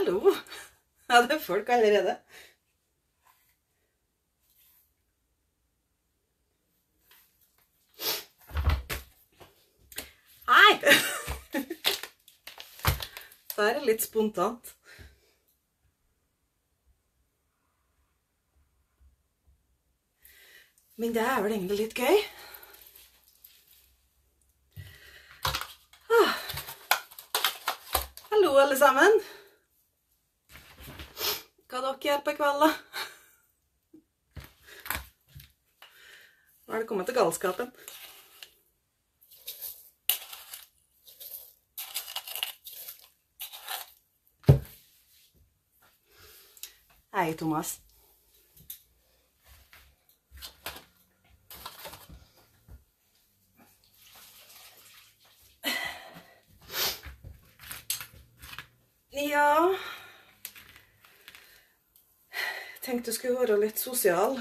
Hallo! Ja, det er folk allerede. Hei! Det er litt spontant. Men det er vel egentlig litt gøy. Ah. Hallo, alle sammen. Dere gjør på da? Velkommen til galskapen. Hei, Thomas. Ja Tenkte jeg skulle være litt sosial.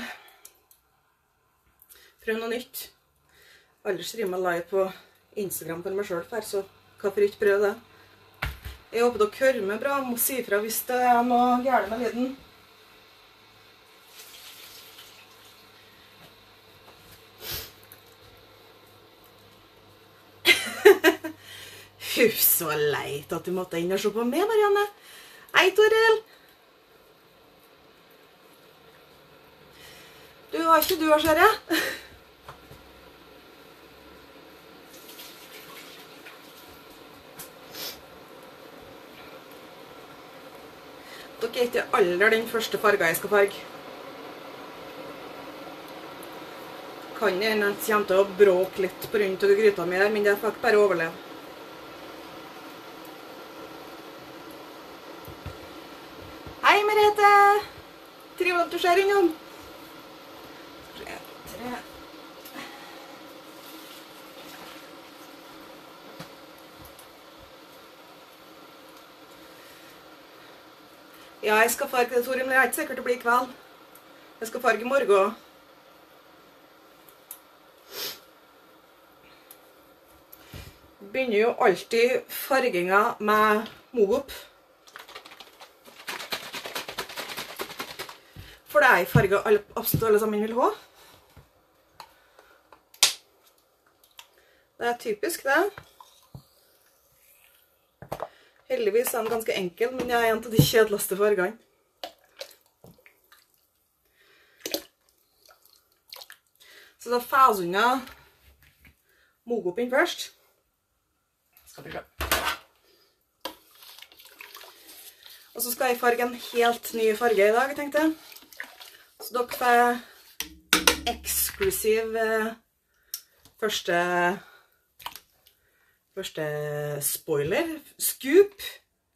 Prøve noe nytt. Aldri streama live på Instagram for meg sjøl før, så hvorfor ikke prøve det? Jeg håper dere hører meg bra. Må si ifra hvis det er noe galt med lyden. Fy, så leit at du måtte inn og se på meg, Marianne. Hei, Toril. Du er ikke du å jeg. Dere er ikke aller den første farga jeg skal farge. Kan hende jeg kommer til å bråke litt på rundt av gryta mi der, men det får jeg bare overleve. Hei, Merete! Trivelig at du ser innom. Tre, tre. Ja, jeg skal farge det, Toril, men jeg er ikke sikkert det blir kveld. Jeg skal farge i morgen. Begynner jo alltid farginga med Mogop. For det er en farge absolutt alle sammen vil ha. Det er typisk, det. Heldigvis er den ganske enkel, men jeg er en av de kjedeligste fargene. Så da fæsunga unna mogopin først. Skal vi se. Og så skal jeg farge en helt ny farge i dag, tenkte jeg. Så dere får eksklusiv eh, første Første spoiler. Scoop.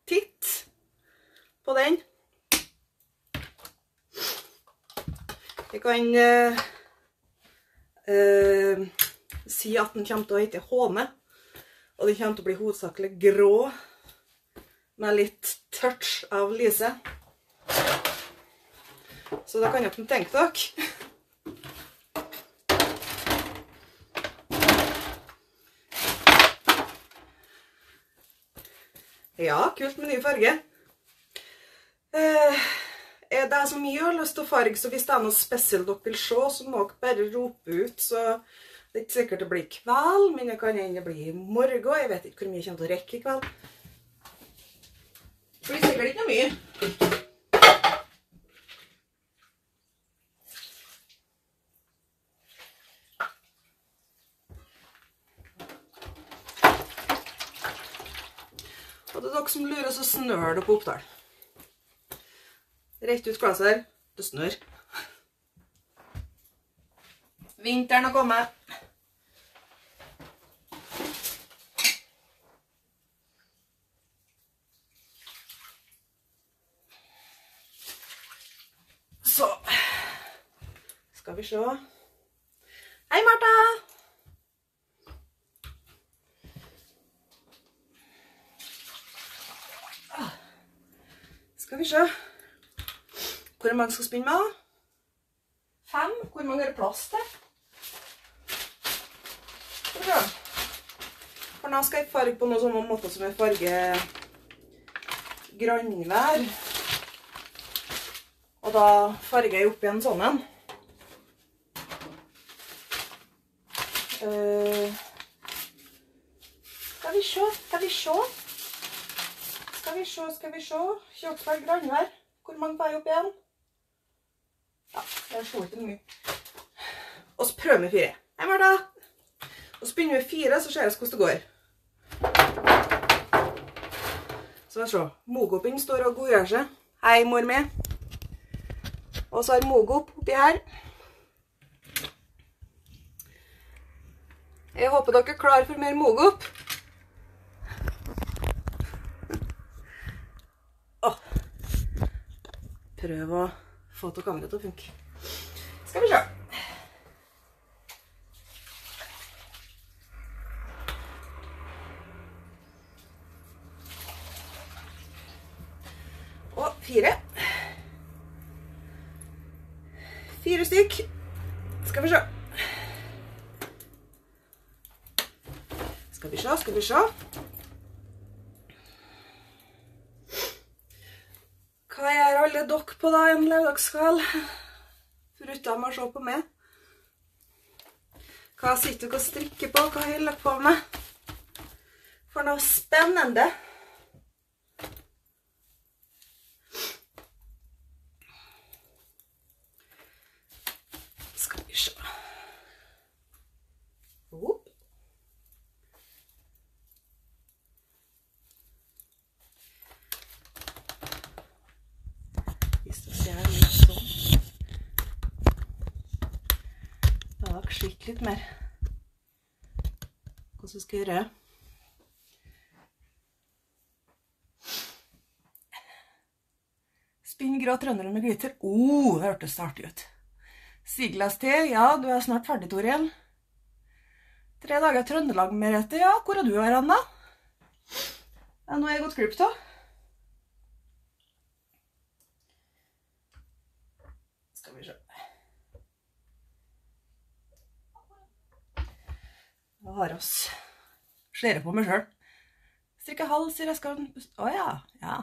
Titt på den. Jeg kan uh, uh, si at den kommer til å hete Håne. Og den kommer til å bli hovedsakelig grå med litt touch av lyse. Så da kan dere tenke dere. Ja, kult med ny farge. Eh, det er så mye jeg har lyst til å farge, så hvis det er noe spesielt dere vil se, så må dere bare rope ut. Så det er ikke sikkert det blir kveld, men det kan hende det blir i morgen. Jeg vet ikke hvor mye jeg kommer til å rekke i kveld. Det blir sikkert ikke noe mye. Og til dere som lurer, så snør det på Oppdal. Rett ut glasset her. Det snør. Vinteren har kommet. Så skal vi se. Hei, Martha! Skal vi se. Hvor mange skal spinne med? Fem. Hvor mange er det plass til? Skal vi se. For nå skal jeg farge på noen sånn måte som jeg farger grannvær. Og da farger jeg opp igjen sånn en. Uh, skal vi se, skal vi se. Skal vi se, skal se. Grannvær. Hvor mange får jeg opp igjen? Ja, jeg slo ikke mye. Og så prøver vi fire. Hei, Martha. Og så begynner vi fire, så ser vi hvordan det går. Så vi se. Mogopin står og godgjør seg. Hei, mor mi. Og så har Mogop oppi her. Jeg håper dere er klar for mer Mogop. Prøv å få til kameraet til å funke. Skal vi se. Og fire. Fire stykk. Skal vi se. Skal vi se, skal vi se. Hva gjør alle dere på da en lørdagskveld? Foruten å se på meg. Hva strikke på? Hva holder jeg på med? For noe spennende. Skal vi se. Opp. Hvis du ser litt sånn. Da sett litt mer skal gjøre. Spinn grå trøndere med glitter. Oh, det hørtes artig ut. Siglas til. Ja, du er snart ferdig, Toril. Tre dager Trøndelag, Merete. Ja, hvor er du her, da? Ja, nå er jeg gått glipp av. Skal vi se. Da har oss Ser jeg på meg sjøl. Strikke sier jeg skal Å ja. Ja.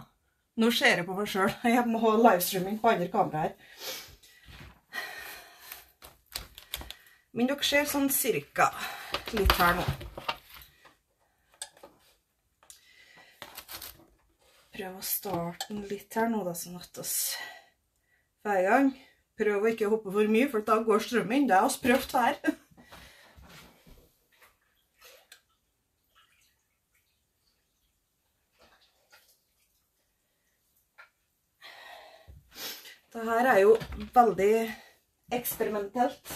Nå ser jeg på meg sjøl. Jeg må ha livestreaming på andre kamera her. Men dere ser sånn cirka litt her nå. Prøv å starte den litt her nå, da, sånn at oss hver gang. Prøv å ikke hoppe for mye, for da går strømmen. Det har vi prøvd her. Dette er jo veldig eksperimentelt.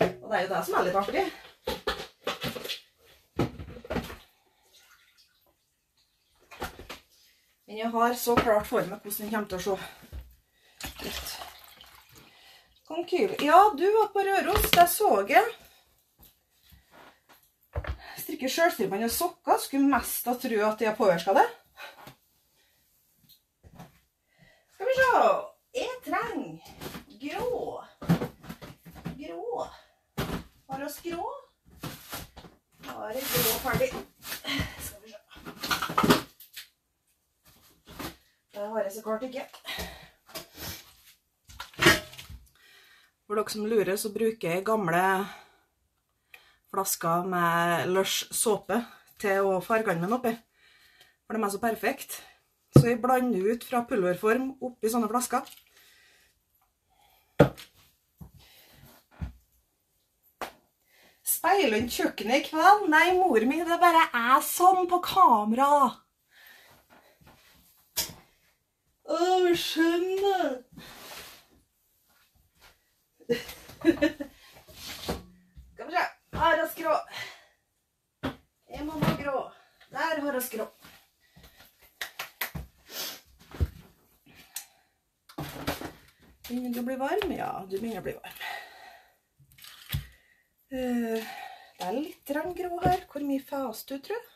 Og det er jo det som er litt artig. Men jeg har så klart for meg hvordan den kommer til å se ut. Konkyl. Ja, du var på Røros. Det så jeg. Strikker sjølstrippende sokker. Skulle mest ha tro at jeg påvirka det. Skal vi se. Jeg trenger grå. Grå. Har oss grå? Har jeg grå ferdig. Skal vi se. Det har jeg så klart ikke. For dere som lurer, så bruker jeg gamle flasker med Lush såpe til å farge den oppi. For de er så perfekt. Så jeg blander ut fra pulverform oppi sånne flasker. Speilende kjøkkenet i kveld? Nei, mor mi, det bare er sånn på kamera. Å, skjønner. Skal vi se. Her er skrå. Jeg må ha grå. Der har jeg skrå. Begynner du å bli varm? Ja, du begynner å bli varm. Eh, Det er litt grå her. Hvor mye fast du, tror jeg?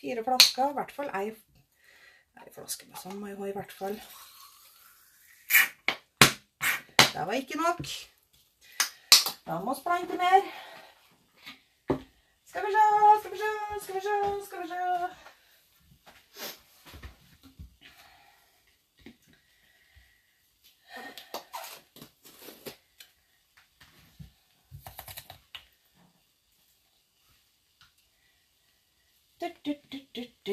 Fire flasker, i hvert fall ei flaske med sånn må jeg ha i hvert fall. Det var ikke nok. Da må vi plante mer. Skal vi se, skal vi se, skal vi se, skal vi se. Du, du, du, du, du.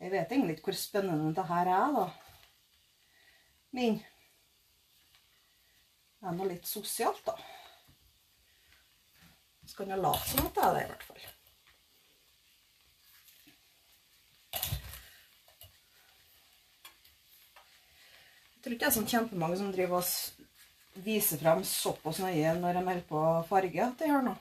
Jeg vet egentlig ikke hvor spennende dette her er, da. Men det er noe litt sosialt, da. Så kan jeg late som at det er det, i hvert fall. Jeg tror ikke det er sånn kjempemange som driver og viser frem såpass nøye når de holder på farge at de gjør noe.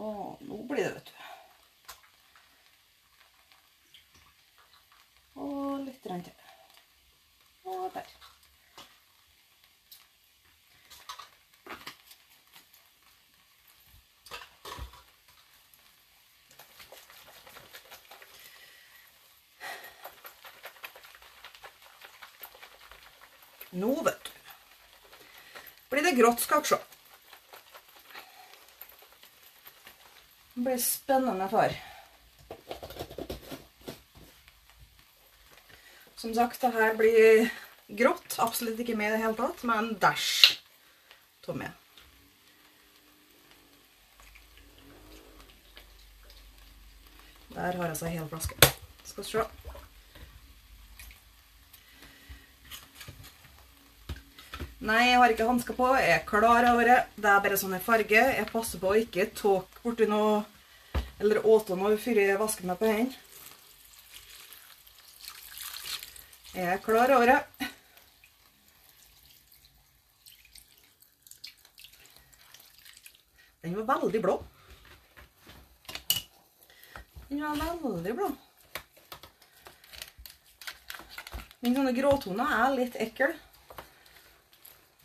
Å, nå blir det, vet du. Og litt grann til. Og der. Nå, vet du. Det grått, skal dere se. Det blir spennende for. Som sagt, det her blir grått. Absolutt ikke med i det hele tatt, men en dash med. Der har jeg seg hele flaske. Skal vi se. Nei, jeg har ikke hansker på. Jeg er klar over det. Det er bare sånn en farge. Jeg passer på å ikke tåke borti noe eller åte noe før jeg vasker meg på hendene. Jeg er klar over det. Den var veldig blå. Den var veldig blå. Men sånne gråtoner er litt ekkel.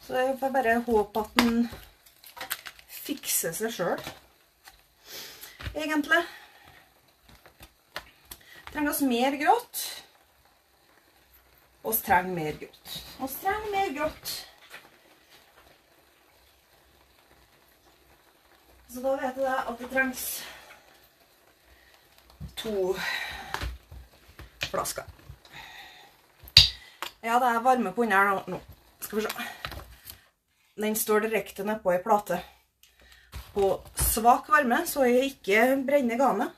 Så jeg får bare håpe at den fikser seg sjøl. Egentlig. Trenger oss mer grått. Oss trenger mer grått. Oss trenger mer grått. Så da vet jeg at det trengs to flasker. Ja, det er varme på under nå. Skal vi se. Den står direkte nedpå ei plate. På svak varme, så jeg ikke brenner garnet.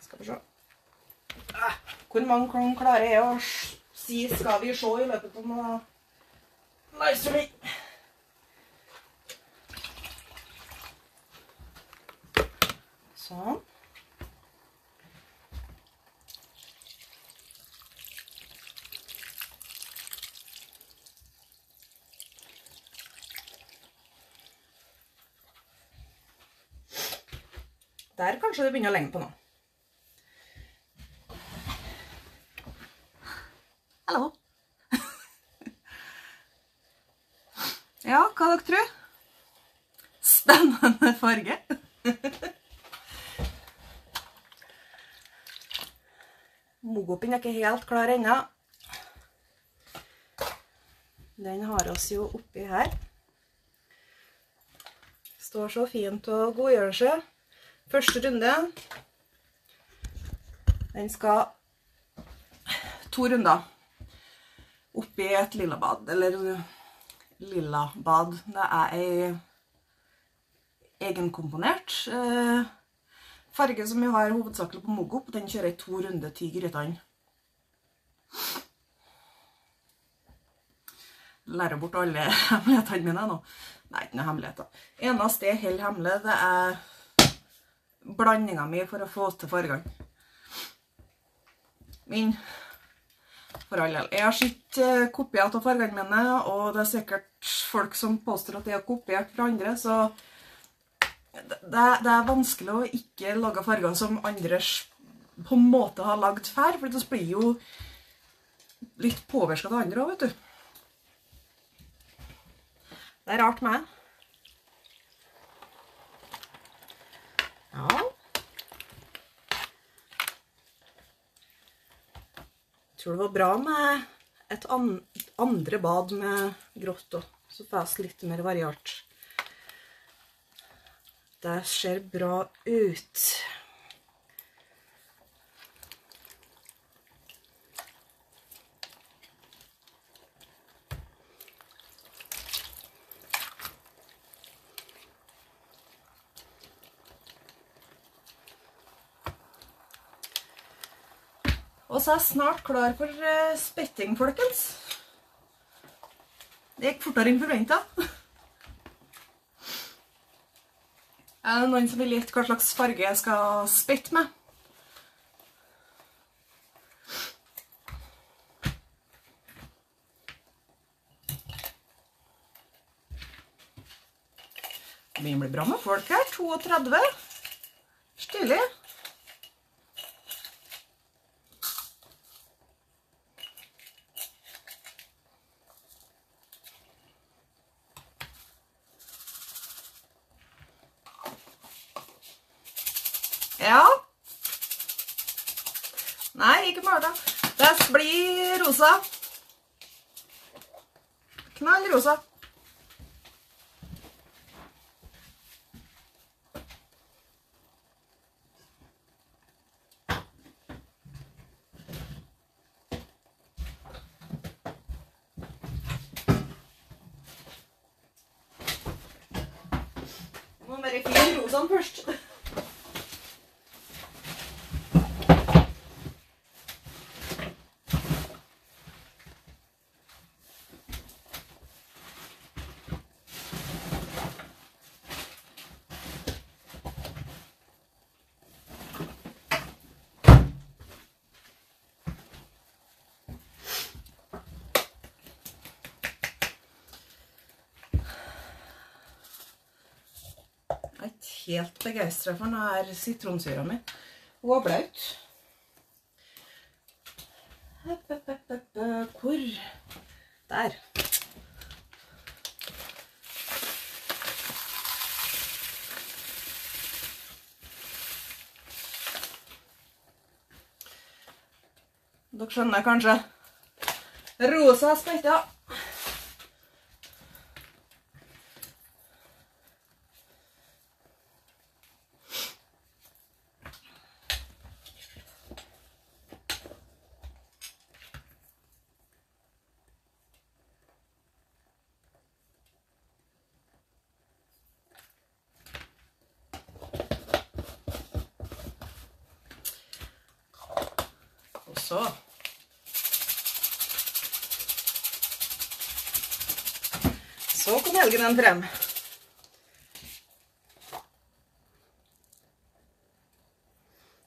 Skal vi se. Ah, Hvor mange ganger klarer jeg å si 'skal vi se' i løpet av noe livestreaming? Sånn. Der kanskje det begynner å lenge på nå. Hallo. ja, hva dere tror? Spennende farge. Mogopen er ikke helt klar ennå. Den har oss jo oppi her. Står så fint og godgjør seg. Første runde. Den skal to runder oppi et lilla bad, eller lilla bad. Det er ei egenkomponert eh, farge som jeg har hovedsakelig på Mogop. Den kjører jeg to runder til grytene. Lærer bort alle hemmelighetene mine nå. Nei, ikke noe hemmeligheter. Eneste jeg holder hemmelig, det er blandinga mi for å få til fargene. Min for all del. Jeg har sett eh, kopier av fargene mine, og det er sikkert folk som påstår at jeg har kopiert fra andre, så det, det er vanskelig å ikke lage farger som andre på en måte har lagd før, for det blir jo litt påvirka av andre òg, vet du. Det er rart med. Ja. Jeg tror det var bra med et an andre bad med grått òg. så får jeg litt mer variert. Det ser bra ut. Og så er jeg snart klar for uh, spetting, folkens. Det gikk fortere enn forventa. Er det noen som vil gjette hva slags farge jeg skal spytte med? Det blir bra med folk her. 32. Stilig. Ja. Nei, ikke Marta. Det blir rosa. Knall rosa. Jeg må bare finne rosaen først. Jeg er ikke helt begeistra for denne sitronsyra mi. Hun var blaut. Hvor? Der. Dere skjønner kanskje? Rosa spetter. Helgenen frem.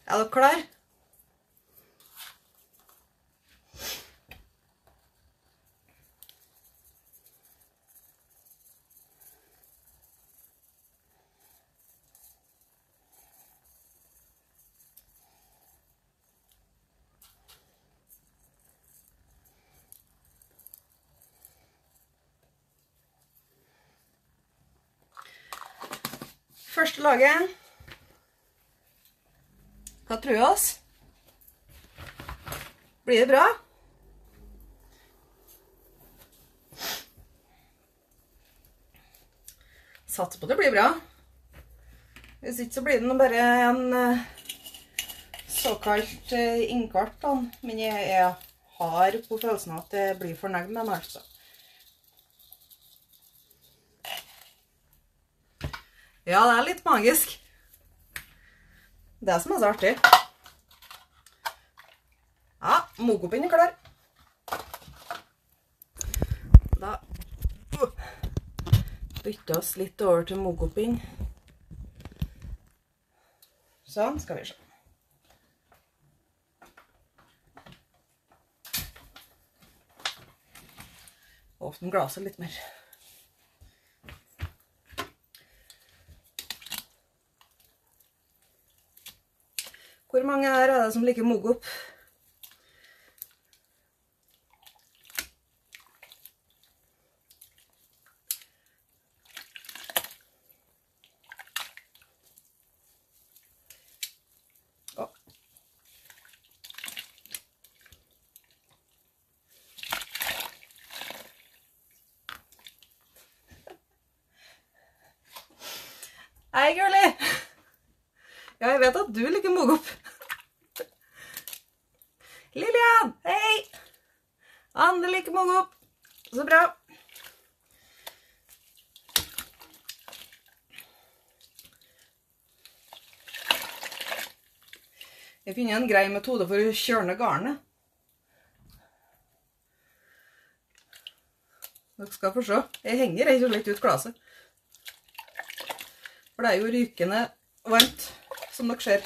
Er dere klar? Første. Hva tror vi oss? Blir det bra? Satser på det blir bra. Hvis ikke så blir det bare en eh, såkalt uh, innkvart. Men jeg, jeg har på følelsen at jeg blir fornøyd med den, altså. Ja, det er litt magisk. Det som er så artig. Ja, mogopinnen er klar. Da bytter bytter oss litt over til mogopinn. Sånn, skal vi se. Åpne glaset litt mer. Mange her er det som liker mogop? Å. Hei, Gurli. Ja, jeg vet at du liker mogop. Lillian, hei! Anne liker mogop. Så bra. Jeg finner en grei metode for å kjøre ned garnet. Dere skal få se. Jeg henger rett og slett ut glasset. For det er jo rykende varmt, som dere ser,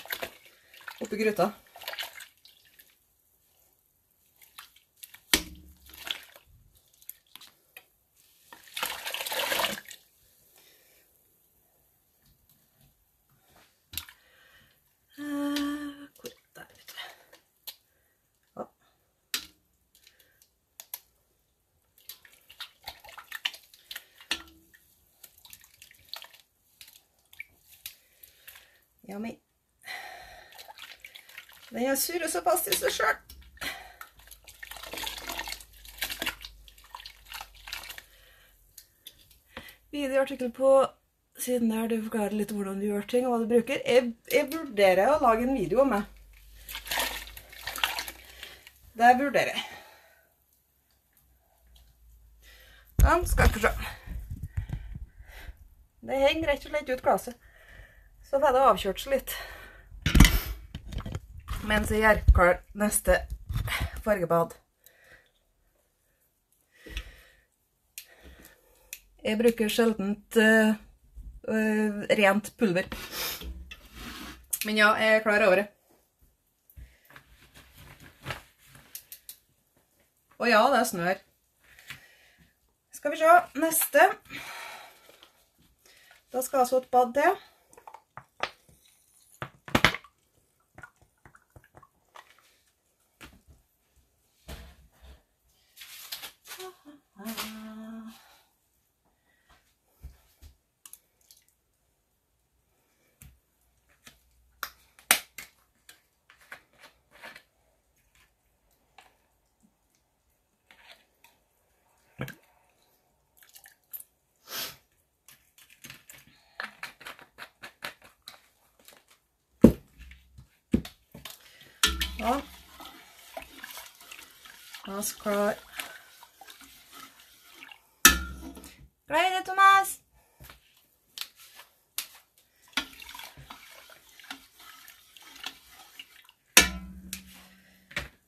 oppi gryta. Eh, Hvor der, vet du. Å. Yummy. Den er sur såpass i seg sjøl. Videoartikkel på siden der du forklarer litt hvordan du gjør ting og hva du bruker. Jeg, jeg vurderer å lage en video om meg. Det vurderer jeg. Den skal vi se. Det henger rett og slett ut glasset. Så får det avkjørt seg litt. Mens jeg gjør klar neste fargebad. Jeg bruker sjeldent uh, uh, rent pulver. Men ja, jeg er klar over det. Og ja, det er snør. Skal vi se. Neste. Da skal jeg så et bad til. Ja. I det, Thomas.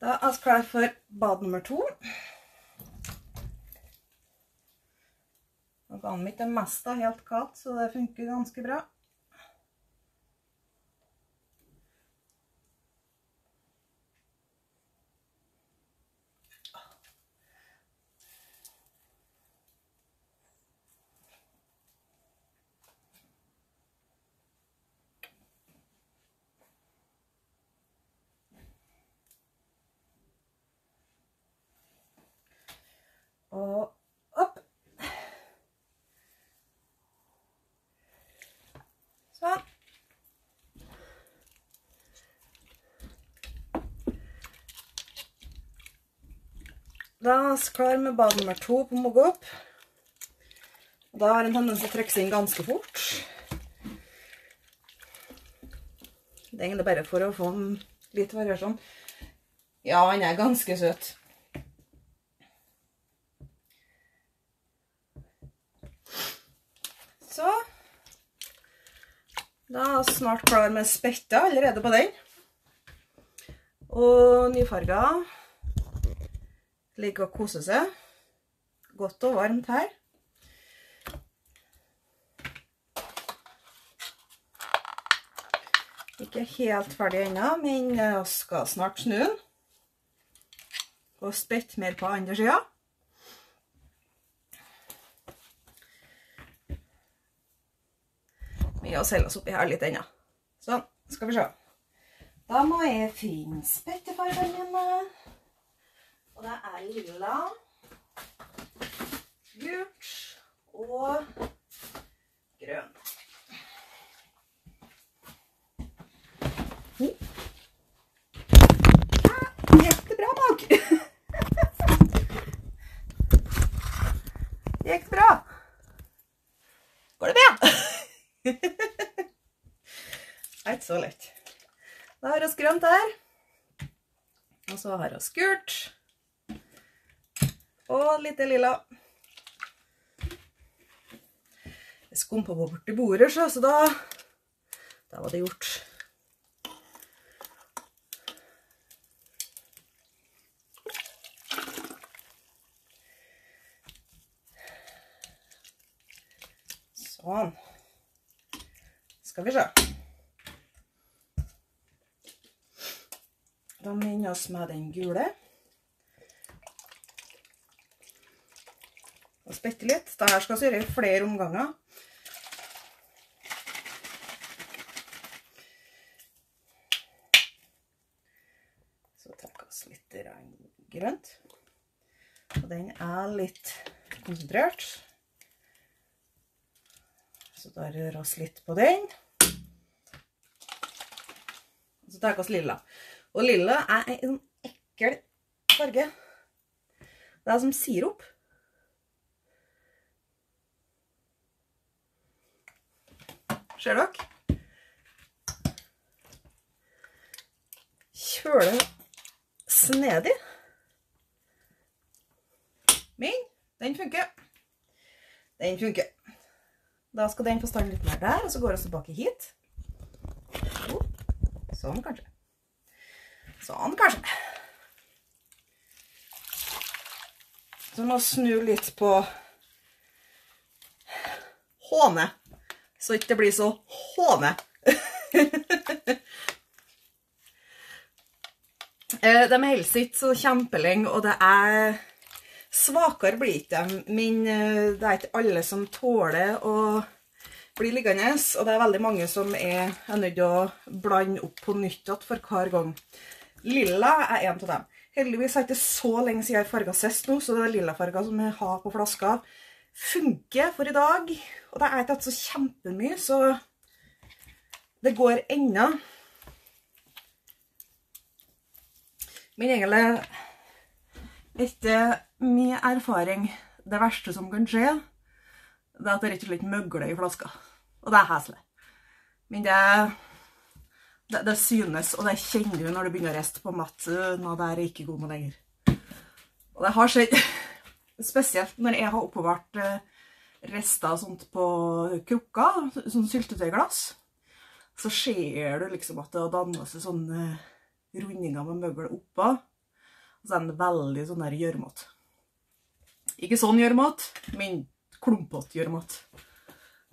Da er jeg klar for bad nummer to. Organet mitt er mest av helt kaldt, så det funker ganske bra. Og opp. Sånn. Da er vi klar med bad nummer to på Mogop. Da har en tendens til å trekke seg inn ganske fort. Det er egentlig bare for å få litt variasjon. Ja, han er ganske søt. Så Da er vi snart klar med spetta allerede på den. Og nyfarga liker å kose seg. Godt og varmt her. Ikke helt ferdig ennå, men jeg skal snart snu den. Og spett mer på andre sida. Vi har selge oss oppi her litt ennå. Sånn, skal vi se. Da må jeg finne spettefargene mine. Og det er lilla, gult og grønn. Gikk bra, Mag? Gikk bra? Går det bra? Ikke så lett. Da har vi grønt her. Og så har vi gult. Og lite lilla. Jeg skumpa på borti bordet, så da, da var det gjort. Sånn. Skal vi se. Da minner oss med den gule. Spette litt. Dette skal vi gjøre i flere omganger. Så tar vi oss litt grønt. Og den er litt konsentrert. Så da rører vi oss litt på den. Så tar vi oss lilla. Og lilla er en ekkel farge. Det er som sirup. Ser dere? Kjøle snedig. Min, den funker. Den funker. Da skal den få stand litt mer der, og så går vi tilbake hit. Sånn, kanskje. Sånn, kanskje. Så må vi snu litt på håne, så ikke det blir så håne. de holder ikke så kjempelenge, og det er svakere blir ikke de, men det er ikke alle som tåler å bli liggende, og det er veldig mange som er, er nødt til å blande opp på nytt for hver gang. Lilla er en av dem. Heldigvis er det ikke så lenge siden jeg farget sist nå, så det er lilla farger som jeg har på flaska funker for i dag. Og det er ikke så kjempemye, så det går enda. Men egentlig, etter min erfaring, det verste som kan skje, det er at det rett og slett møgler i flaska. Og det er heslig. Men det, det, det, synes, og det kjenner du når du begynner å riste på mat. Nå, det er ikke god med lenger. Og det har skjedd, spesielt når jeg har oppbevart rester sånt på krukka, sånn syltetøyglass, så ser du liksom at det har dannet seg sånne rundinger med møgel oppå. Og så er den veldig sånn der gjørmått. Ikke sånn gjørmått, men klumpete gjørmått.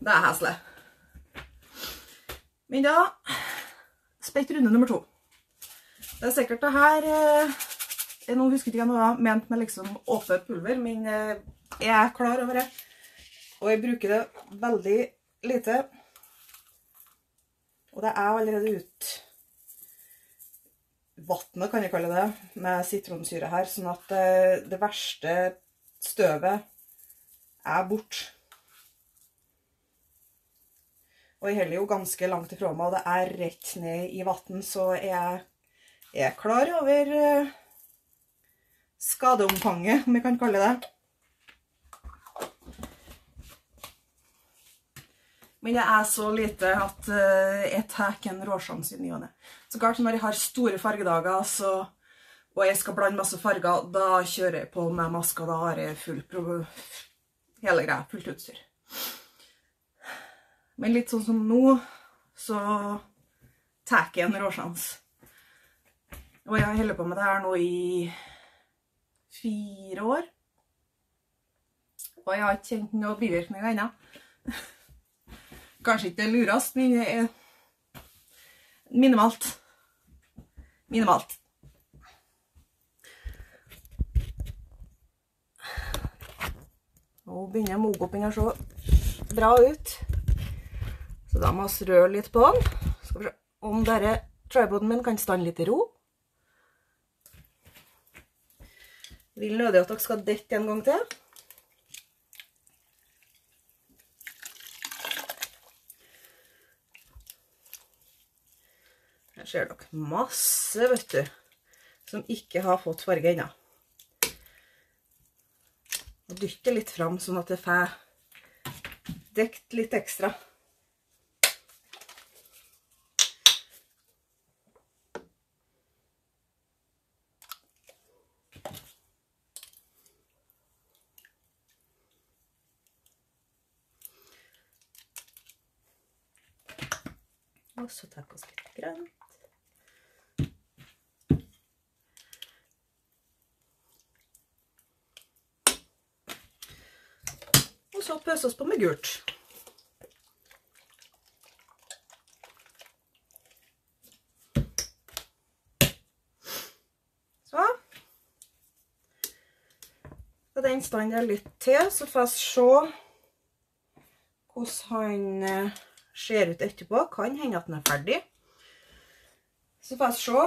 Det er heslig. Men da spett runde nummer to. Det er sikkert det her jeg Nå husker ikke jeg noe jeg ment med liksom åpent pulver, men jeg er klar over det. Og jeg bruker det veldig lite. Og det er allerede ut vattnet, kan jeg kalle det, med sitronsyre her, sånn at det verste støvet er bort. Og jeg heller jo ganske langt ifra meg, og det er rett ned i vann, så jeg er klar over skadeomfanget, om jeg kan kalle det. Men det er så lite at jeg tar en råsjans i ny og ne. Så klart, når jeg har store fargedager, så, og jeg skal blande masse farger, da kjører jeg på med masker, da har jeg full hele greia, fullt utstyr. Men litt sånn som nå, så tar jeg en råsjans. Og jeg holder på med det her nå i fire år. Og jeg har ikke kjent noen bivirkninger ennå. Kanskje ikke det lurest, men det er minimalt. Minimalt. Nå begynner mogoppen å se bra ut. Så da må vi røre litt på den. Skal vi se om dere tripoden min kan stande litt i ro. Vil nødig at dere skal dette en gang til. Her ser dere masse, vet du, som ikke har fått farge ennå. Og dytte litt fram, sånn at det får dekt litt ekstra. Og så tar vi oss litt grønt. Og så pøse oss på med gult. Så. Så den stander litt til, så får jeg se hvordan han eh, ser ut etterpå. Kan hende at den er ferdig. Så får jeg se.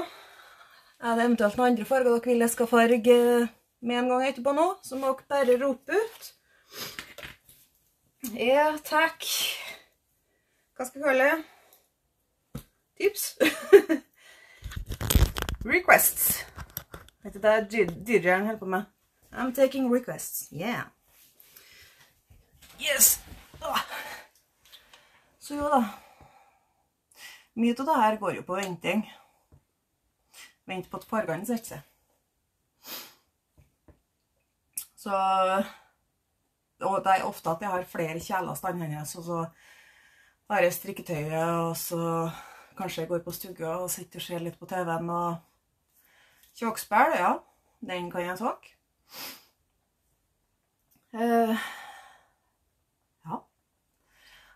Er det eventuelt noen andre farger dere vil jeg skal farge med en gang etterpå nå, så må dere bare rope ut. Ja, takk. Hva skal jeg kalle det? Tips? Requests. Vet du, det er dyr- dyreren holder på med. I'm taking requests. Yeah. Yes. Så jo da. Mye av det her går jo på venting. Vent på at fargene setter seg. Så Og det er ofte at jeg har flere kjeler standhengende, så så har jeg strikketøyet, og så kanskje jeg går på stua og sitter og ser litt på TV-en og Kjåkspel, ja. Den kan jeg ta. Eh.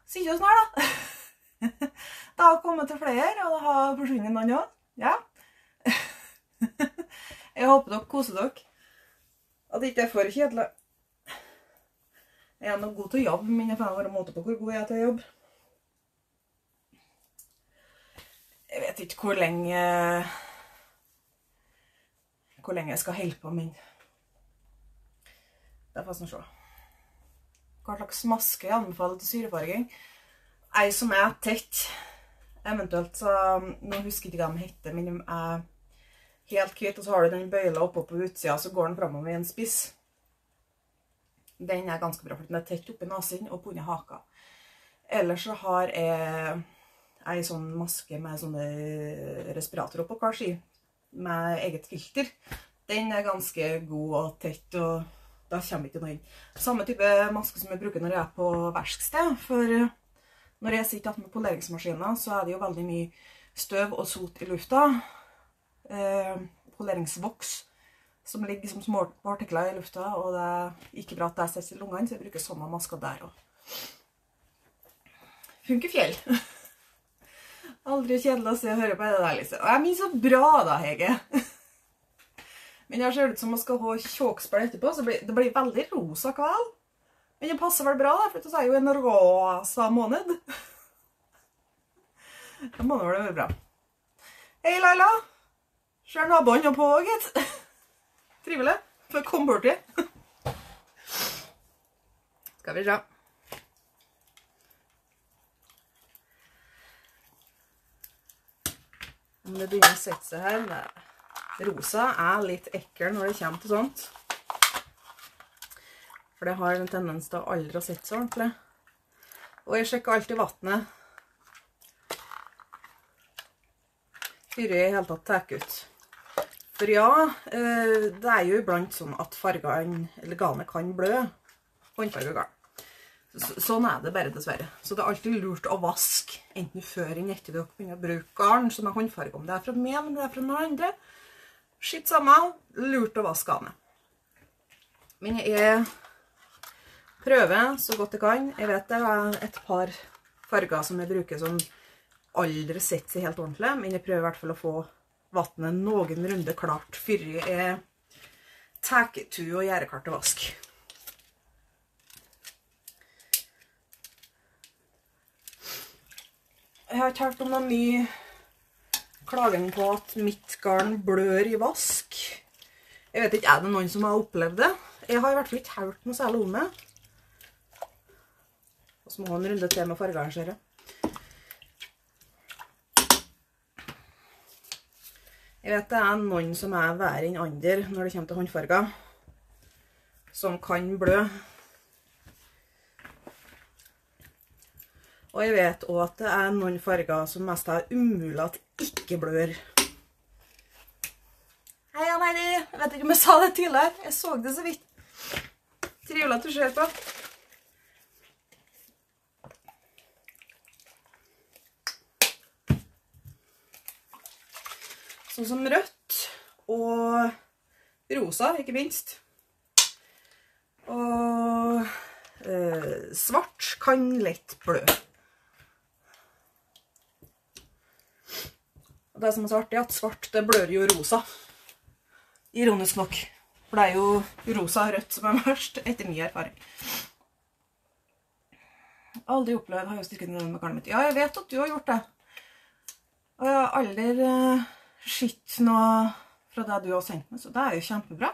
Sier oss snart, da. Det har kommet til flere, og det har forsvunnet noen òg. Ja. Jeg håper dere koser dere. At det ikke er for kjedelig. Jeg er nå god til å jobbe, men jeg får være måte på hvor god jeg er til å jobbe. Jeg vet ikke hvor lenge Hvor lenge jeg skal holde på, men Det får vi se. Hva slags maske jeg anbefaler til syrefarging? Ei som er tett. Eventuelt så Nå husker jeg ikke hva den heter, men de er helt hvit, og så har du den bøyla oppå på utsida, så går den framover i en spiss. Den er ganske bra, for den er tett oppi nesen og på under haka. Ellers så har jeg ei sånn maske med sånne respiratorer på hver side, med eget filter. Den er ganske god og tett, og da kommer ikke noe inn. Samme type maske som jeg bruker når jeg er på verksted, for når jeg sitter med poleringsmaskiner, så er det jo veldig mye støv og sot i lufta. Eh, poleringsvoks som ligger som små partikler i lufta, og det er ikke bra at det sitter i lungene, så jeg bruker sånne masker der òg. Funker fjell. Aldri kjedelig å se og høre på det der, liksom. Jeg er mye så bra da, Hege. Men jeg ser ut som jeg skal ha kjåkspill etterpå, så det blir veldig rosa kveld. Men det passer vel bra, for det er jo en rosa måned. Da må det vel være bra. Hei, Laila. Ser naboene på, gitt. Trivelig. Får komme borti. Skal vi se. Om det begynner å sette seg her. Nei. Rosa er litt ekkel når det kommer til sånt. For det har en tendens til å aldri sette seg ordentlig. Og jeg sjekker alltid vannet. Før jeg i hele tatt tar ut. For ja, eh, det er jo iblant sånn at fargene, eller garnet kan blø. Håndfarga garn. Så- Sånn er det bare, dessverre. Så det er alltid lurt å vaske, enten før eller etter dere begynner å bruke garn som er håndfarga, Om det er fra meg eller er fra noen andre. Skitt samme, lurt å vaske garnet. Men jeg prøver så godt jeg kan. Jeg vet det er et par farger som jeg bruker som aldri setter seg helt ordentlig, men jeg prøver i hvert fall å få vannet noenlunde klart før jeg tar tu og gjør klart til vask. Jeg har ikke hørt om noen ny klagen på at mitt garn blør i vask. Jeg vet ikke, er det noen som har opplevd det? Jeg har i hvert fall ikke hørt noe særlig om det. Og så må ha en runde til med fargearrangeret. jeg. Vet det er noen som er verre enn andre når det kommer til håndfarger. Som kan blø. Og jeg vet også at det er noen farger som mest er umulig at ikke blør. Hei, Ann. Jeg vet ikke om jeg sa det tidligere. Jeg så det så vidt. Trivelig at du ser på. Sånn som rødt og rosa, ikke minst. Og eh, svart kan lett blø. Det som er så artig, er at svart det blør jo rosa. Ironisk nok. For det er jo rosa og rødt som er verst, etter min erfaring. Aldri opplevd har jo styrket med garnet mitt. Ja, jeg vet at du har gjort det. Og jeg har aldri uh, sett noe fra det du har sendt meg, så det er jo kjempebra.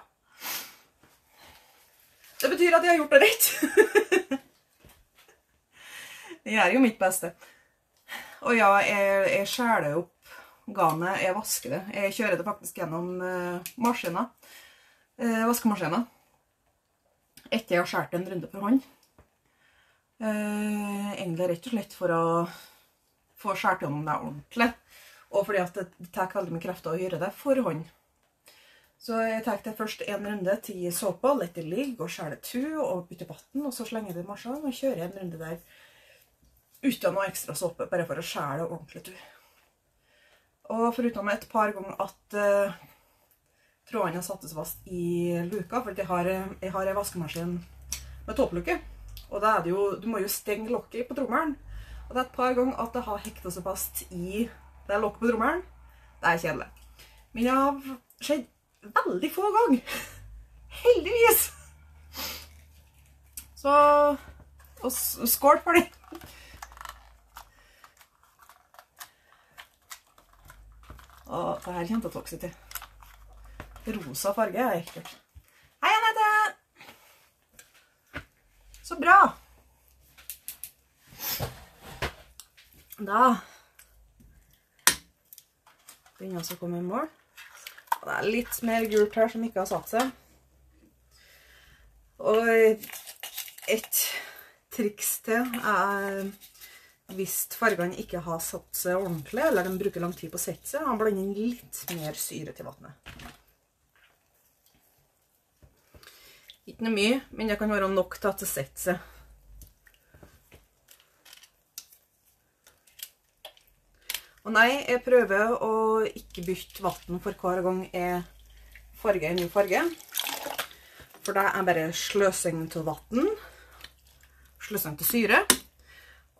Det betyr at jeg har gjort det rett. jeg gjør jo mitt beste. Og ja, jeg, jeg skjæler opp garnet, jeg vasker det. Jeg kjører det faktisk gjennom maskina, maskiner, uh. Etter jeg har skjært en runde for hånd. Uh, egentlig rett og slett for å få skjært gjennom det ordentlig. Og fordi at det tar veldig mye krefter å gjøre det for hånd. Så jeg tar det først en runde til såpa, lett det ligge, og skjærer to, og bytter vann, og så slenger det i marsjen og kjører en runde der uten noe ekstra såpe, bare for å skjære det ordentlig til. Og foruten et par ganger at uh, trådene seg fast i luka, for jeg har, jeg har en vaskemaskin med topplukke. Og da er det jo, du må jo stenge lokket på trommelen. Og det er et par ganger at det har hekta seg fast i det lokket på trommelen. Det er kjedelig. Men det har skjedd veldig få ganger. Heldigvis! Så og skål for det. Og det her kommer til å vokse til. Rosa farge er ekkelt. Hei, Anette! Så bra! Da begynner vi å komme i mål. Og det er litt mer gult her som ikke har satt seg. Og et triks til er hvis fargene ikke har satt seg ordentlig, eller de bruker lang tid på å sette seg, han blander inn litt mer syre til vannet. Ikke noe mye, men det kan være nok til at det setter seg. Og nei, jeg prøver å ikke bytte vann for hver gang jeg farger en ny farge. For det er bare sløsing til vann, sløsing til syre,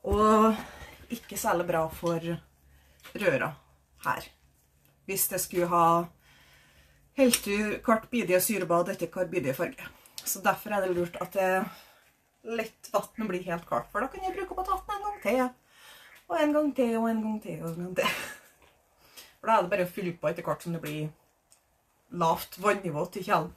og ikke særlig bra for røra her. Hvis det skulle ha helt hvert bidige syrebad etter karbidige bidige farge. Så derfor er det lurt at det lett vann blir helt klart. For da kan jeg bruke opp en gang til. Og en gang til, og en gang til, og en gang til. For da er det bare å fylle på etter hvert som det blir lavt vannivå til kjelen.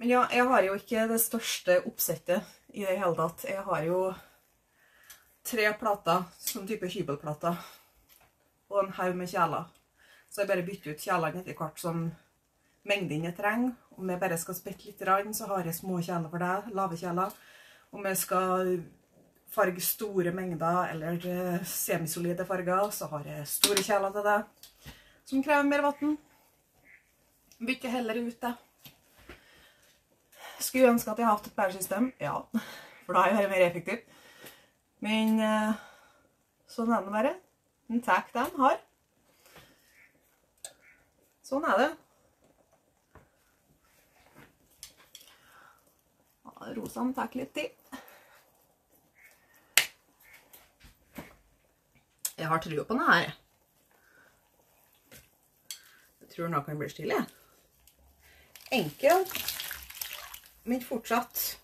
Men ja, jeg har jo ikke det største oppsettet i det hele tatt. Jeg har jo tre plater, sånn type hybelplater, og en haug med kjeler. Så jeg bare bytter ut kjelene etter hvert som mengden jeg trenger. Om jeg bare skal spette litt, så har jeg små kjeler for det, lave kjeler. Om jeg skal farge store mengder eller eh, semisolide farger, så har jeg store kjeler til det, som krever mer vann. Bytter heller ut det. Skulle ønske at jeg hadde hatt et bedre system. Ja, for da er det mer effektivt. Men eh, sånn er det bare. En tar det en har. Sånn er det. Rosene tar litt tid. Jeg har trua på denne her. Jeg tror den kan bli stille. Enkelt men fortsatt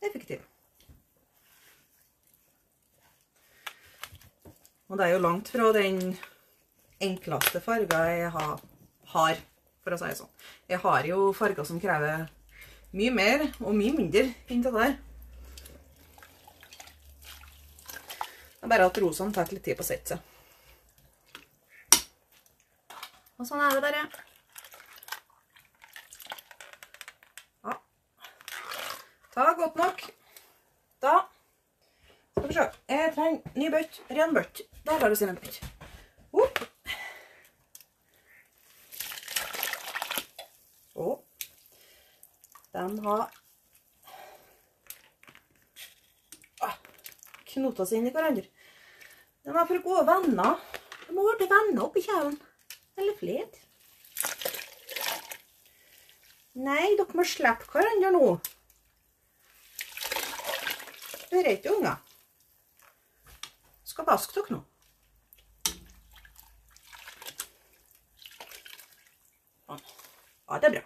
effektiv. Og det er jo langt fra den enkleste farga jeg har, for å si det sånn. Jeg har jo farger som krever mye mer og mye mindre enn det der. Det er bare at rosene tar litt tid på å sette seg. Og sånn er det bare. Ta godt nok. Da skal vi se. Jeg trenger ny bøtt. Ren bøtt. Der har du sin bøtt. Opp. Og de har ah, knota seg inn i hverandre. De er for gode venner. De må bli venner oppi kjelen. Eller flere. Nei, dere må slippe hverandre nå. Dere er ikke unger. Skal vaske dere nå. Sånn. Ja, det er bra.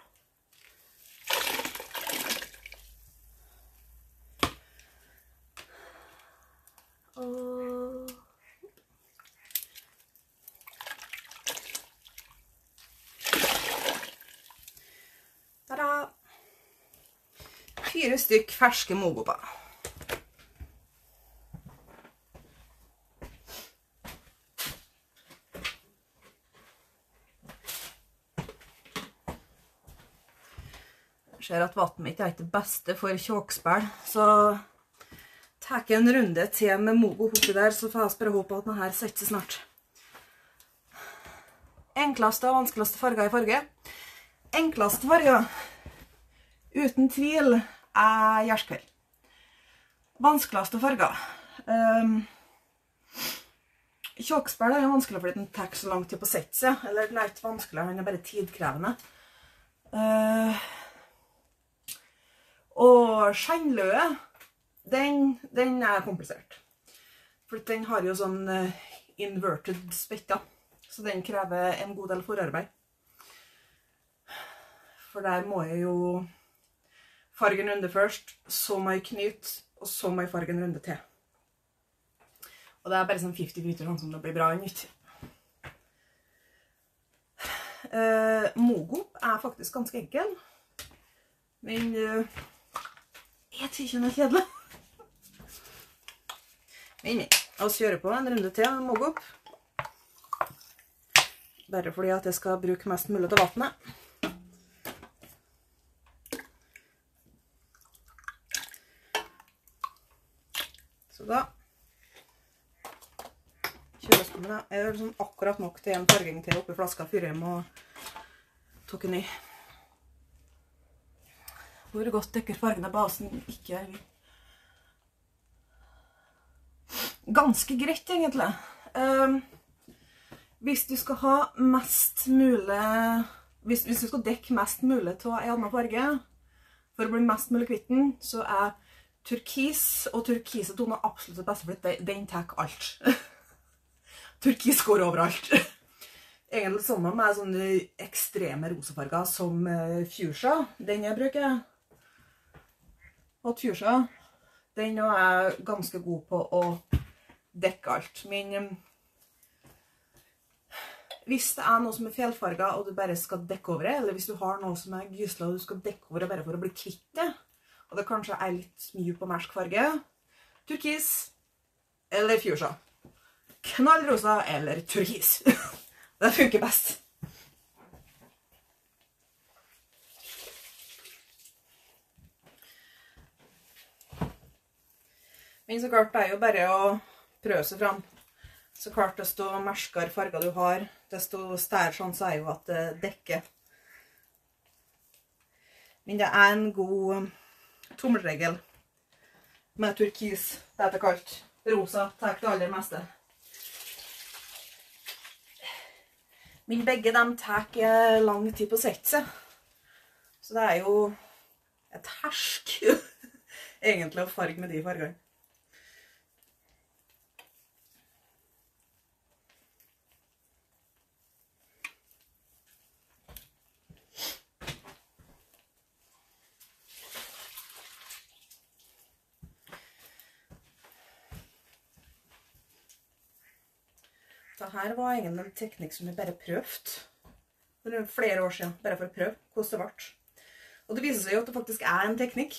Fire stykk ferske mogoper. Ser at vannet mitt er ikke det beste for kjåkspill, så tar jeg en runde til med mogo oppi der, så får jeg bare håpe at denne setter seg snart. Enkleste og vanskeligste farger i farge. Enkleste farger, uten tvil, er gjerskveld. Vanskeligste farger. Um, Kjåkspill er vanskelig fordi den tar så lang tid på å sette seg. Eller den er ikke vanskelig, den er bare tidkrevende. Uh, og skjennløe, den, den er komplisert. For den har jo sånn uh, inverted spetter, så den krever en god del forarbeid. For der må jeg jo farge en runde først, så må jeg knyte, og så må jeg farge en runde til. Og det er bare sånn 50-50 sånn som det blir bra i ikke. Uh, Mogop er faktisk ganske enkel, men uh, jeg syns ikke den er kjedelig. Men, men. Vi kjører på en runde til Mogop. Bare fordi at jeg skal bruke mest mulig av vannet. Så da. Jeg gjør sånn akkurat nok til en farging til oppi flaska før jeg må tokke ny. Hvor godt dekker fargen av basen ikke er vi. Ganske greit, egentlig. Um, hvis du skal ha mest mulig hvis, hvis, du skal dekke mest mulig av en annen farge, for å bli mest mulig kvitt den, så er turkis og turkise toner absolutt det beste, for den tar alt. turkis går overalt. Egentlig sånn med ekstreme rosefarger som fuchsia, den jeg bruker. Og fuchsia, den er jeg ganske god på å dekke alt. Men hvis det er noe som er fjellfarga, og du bare skal dekke over det, eller hvis du har noe som er gysla og du skal dekke over det bare for å bli kvitt det, og det kanskje er litt mye på mersk farge, turkis eller fuchsia. Knallrosa eller turkis. det funker best. Men så klart, det er jo bare å prøve seg fram. Så klart, desto merskere farger du har, desto større sjanse er jo at det dekker. Men det er en god tommelregel med turkis. Det heter kalt. Rosa tar det aller meste. Men begge dem tar lang tid på seg. Så det er jo et hersk egentlig å farge med de fargene. Dette var egentlig en teknikk som jeg bare prøvde. For flere år siden, bare for å prøve hvordan det ble. Og det viser seg jo at det faktisk er en teknikk.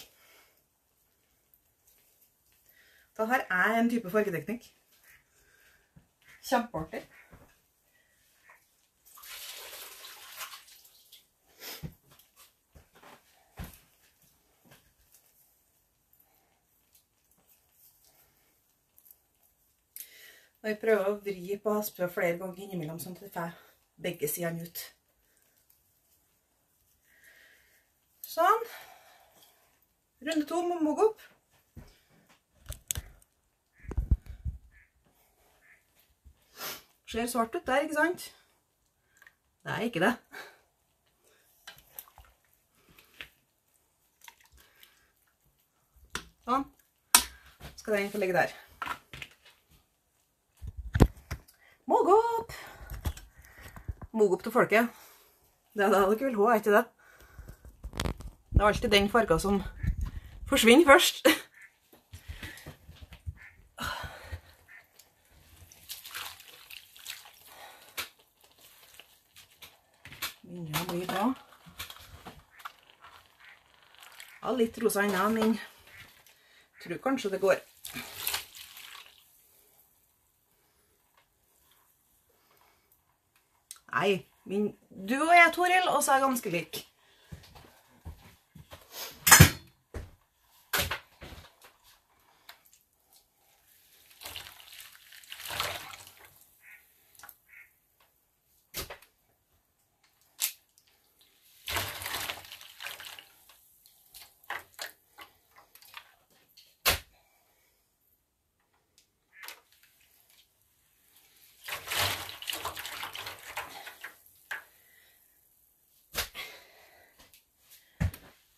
Dette er en type fargeteknikk. Kjempeartig. Og jeg prøver å vri på hasprøv flere ganger innimellom, sånn at jeg får begge sidene ut. Sånn. Runde to må med opp. Ser svart ut der, ikke sant? Det er ikke det. Sånn. Skal den få ligge der. Mogop! opp til folket. Det er det dere vil ha, er ikke det? Det er alltid den farga som forsvinner først. Begynner å bli bra. Ja, litt rosa ennå, men jeg tror kanskje det går. Nei, min, du og jeg, Toril, også er ganske like.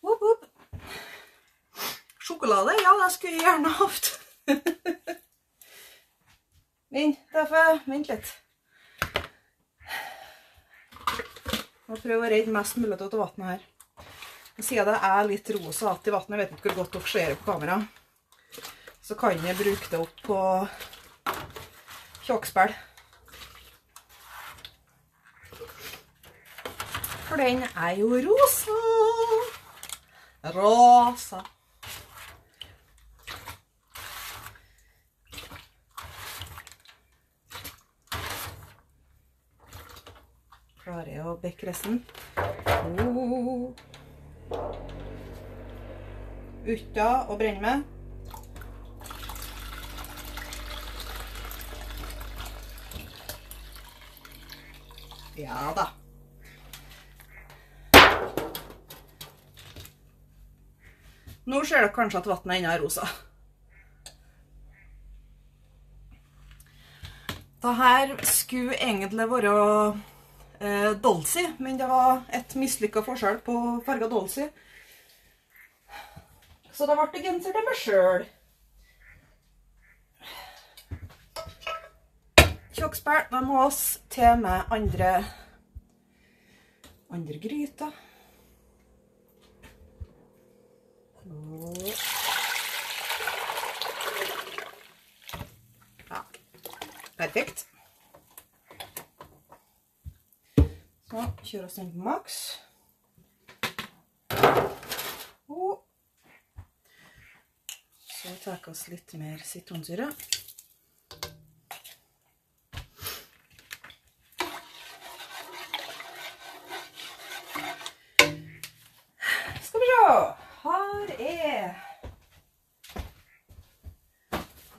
Woop, woop. Sjokolade? Ja, det skulle hatt. vent, da får jeg vente litt. Må prøve å redde mest mulig av vannet her. Siden det er litt rosa i vannet, jeg vet ikke hvor godt dere ser på kamera, så kan jeg bruke det opp på kjåkspill. For den er jo rosa. Rosa. Å resten? Oh. Utta og brenne med. Ja da. Nå ser dere kanskje at vannet ennå er rosa. Dette skulle egentlig være eh, Dolcy, men det var et mislykka forskjell på farga Dolcy. Så da ble det genser til meg sjøl. Kjokkspær, de må oss til med andre andre gryter. Ja, perfekt. Så kjører vi den på maks. Og så tar vi oss litt mer sitronsyre. Skal vi se. Her er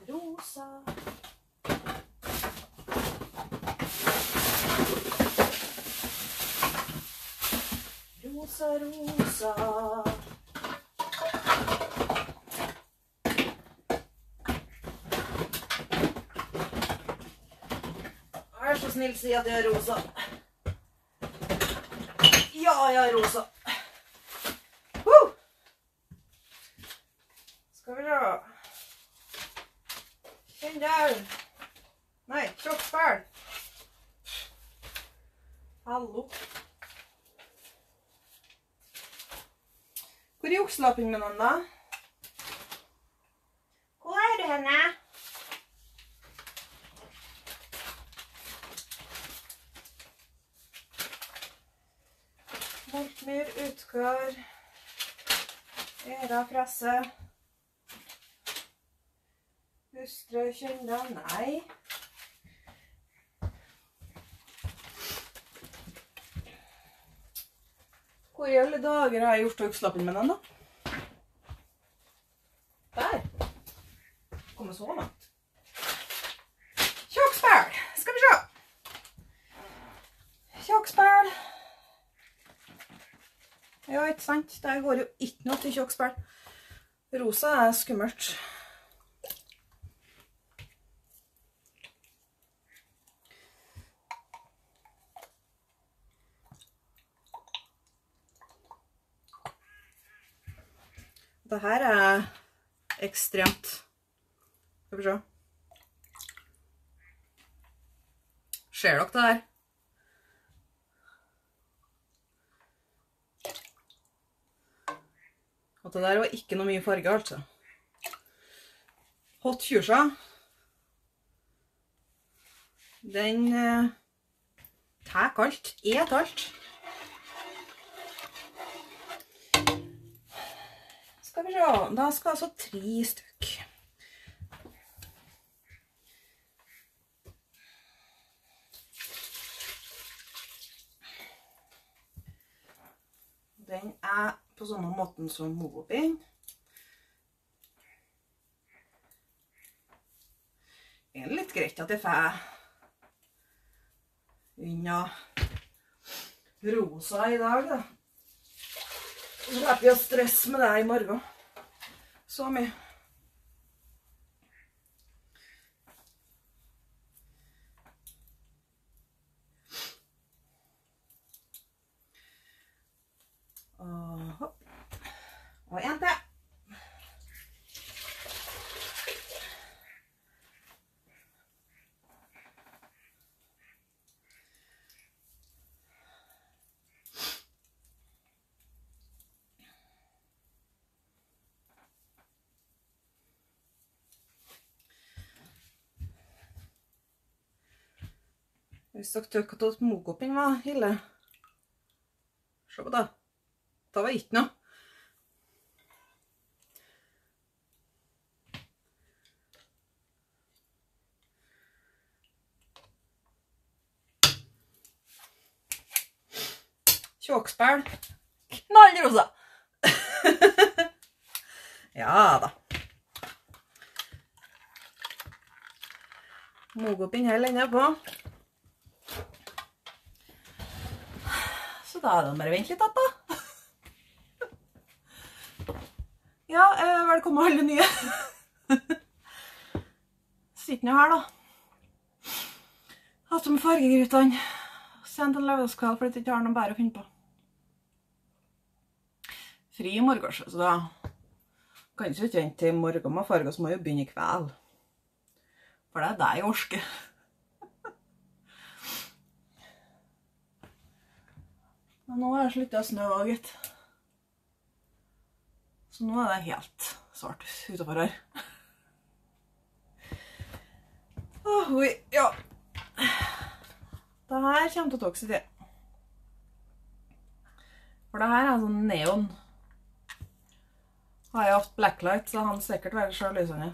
rosa. Rosa, rosa. Snill, si at jeg er rosa. Ja, jeg er rosa. Uh! Skal vi se. Den der. Nei, kroppsbæl. Hallo. Hvor er okselappen min, da? Hvor er du henne? Stakkar. Æra presse. Hustru kjenner Nei. Hvor i alle dager har jeg gjort økslappen med den, da? Der. Kommer så langt. Kjokkspæl. Skal vi se. Kjokkspæl. Ja, ikke sant? Der går jo ikke noe til kjokkspæl. Rosa er skummelt. Det her er ekstremt. Skal vi se. Ser dere det her? Det der var ikke noe mye farge, altså. Hot Fuchsia. Den eh, tar alt. Et alt. Skal vi se. Da skal altså tre stykk. Den er på samme måten som Movopin. Det er litt greit at jeg får unna rosa i dag, da. Så slipper vi å stresse med det i morgen. Så mye. Og hopp. Og en til. Hvis dere tykker at mokoppen var ille Se på det. Det var ikke noe. Kjåkspæl. Knallrosa. ja da. Mogopinnen her lenge på. Så da er det bare å vente litt da. Ja, eh, velkommen alle nye. Sitter nå her, da. Hatt med fargegrytene. Sent en lørdagskveld fordi jeg ikke har noe bedre å finne på. Fri i morgen, så da kan ikke vente til i morgen med farger, så må jeg jo begynne i kveld. For det er deg jeg orker. Men nå har det sluttet å snø òg, gitt. Så nå er det helt svart utenfor her. Oh, oi, ja. Det her kommer til å ta sin tid. For det her er sånn neon. Har jeg hatt blacklight, så han sikkert være sjøl lysende.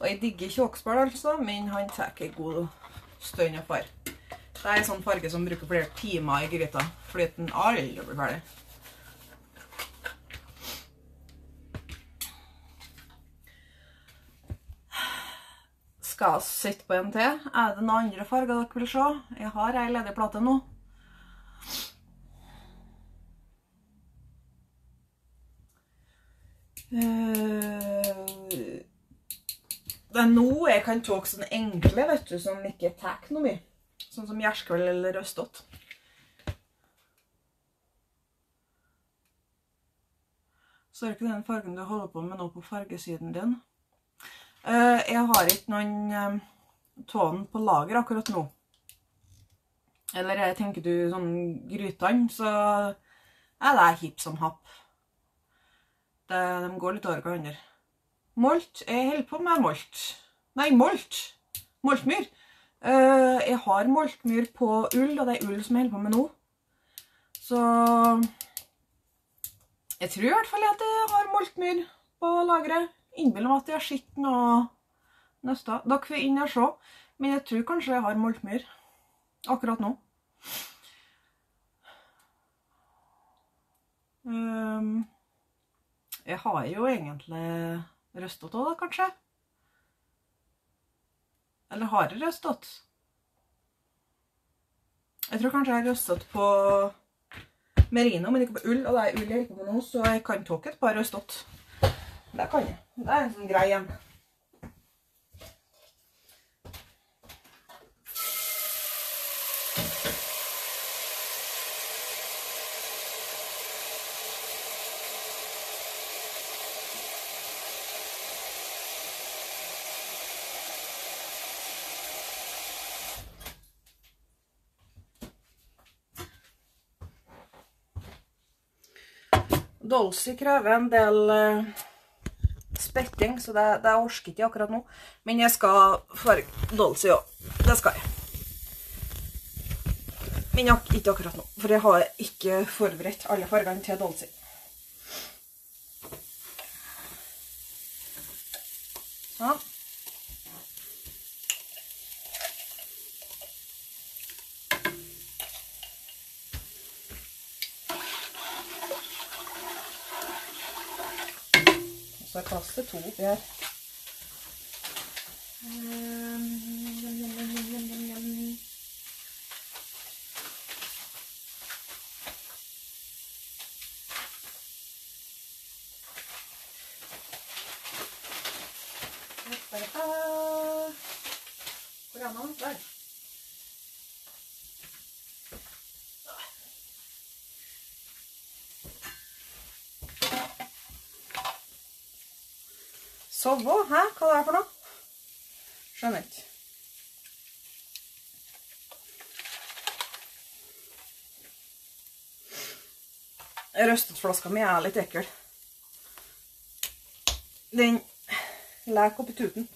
Og jeg digger kjåkspall, altså, men han tar ikke god stund å fare. Det er en sånn farge som bruker flere timer i gryta, fordi den aldri blir ferdig. Skal jeg sitte på en til? Er det noen andre farger dere vil se? Jeg har ei ledig plate nå. Eh, Det er nå jeg kan ta sånne enkle, vet du, som ikke tar noe mye. Sånn som gjerskveld eller røstått. Så er det ikke den fargen du holder på med nå på fargesiden din. Eh, jeg har ikke noen uh, tån på lager akkurat nå. Eller jeg tenker du sånn grytene, så er det hipp som happ. De går litt over hverandre. Molt. Jeg holder på med molt. Nei, molt. Moltmyr. Eh, jeg har moltmyr på ull, og det er ull som jeg holder på med nå. Så jeg tror i hvert fall at jeg har moltmyr på lageret. Innbiller meg at jeg har sett noe nøsta. Dere får inn og se, men jeg tror kanskje jeg har moltmyr akkurat nå. Um, jeg har jo egentlig røstet av da, kanskje. Eller har jeg røstet? Jeg tror kanskje jeg har røstet på merino, men ikke på ull. Og det er ull jeg holder på med nå, så jeg kan ta et par røstet. Det kan jeg. Det er en sånn grei en. Dolce krever en del uh, spetting, så det, det orsker ikke akkurat nå. Men jeg skal farge Dolcy òg. Det skal jeg. Men ikke akkurat nå, for jeg har ikke forberedt alle fargene til Dolcy. Sånn. Så til to her. Hvor er han? Der. Sove? det er for noe? Skjønner ikke. Røstetflaska mi er litt ekkel. Den leker oppi tuten.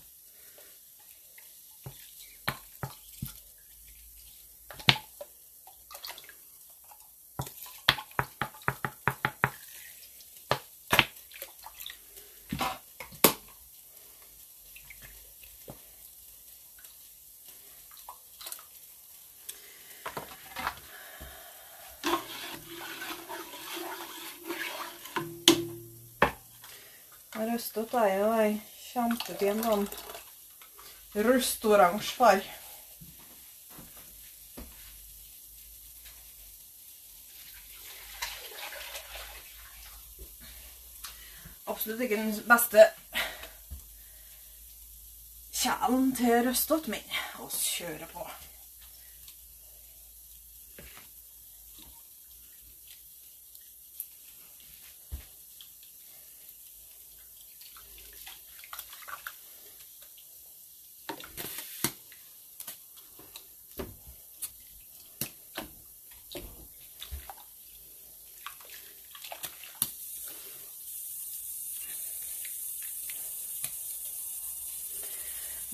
Røstet er jo ei kjempefin sånn rustoransje farge. Absolutt ikke den beste kjelen til røstet, min. oss kjører på.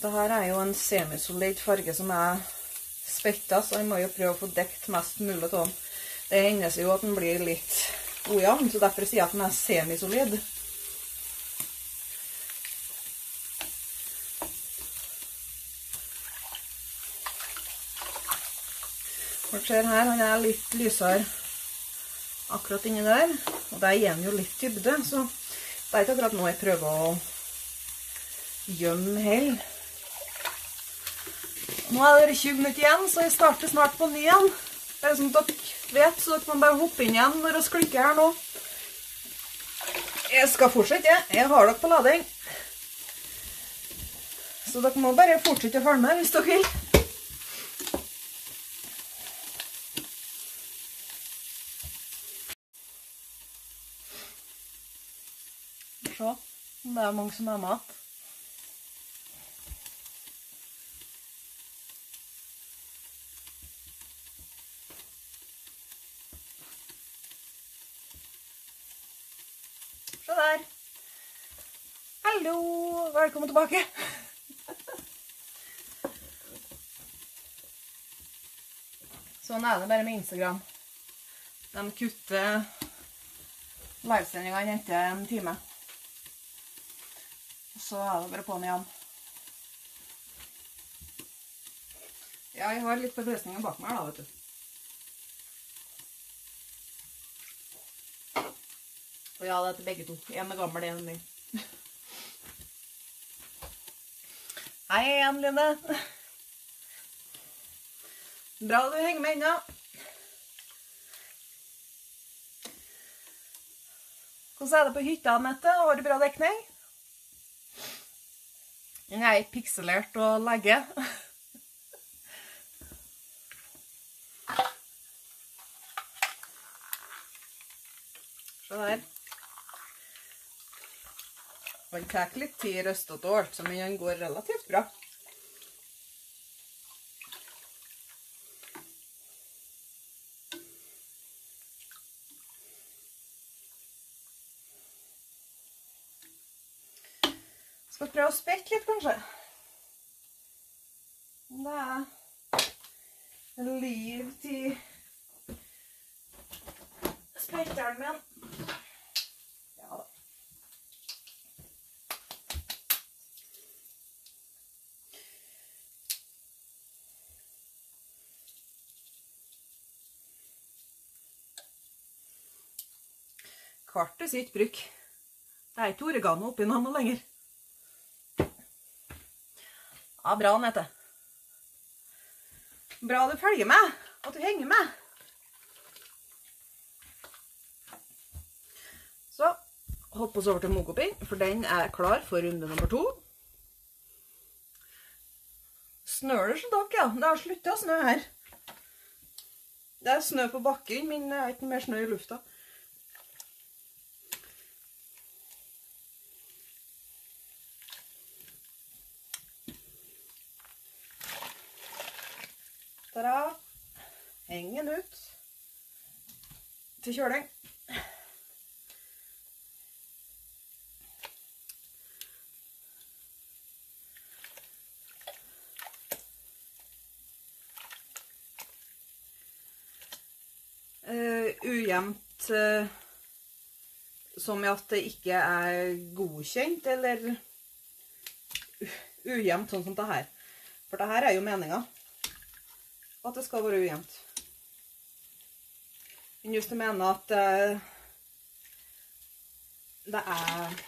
Dette er jo en semisolid farge som er spetta, så jeg må jo prøve å få dekt mest mulig av den. Det hender jo at den blir litt ujevn, så derfor sier jeg at den er semisolid. Dere ser her, han er litt lysere akkurat inni der, og der gir han jo litt dybde, så det er ikke akkurat nå jeg prøver å gjemme heller. Nå er det 20 minutter igjen, så jeg starter snart på ny igjen. Er som dere vet, så dere må bare hoppe inn igjen når vi klikker her nå. Jeg skal fortsette, jeg har dere på lading. Så dere må bare fortsette å følge med hvis dere vil. Se om det er mange som er med. Se der. Hallo! Velkommen tilbake. Sånn er det bare med Instagram. De kutter livesendingene etter en time. Og Så er det bare på'n igjen. Ja, jeg har litt forløsninger bak meg her, da, vet du. Og ja, det er til begge to. En er gammel, en er ny. Hei igjen, Line. Bra du henger med ennå. Hvordan er det på hytta, Mette? Har du bra dekning? Den er pikselert å legge. Se der. Den tar litt tid røstet og alt, men den går relativt bra. Skal prøve å spekke litt, kanskje. Det er liv til spetteren min. Kartet sitt bruk. Det er ikke oregano oppi noe lenger. Ja, bra, Anette. Bra du følger med, at du henger med. Så hopp oss over til mokopi, for den er klar for runde nummer to. Snør det så dere, ja. Det har sluttet å snø her. Det er snø på bakken, men det er ikke mer snø i lufta. Ta-da! Heng den ut til kjøling. Uh, ujevnt uh, som i at det ikke er godkjent, eller ujevnt sånn som det her. For det her er jo meninga at det skal være ujevnt. Men just å mene at uh, det er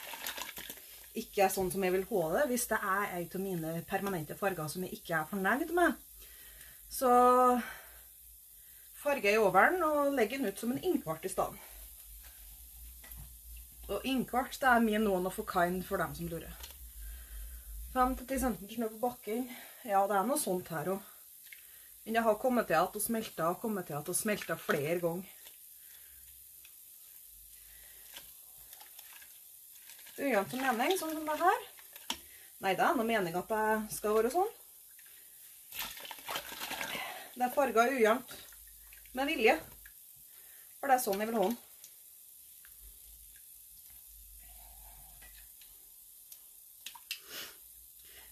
ikke sånn som jeg vil ha det, hvis det er en av mine permanente farger som jeg ikke er fornøyd med, så farger jeg over den og legger den ut som en innkvart i stedet. Og innkvart det er min one of a kind for dem som lurer. 5-10 cm snø på bakken. Ja, det er noe sånt her òg. Men jeg har kommet til at hun smelta og kommet til at hun smelta flere ganger. Ujevnt til mening, sånn som det her. Nei, det er noe mening at det skal være sånn. Det er farga ujevnt med vilje. For det er sånn jeg vil ha den.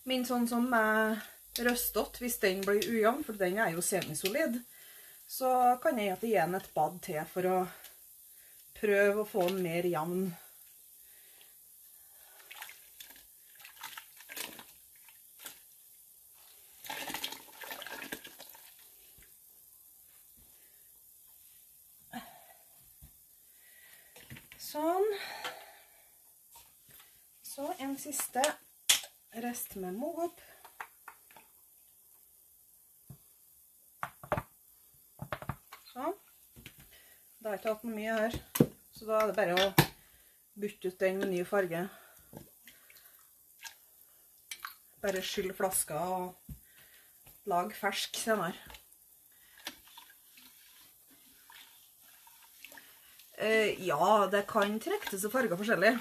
Min sånn som er røstet, hvis den blir ujevn, for den er jo semisolid, så kan jeg gi den et bad til for å prøve å få den mer jevn. Sånn. Så en siste rest med mogop. Sånn. Da har ikke hatt noe mye her, så da er det bare å bytte ut den med ny farge. Bare skyld flaska og lag fersk senere. Eh, ja, det kan trekke til seg farger forskjellig.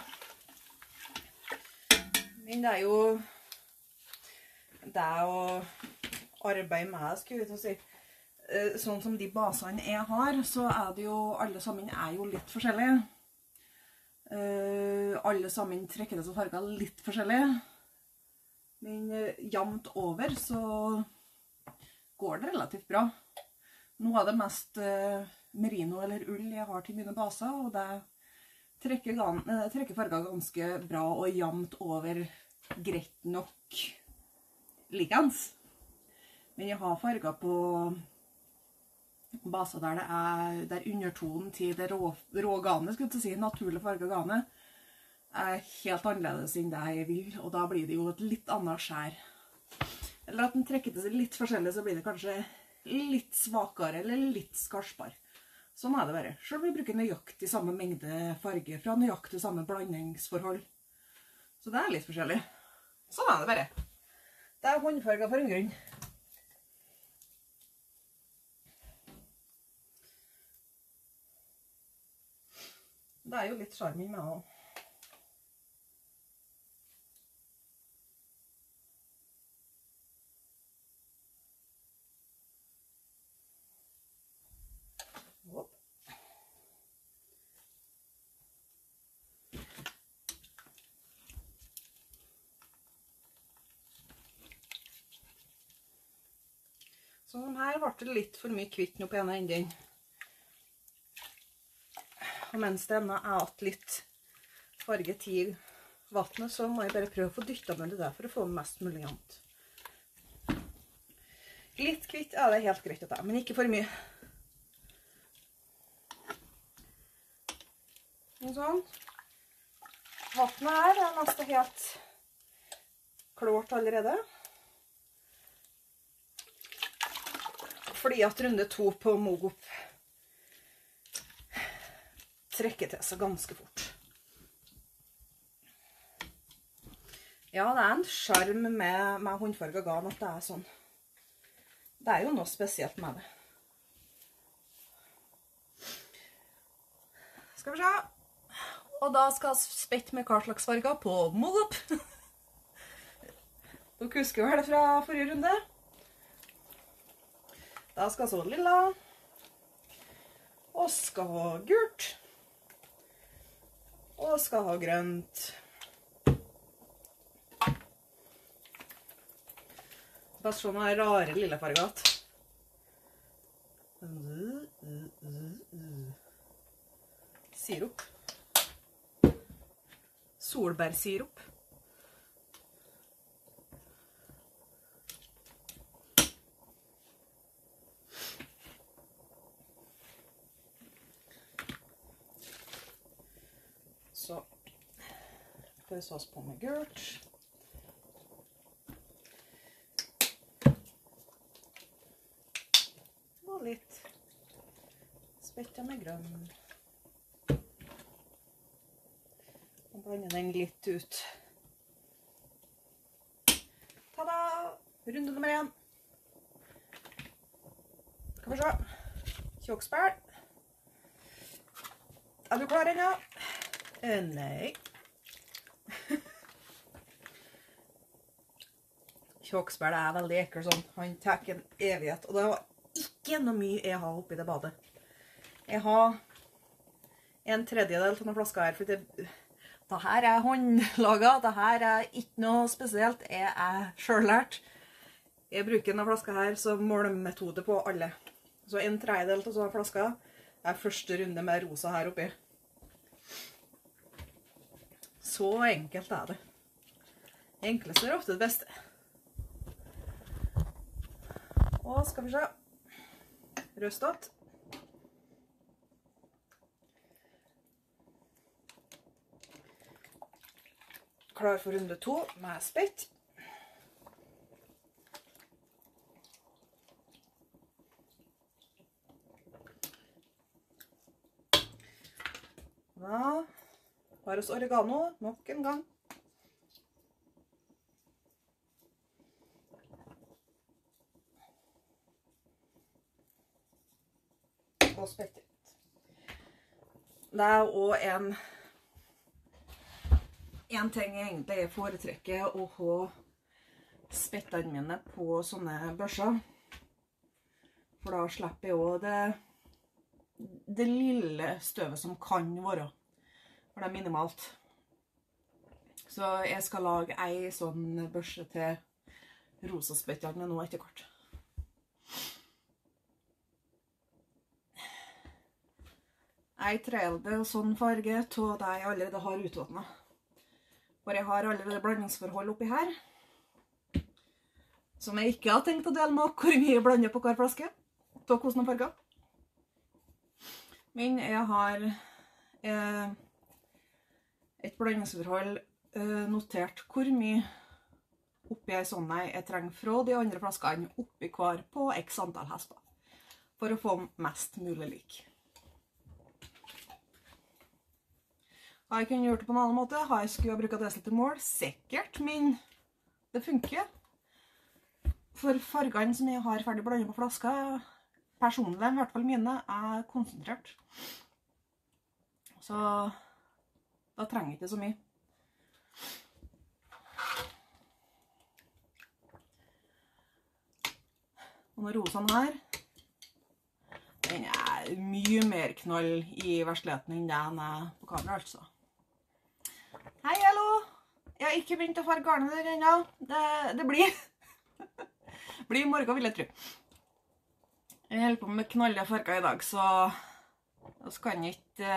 Men det er jo det å arbeide med, skulle jeg si. Eh, sånn som de basene jeg har, så er det jo alle sammen er jo litt forskjellige. Eh, alle sammen trekker det seg farger litt forskjellig. Men jevnt over så går det relativt bra. Noe av det mest eh, merino eller ull jeg har til mine baser, og det trekker, eh, trekker farger ganske bra og jevnt over greit nok likens. Men jeg har farger på baser der det er der undertonen til det rå, rå ganet, skulle jeg si, naturlig farga ganet, er helt annerledes enn det jeg vil, og da blir det jo et litt annet skjær. Eller at den trekker til seg litt forskjellig, så blir det kanskje litt svakere eller litt skarpere. Sånn er det bare. Selv om vi bruker nøyaktig samme mengde farge fra nøyaktig samme blandingsforhold. Så det er litt forskjellig. Sånn er det bare. Det er håndfarga for en grunn. Det er jo litt sjarm i meg òg. Så her ble det litt for mye kvitt nå på ene enden. Og mens denne er igjen litt farge til vannet, så må jeg bare prøve å få dytta med det der for å få mest mulig jevnt. Litt kvitt er det helt greit at det er, men ikke for mye. Sånn. Vannet her er nesten helt klart allerede. Fordi at runde to på Mogop trekker til seg ganske fort. Ja, det er en sjarm med, med håndfarga garn at det er sånn. Det er jo noe spesielt med det. Skal vi se. Og da skal vi spette med hva slags farger på Mogop. Dere husker vel det fra forrige runde? Da skal ha lilla. Og skal ha gult. Og skal ha grønt. Bare se noen rare farger Sirup. Solbærsirup. Så pøser oss på med gult. Og litt spetta med grønn. Og blander den litt ut. Ta-da! Runde nummer én. Skal vi se. Tjokkspæl. Er du klar ennå? Eh, nei. Tjokkspæl er veldig ekkel sånn. Han tar en evighet. Og det var ikke noe mye jeg har oppi det badet. Jeg har en tredjedel av noen flasker her. For det, det her er håndlaga. Det her er ikke noe spesielt. Jeg er sjøllært. Jeg bruker denne flaska her som målmetode på alle. Så en tredjedel av sånne flasker er første runde med rosa her oppi. Så enkelt er det. Det enkleste er ofte det beste. Og skal vi se. Rødstått. Klar for runde to med spett. Da har vi oregano nok en gang. Og spettet. Det er òg en En ting jeg egentlig foretrekker å ha spettene mine på sånne børser. For da slipper jeg òg det, det lille støvet som kan være. For det er minimalt. Så jeg skal lage ei sånn børse til rosaspettene nå etter hvert. Ei tredjedel sånn farge av det jeg allerede har utvatna. For jeg har allerede blandingsforhold oppi her. Som jeg ikke har tenkt å dele med hvor mye jeg blander på hver flaske. Av hvordan farger. Men jeg har eh, et blandingsforhold eh, notert hvor mye oppi ei sånn jeg trenger fra de andre flaskene oppi hver på x antall hester. For å få mest mulig lik. Har jeg kunnet gjort det på en annen måte? Har jeg skulle ha brukt desilitermål? Sikkert, men det funker. For fargene som jeg har ferdig blandet på flaska, personlig, i hvert fall mine, er konsentrert. Så da trenger jeg ikke så mye. Og når rosaen her, den er mye mer knall i verstligheten enn den er på kamera, altså. Hei, hallo! Jeg har ikke begynt å farge garnet der ennå. Det, det, blir blir i morgen, vil jeg tro. Jeg holder på med knallede farger i dag, så vi kan ikke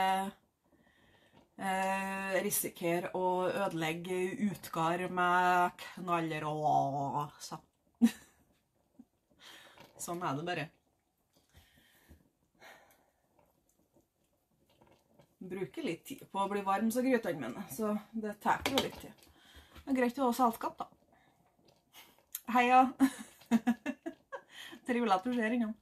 eh, risikere å ødelegge utgard med knaller. Sånn er det bare. Bruker litt tid på å bli varm, så grytene mine. Så det tar jo litt tid. Det er greit å ha selskap, da. Heia. Trivelig at du ser innom.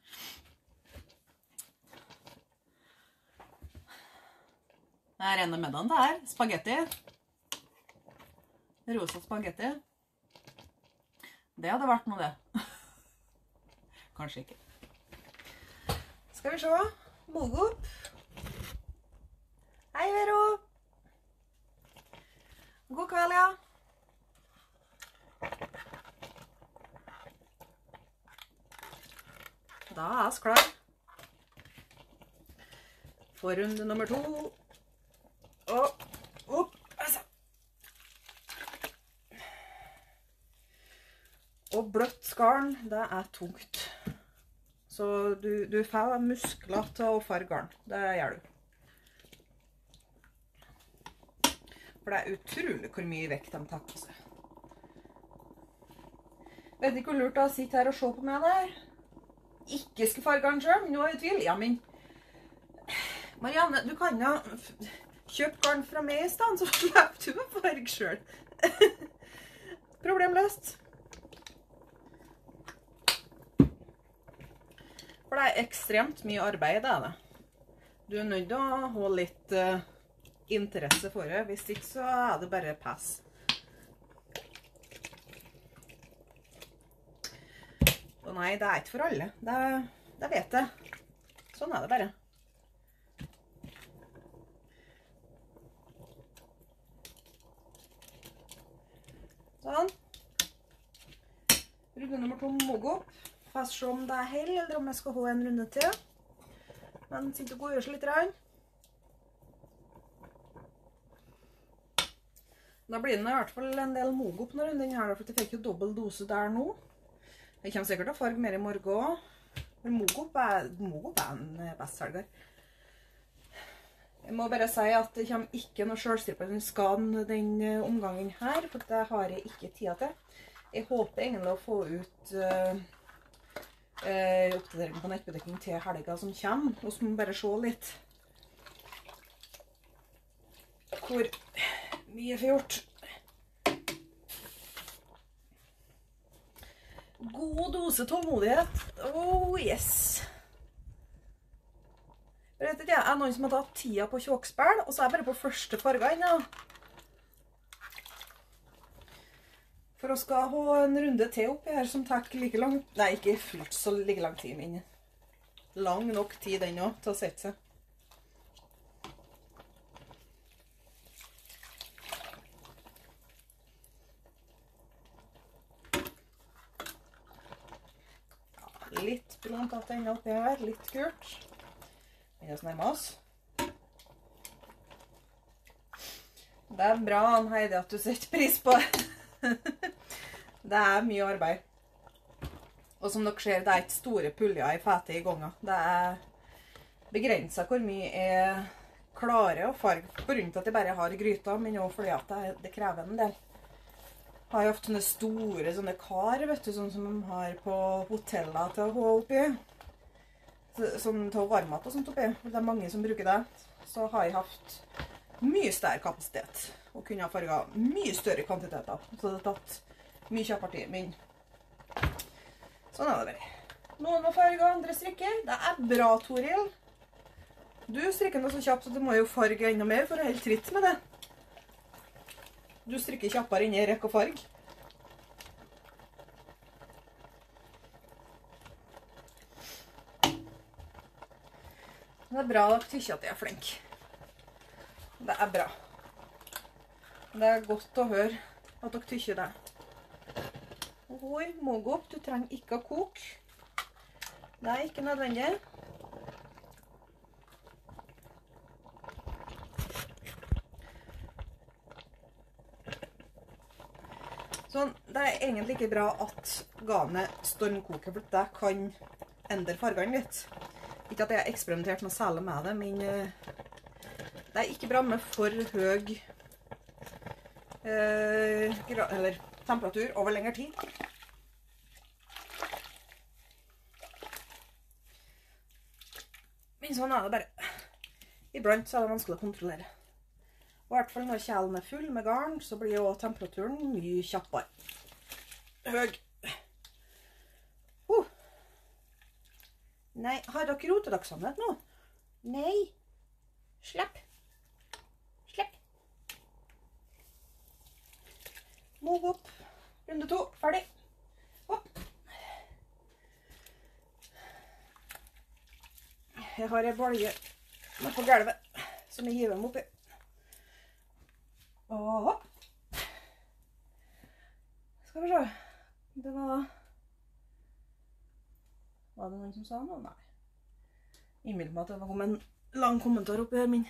Det er rene middagen det her. Spagetti. Rosa spagetti. Det hadde vært noe, det. Kanskje ikke. Skal vi se. Moge opp. Hei, Vero. God kveld, ja. Da er vi klar for runde nummer to. Og opp. Altså. Og bløtt skarn, det er tungt. Så du, du får muskler til å farge garn. Det gjør du. For det er utrolig hvor mye vekt de tar på seg. Vet ikke hvor lurt det er å sitte her og se på meg der. Ikke skal farge den sjøl, men nå er jeg i tvil. Ja, men Marianne, du kan jo kjøpe garn fra meg i stedet, så slipper du å farge sjøl. Problem løst. For det er ekstremt mye arbeid, det er det. Du er nødt til å ha litt uh, interesse for det. Hvis ikke så er det bare pass. Og nei, det er ikke for alle. Det, det vet jeg. Sånn er det bare. Sånn. Runde nummer to må gå opp. Fast se om det er hell, eller om jeg skal ha en runde til. Men sitter og gjøre seg litt. Rann. Da blir det i hvert fall en del mogo på denne her, for jeg fikk jo dobbel dose der nå. Jeg kommer sikkert til å farge mer i morgen også. Men mogop er, mogop er en eh, bestselger. Jeg må bare si at det kommer ikke noe selvstrippende skan den eh, omgangen her, for det har jeg ikke tida til. Jeg håper egentlig å få ut uh, uh, oppdatering på nettbutikken til helga som kommer. Og så må vi bare se litt hvor mye fjort. God dose tålmodighet. Oh, yes. Det ikke, jeg er noen som har tatt tida på kjåkspill, og så er jeg bare på første fargene. For å skal ha en runde til oppi her som tar like lang Nei, ikke fullt så like lang tid, men lang nok tid den òg til å sette seg. litt brunt alt enda oppi her, litt gult. Vi oss nærme oss. Det er bra, Heidi, at du setter pris på det. det er mye arbeid. Og som dere ser, det er ikke store puljer i fetet i gangen. Det er begrensa hvor mye jeg klarer å farge. Til at jeg bare har gryta, men også fordi at det krever en del. Har jo hatt sånne store sånne kar, vet du, sånn som de har på hoteller til å ha oppi. Så- Sånn til å varme mat og sånt oppi. Det er mange som bruker det. Så har jeg hatt mye større kapasitet og kunne ha farga mye større kvantiteter. Så det har tatt mye kjappere tid. Men sånn er det bare. Noen må farge, andre strikker. Det er bra, Toril. Du strikker noe så kjapt, så du må jo farge enda mer for å holde tritt med det. Du strikker kjappere enn jeg rekker å farge. Det er bra dere tykker at jeg er flink. Det er bra. Det er godt å høre at dere tykker det. Oi, må gå opp. Du trenger ikke å koke. Det er ikke nødvendig. Sånn, det er egentlig ikke bra at garnet stormkoker, for det kan endre fargene litt. Ikke at jeg har eksperimentert noe særlig med det, men eh, det er ikke bra med for høy eh, temperatur over lengre tid. Men sånn er det bare. Iblant så er det vanskelig å kontrollere. Og i hvert fall når kjelen er full med garn, så blir jo temperaturen mye kjappere. Høg. Uh. Nei, har dere rotedagsomhet nå? Nei. Slipp. Slipp. Move opp. Runde to. Ferdig. Opp. Jeg har ei balje på gulvet som jeg hiver dem oppi. Og hopp. Skal vi se. Det var Var det noen som sa noe? Nei. Innbilte meg at det var kommet en lang kommentar oppi her, min.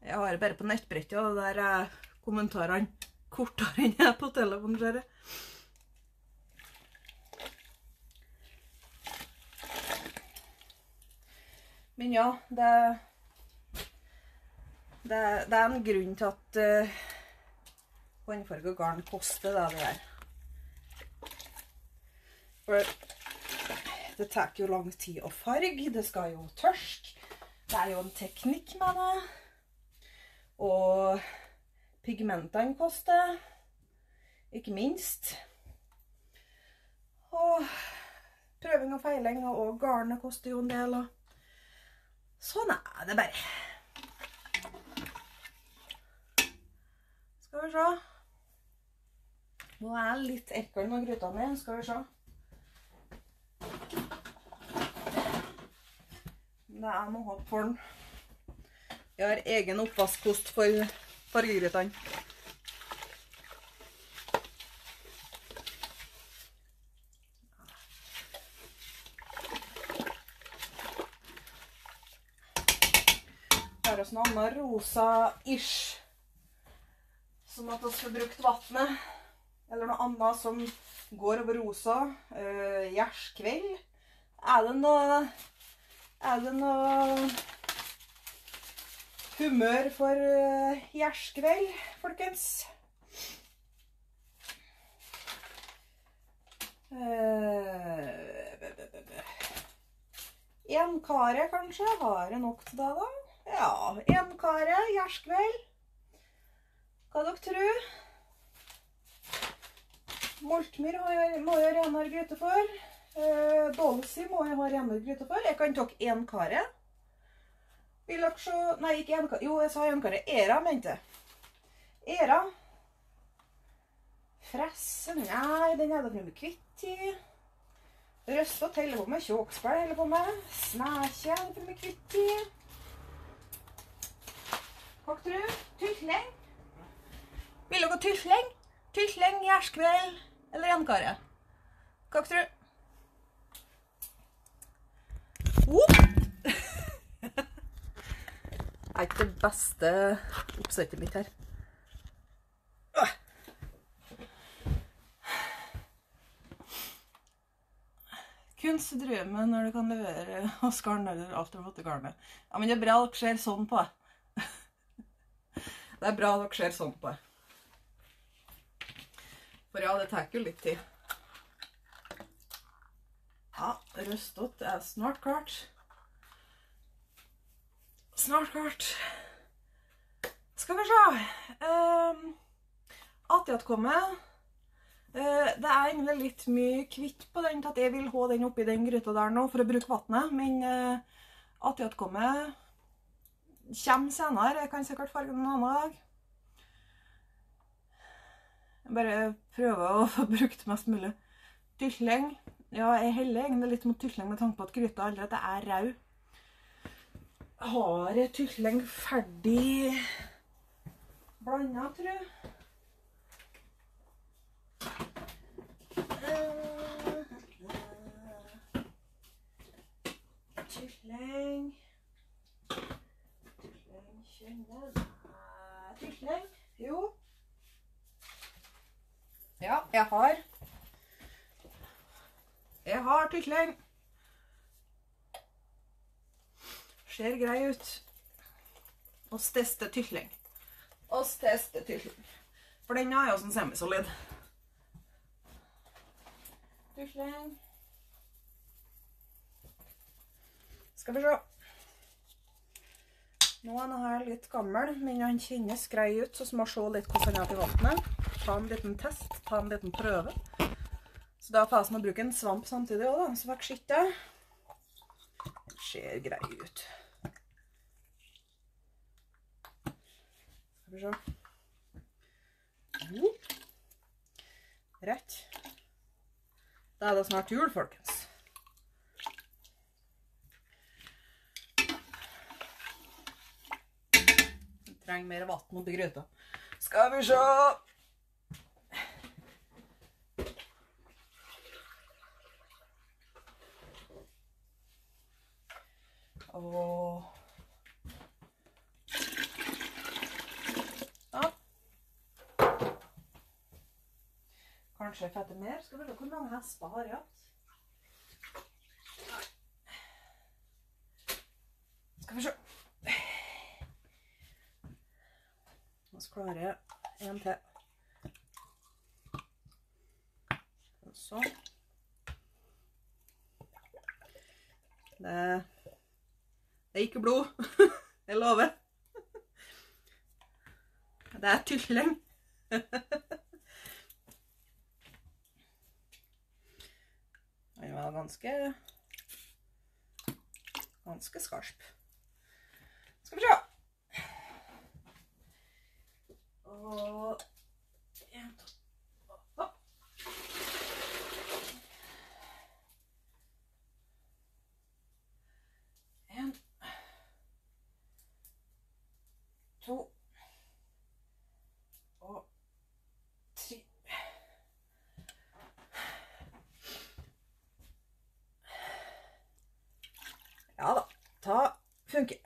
Jeg har det bare på nettbrettet, og der er kommentarene kortere enn jeg er på telefonen. ser jeg. Men ja, det det, det er en grunn til at uh, håndfarge og garn koster det det der. For det tar jo lang tid å farge, det skal jo tørske. Det er jo en teknikk med det. Og pigmentene koster, ikke minst. Og prøving og feiling, og garnet koster jo en del. Og sånn er det bare. Skal vi se. Nå er jeg litt ekkel med gryta mi. Skal vi se. Det er noe håp for den. Jeg har egen oppvaskkost for fargegrytene. Er noe annet rosa-ish. Sånn at vi får brukt vannet. Eller noe annet som går over rosa. Uh, Gjerskveld. Er det noe Er det noe humør for uh, folkens? En kare, kanskje? Har jeg nok til deg, da? Ja, en kare, gjerskveld. Hva dere tror? Moltmyr må jeg ha renere gryte for. Uh, Dolsi må jeg ha renere gryte. Jeg kan takke én kare. Vil dere se Nei, ikke én kare. Jo, jeg sa én kare. Era, mente jeg. Era. Fresse Nei, den er det for mye kvitt i. Røstot holder på med. Kjåkspill holder på med. Snækje er det for kvitt i. Hva tror du? Tysling? Vil dere ha tysling? Tysling, gjærskveld eller enkare? Hva tror du? Opp! Det er ikke det beste oppsettet mitt her. Kunst med når du kan levere og skarne alt du har fått i garnet. Ja, men det er bra dere ser sånn på det. Det er bra dere ser sånn på det. For ja, det tar jo litt tid. Ja, røstet er snart klart. Snart klart. Skal vi se. Um, kommer. Uh, det er egentlig litt mye kvitt på den at jeg vil ha den oppi den gryta der nå for å bruke vannet. Men uh, attjatkommet kommer senere. Jeg kan sikkert farge den en annen dag. Jeg bare prøver å få brukt mest mulig. Tylling. Ja, jeg heller egentlig litt mot tykling med tanke på at gryta allerede er rød. Har jeg tykling ferdig blanda, tror jeg? Tykling Tylling kjønner Tykling. Jo. Ja, jeg har Jeg har tykling. Ser grei ut. Oss tester tykling. Oss tester tykling. For den er jo sånn semisolid. Tykling. Skal vi se. Nå er denne litt gammel, men han kjennes grei ut, så vi må se litt hvordan han er til vannet. Ta en liten test, ta en liten prøve. Så da passer man å bruke en svamp samtidig også, da, så fikk skittet. Den ser grei ut. Skal vi se. Jo. Rett. Da er det snart jul, folkens. Vi trenger mer vann oppi gryta. Skal vi se. Og Ja. Kanskje fette mer. Skal vi se hvor mange hester har jeg hatt? Skal vi se. Nå klarer jeg en til. Sånn. Det det er ikke blod. Jeg lover. Det er tylling. Den var ganske ganske skarp. Skal vi se. Og en, to, opp. En to og tre. Ja da, ta funker.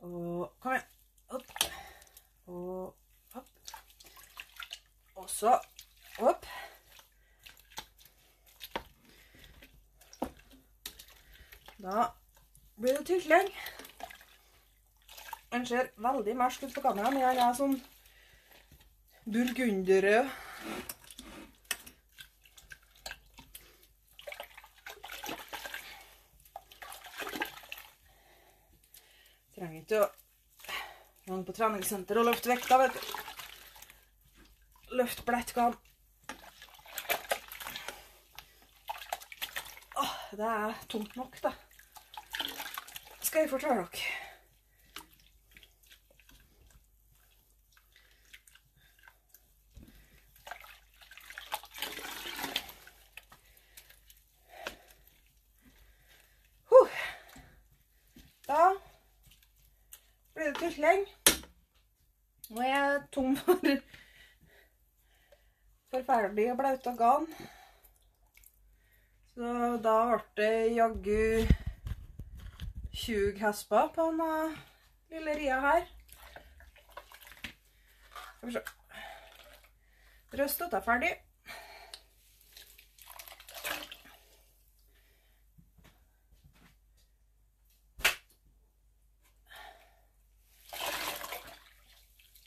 Og kom igjen. Opp. Og opp. Og så opp. Da blir det tykling. Den ser veldig mersk ut på kamera, men den er sånn burgunderrød. Trenger ikke å gå på treningssenter og løfte vekta, vet du. Løft blettkam. Åh, det er tungt nok, da. Skal jeg fortelle dere. Da blir det tylling. Nå er jeg tom for og blauta garn. Så da ble det jaggu 20 hesper på denne lille ria her. Skal vi se. Røstet er ferdig.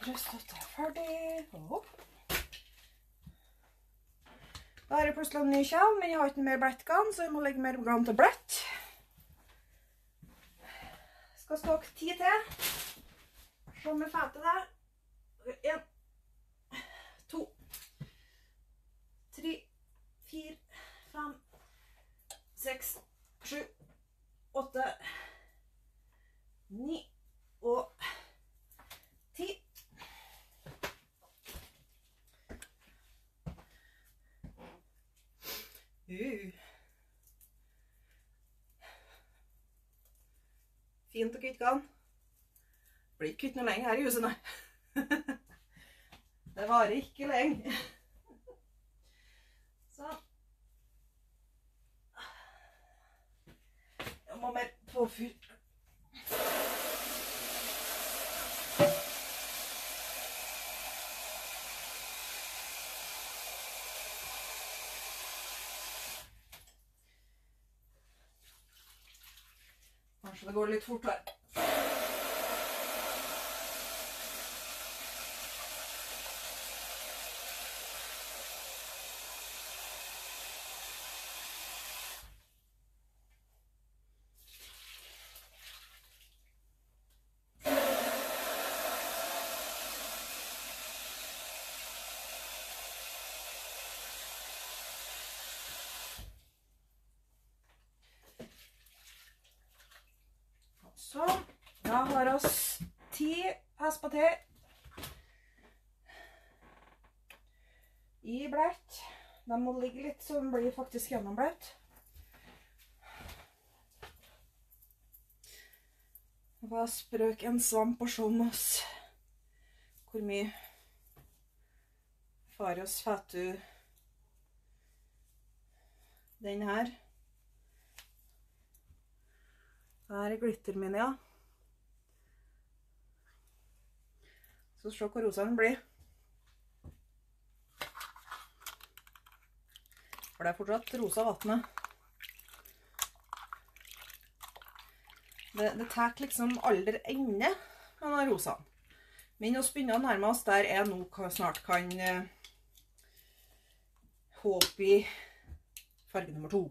Røstet er ferdig. Opp. Da har jeg plutselig en ny kjell, men jeg har ikke mer blettgarn, så jeg må legge mer garn til bløtt. Skal stokke ti til. Se om jeg får til det. En, to, tre, fire, fem, seks, sju, åtte, ni og ti. Fint å kutte garn. Blir ikke kutt noe lenge her i huset, nei. Det varer ikke lenge. Så. Jeg må mer påfyr. Det går litt fort Sånn. Da har oss ti hesper til. I bløtt. De ligger litt så den blir faktisk gjennomblaut. Hva sprøk en svamp og se om oss hvor mye Farios fætu den her. Her er glitter min, ja. Så se hvor rosa den blir. For det er fortsatt rosa vannet. Det, det tar liksom aldri ende med den rosa. Men vi begynner å nærme oss der jeg nå snart kan eh, håpe i farge nummer to.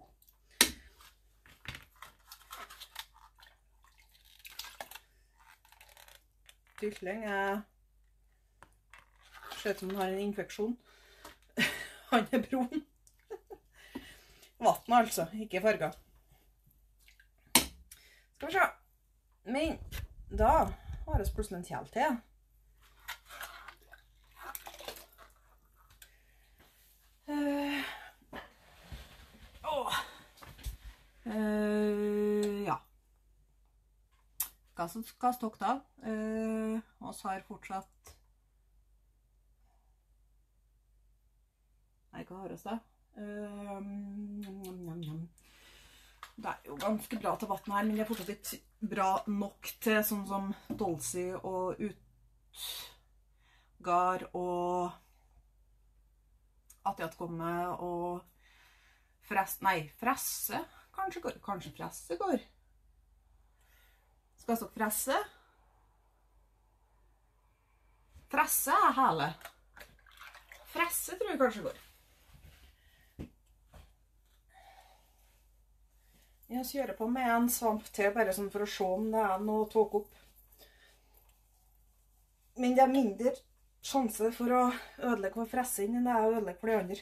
Tylling er Ser ut som han har en infeksjon. Han er brun. Vann, altså, ikke farger. Skal vi se. Men da har vi plutselig en kjel til. Uh, åh. Uh, ja. Hva som skal stokke? Uh, har fortsatt Nei, hva har vi da? Njam. Det er jo ganske bra til vann her, men det er fortsatt ikke bra nok til sånn som dolsi og utgar og atjatkomme og fress... Nei, fresse kanskje går. Kanskje fresse går. Skal dere fresse? Fresse er hele. Fresse tror jeg kanskje går. Jeg kjører på med en svamp til, bare sånn for å se om det er noe å tåke opp. Men det er mindre sjanse for å ødelegge for fressing enn det er å ødelegge for de andre.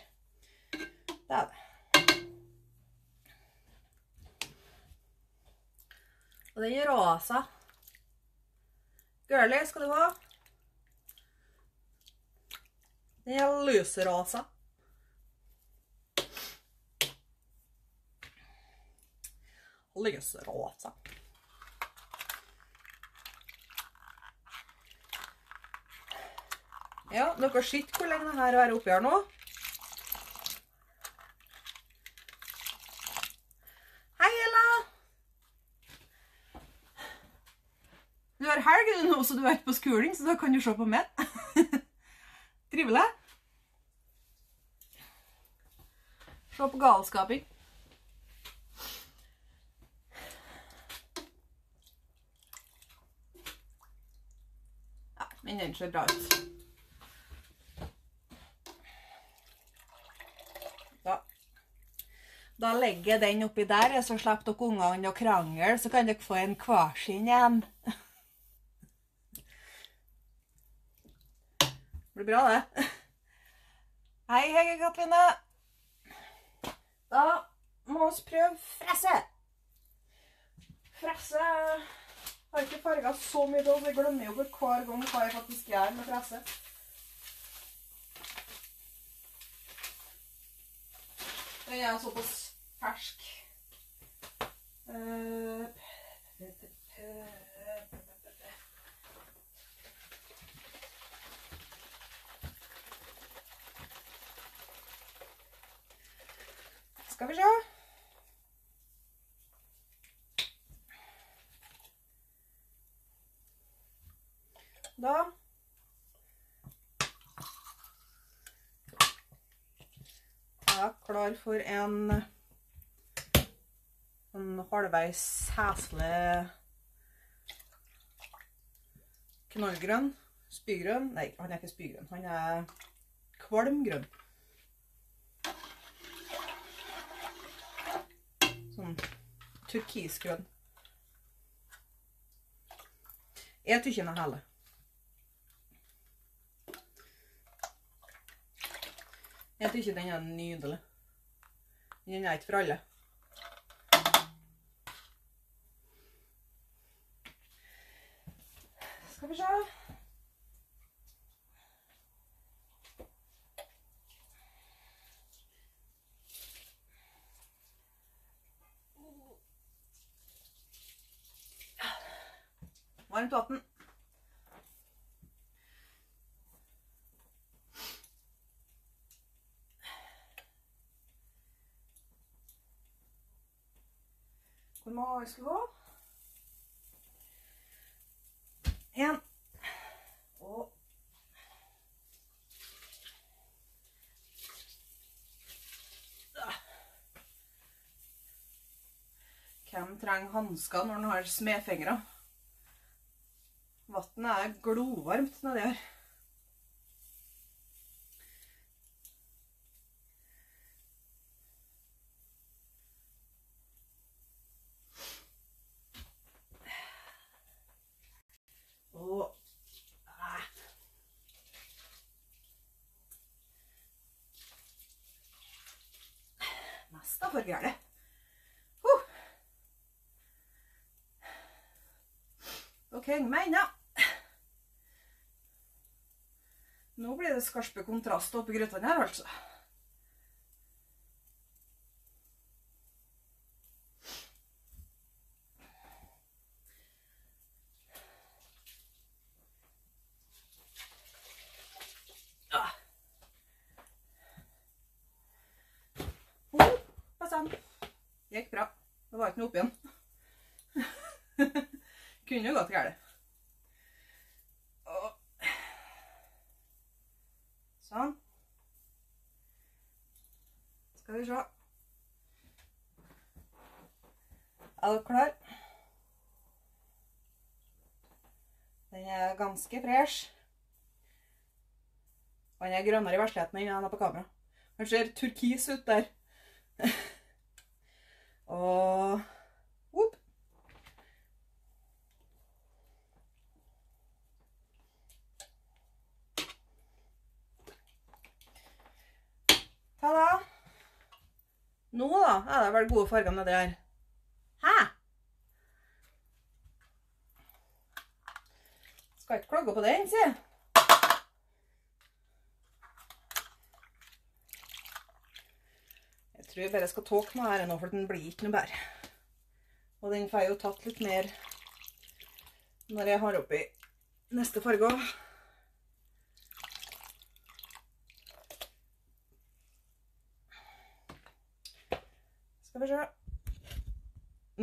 Det er det. Og den rosa. Girlie skal du ha. Den er lyserosa. lösrasa. Ja, dere har ser hvor lenge det her er oppi her nå. Hei, Ella! Du har helg nå, så du er ikke på skolen, så da kan du se på meg. Trivelig. Se på galskapen. Men den ser bra ut. Da, legger jeg den oppi der, så slipper dere ungene å krangle, så kan dere få en hver sin igjen. Det blir bra, det. Hei, Hege Katrine. Da må vi prøve fresse. Fresse har ikke farga så mye, da, så jeg glemmer jo hver gang hva jeg faktisk gjør med presse. Den er såpass fersk. Eh, Skal vi se. Da er jeg klar for en, en halvveis heslig knallgrønn. Spygrønn. Nei, han er ikke spygrønn. Han er kvalmgrønn. Sånn turkisgrønn. Jeg tykker den er herlig. Jeg tykker den er nydelig. Den er ikke for alle. Skal vi se. Varmt vann. Mange skal gå? En. Og Hvem trenger hansker når en har smedfingre? Vannet er glovarmt nedi her. Og ah. Mest av for gærent. Uh. OK, mener Nå blir det skarpe kontraster oppi grøtene her, altså. Ah. Oh, passan. Gikk bra. Det var ikke noe oppi igjen. Kunne jo gått galt. Sånn. Skal vi se. Er du klar? Den er ganske fresh. Og han er grønnere i virkeligheten enn han er på kamera. Han ser turkis ut der. Og Whoop. Ta-da! Nå da er det vel gode farger med det her. Hæ? Skal ikke klage på den, sier jeg. Jeg tror jeg bare skal tåke noe her nå, for den blir ikke noe bedre. Og den får jeg jo tatt litt mer når jeg har oppi neste farge. Skal vi se.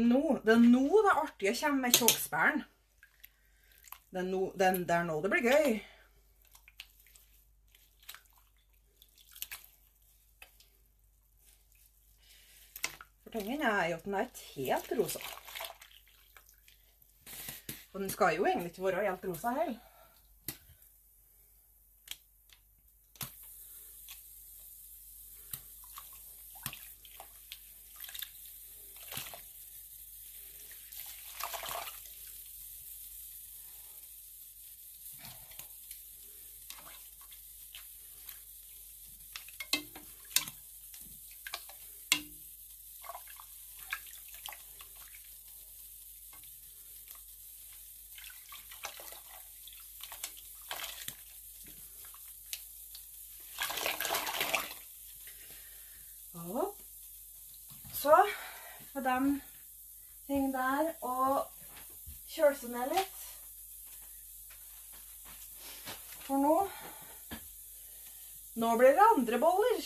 Nå, det er nå det artige kommer med tjåkspæren. Det den, det, er, nå det blir gøy. For er jo at den er helt rosa. Og den skal jo egentlig ikke være helt rosa heller. Ja. Så får ting der og kjølse ned litt. For nå Nå blir det andre boller.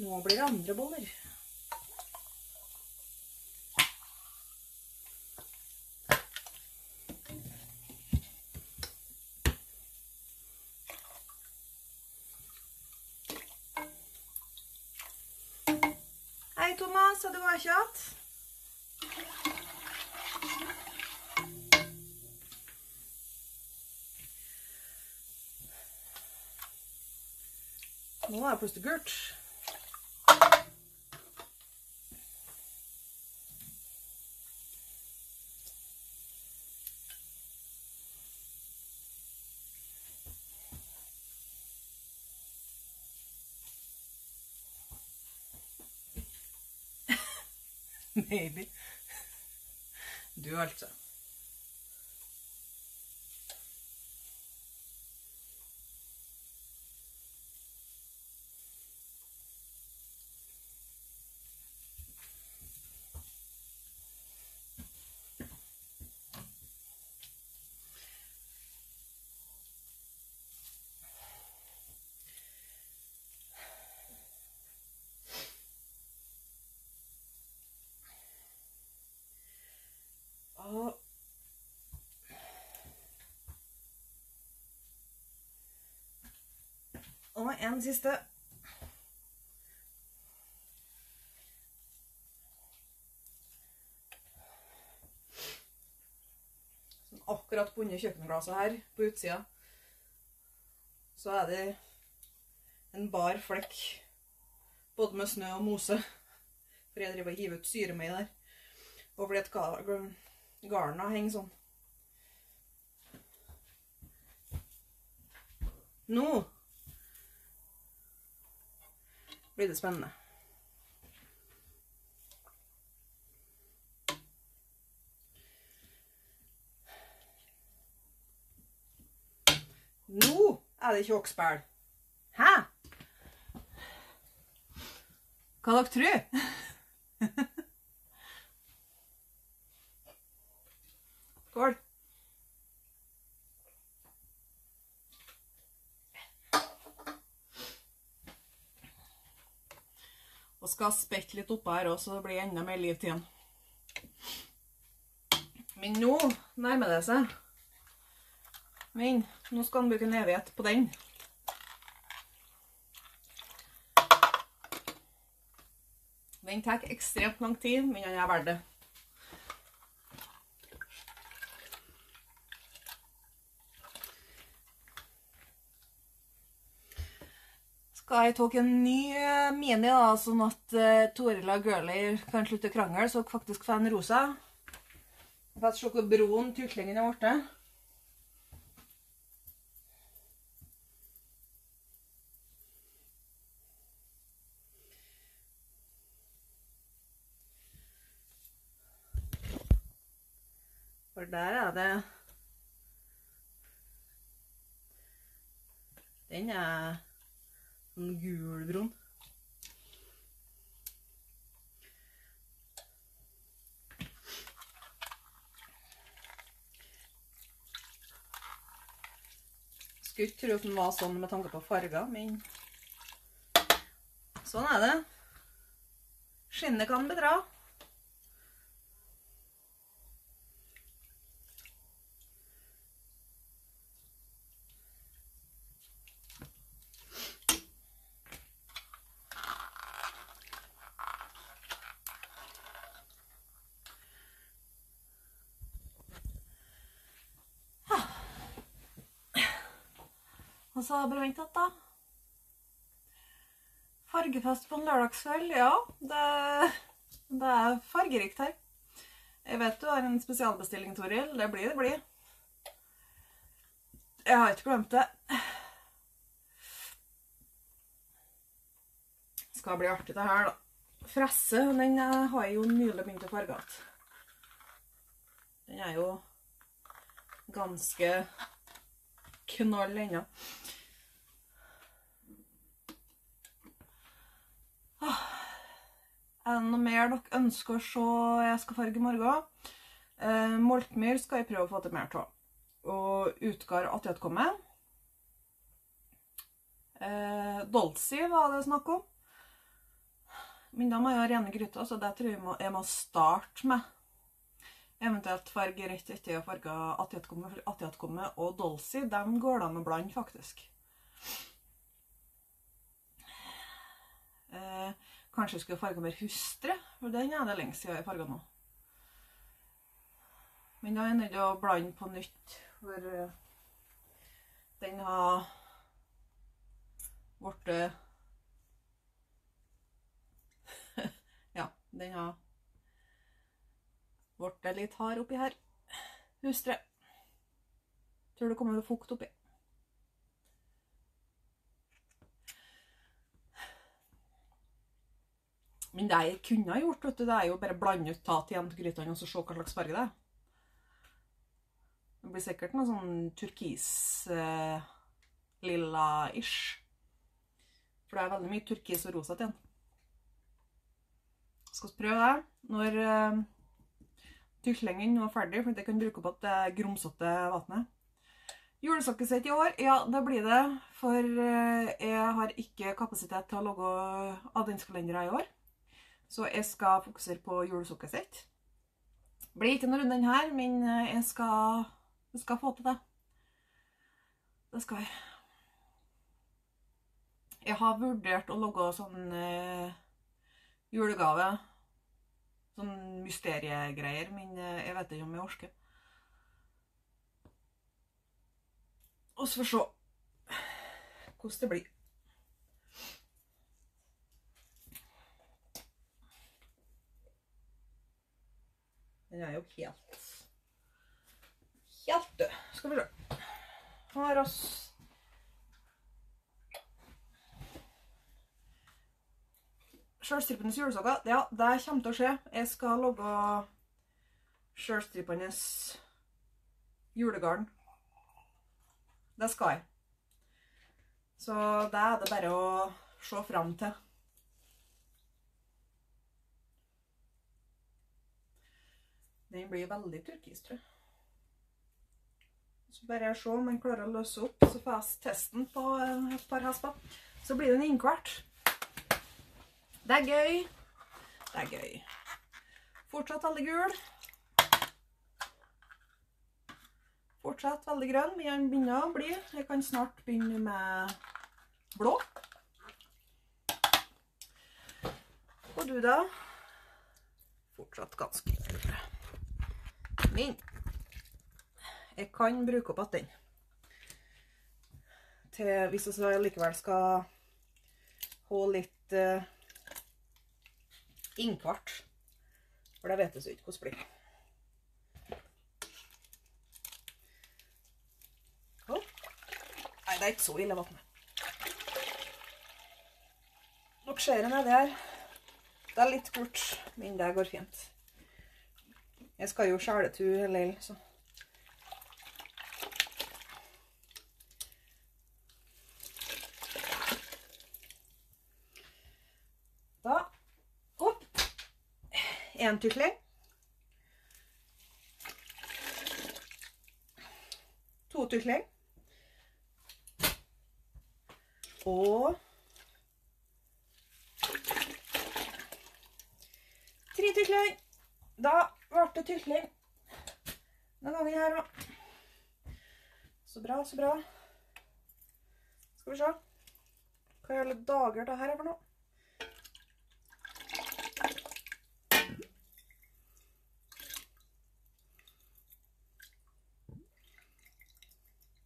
Nå blir det andre boller. Hei, Thomas. Har det gått kjapt? Nå er det plutselig Maybe. Du, altså. Og Og en siste. Akkurat på under kjøkkenglasset her, på utsida, så er det en bar flekk, både med snø og mose. For jeg driver og hiver ut syre med der. Og fordi at garna henger sånn. Nå blir det spennende. Nå er det kjåkspæl. Hæ? Hva dere tror? Skål. Og skal spette litt oppå her også, så det blir enda mer liv til den. Men nå nærmer det seg. Men nå skal han bruke en evighet på den. Den tar ekstremt lang tid, men den er verdt det. Skal jeg ta en ny eh, mini, da, sånn at uh, Toril Girlie kan slutte å krangle, så dere faktisk får en rosa. Jeg får se hvor broen tuklingen er borte. For der er det Den er sånn gulbrun. Skulle ikke tro at den var sånn med tanke på farger, men sånn er det. Skinnet kan bedra. Så bare vent litt, da. Fargefest på en lørdagskveld. Ja, det, det er fargerikt her. Jeg vet du har en spesialbestilling, Toril. Det blir det blir. Jeg har ikke glemt det. Skal bli artig det her, da. Fresse, den eh, har jeg jo nylig begynt å farge igjen. Den er jo ganske knall ennå. Er det noe mer dere ønsker å se jeg skal farge i morgen? Eh, Moltmyr skal jeg prøve å få til mer av. Og Utgard attåtkomme. Eh, Dolcy var det snakk om. Må jeg ha rene gryter, så det tror jeg må, jeg må starte med. Eventuelt farge rett etter å farge attåtkomme, for attåtkomme og Dolcy, dem går det an å blande, faktisk. Eh, kanskje jeg skulle farge mer hustre, for den er det lenge siden jeg farga nå. Men da er jeg nødt til å blande på nytt, for eh, den har blitt Ja, den har blitt litt hard oppi her. Hustre. Tror det kommer fukt oppi. Men det jeg kunne ha gjort, vet du, det er jo bare blande ut ta til igjen til grytene og så se hva slags farge det er. Det blir sikkert noe sånn turkis-lilla-ish. For det er veldig mye turkis og rosa til den. Skal vi prøve det når uh, tyslingen nå er ferdig, for jeg kan bruke opp det grumsete vannet. Julesokkesett i år, ja, det blir det. For uh, jeg har ikke kapasitet til å lage adventskalendere i år. Så jeg skal fokusere på julesokkesett. Blir ikke noe rundt den her, men eh, jeg skal, jeg skal få til det. Det skal jeg. Jeg har vurdert å lage sånn eh, julegave. Sånn mysteriegreier, men eh, jeg vet ikke om jeg orker. Og så får se hvordan det blir. Den er jo helt Helt død. Skal vi se. Har oss Sjølstrippende julesokker. Ja, det kommer til å skje. Jeg skal lage sjølstrippende julegarn. Det skal jeg. Så det er det bare å se fram til. Den blir veldig turkis, tror jeg. Så bare jeg se om den klarer å løse opp, så får jeg testen på et par hesper. Så blir den innkvart. Det er gøy. Det er gøy. Fortsatt veldig gul. Fortsatt veldig grønn, men den begynner å bli. Jeg kan snart begynne med blå. Og du da? Fortsatt ganske gul. Men jeg kan bruke opp igjen den. Til hvis vi likevel skal ha litt uh, innkvart. For det vet jeg ikke hvordan det blir. Nei, det er ikke så ille vannet. Dere ser nedi her. Det er litt kort, men det går fint. Jeg skal jo sjeletur en heller, så. Da opp. En tykling. To tykling. Og tre tykling. Da ble det tykling denne gangen her òg. Så bra, så bra. Skal vi se. Hva alle dager det her er for noe?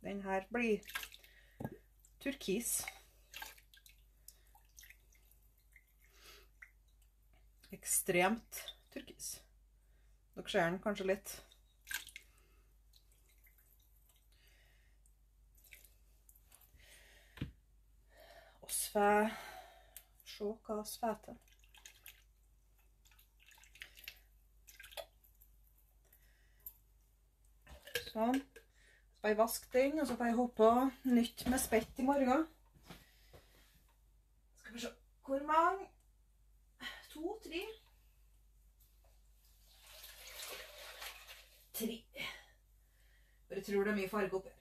Den her blir turkis. Ekstremt turkis. Dere ser den kanskje litt. Og sve Se hva til. Sånn. Så får jeg vaske den, og så får jeg håpe nytt med spett i morgen. Skal vi se Hvor mange? To? Tre? Tre. Bare tror det er mye farge oppi her.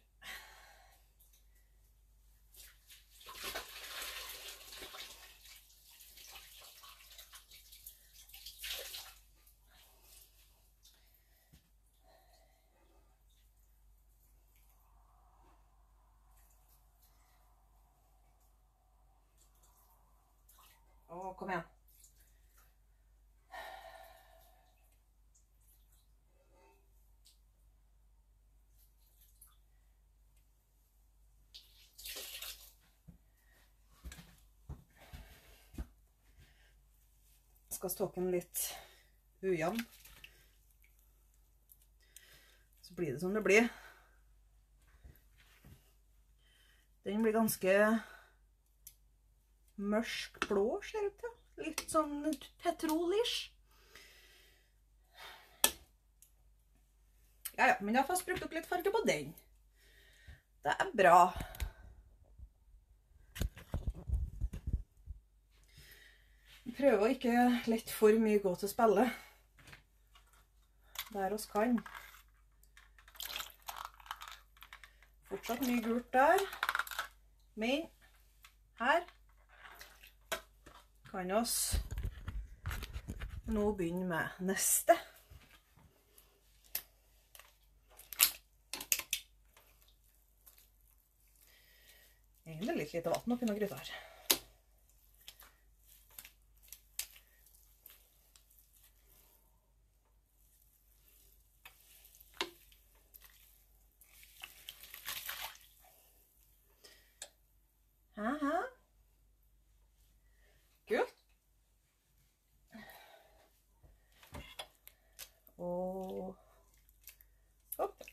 Å, kom igjen. Skal stokken litt ujevn. Så blir det som det blir. Den blir ganske mørk blå, ser det ut til. Litt sånn petrolish. Ja, ja, men jeg har fått brukt litt farge på den. Det er bra. Prøver å ikke lette for mye gå til spille. Der oss kan. Fortsatt mye gult der. Men her kan oss nå begynne med neste. Egentlig litt lite vann oppi noen gryter her. Hæ, Kult. Og opp.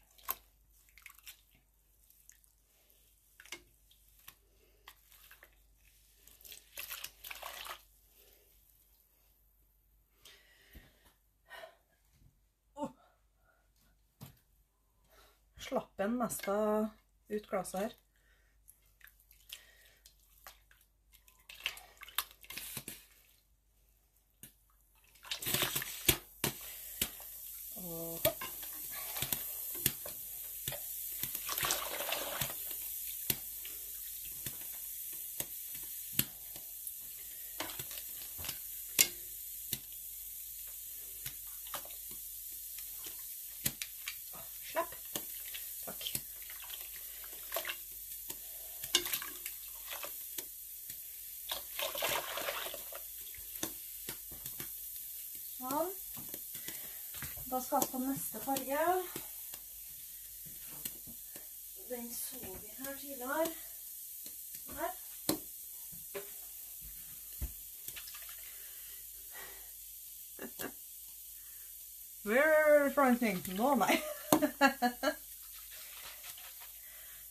Oh. Slapp en mest ut glasset her. Og hopp. Slapp. Takk. Sånn. Da skal på neste farge. Den så vi her tidligere. Her. Where thinking? Nå, nei.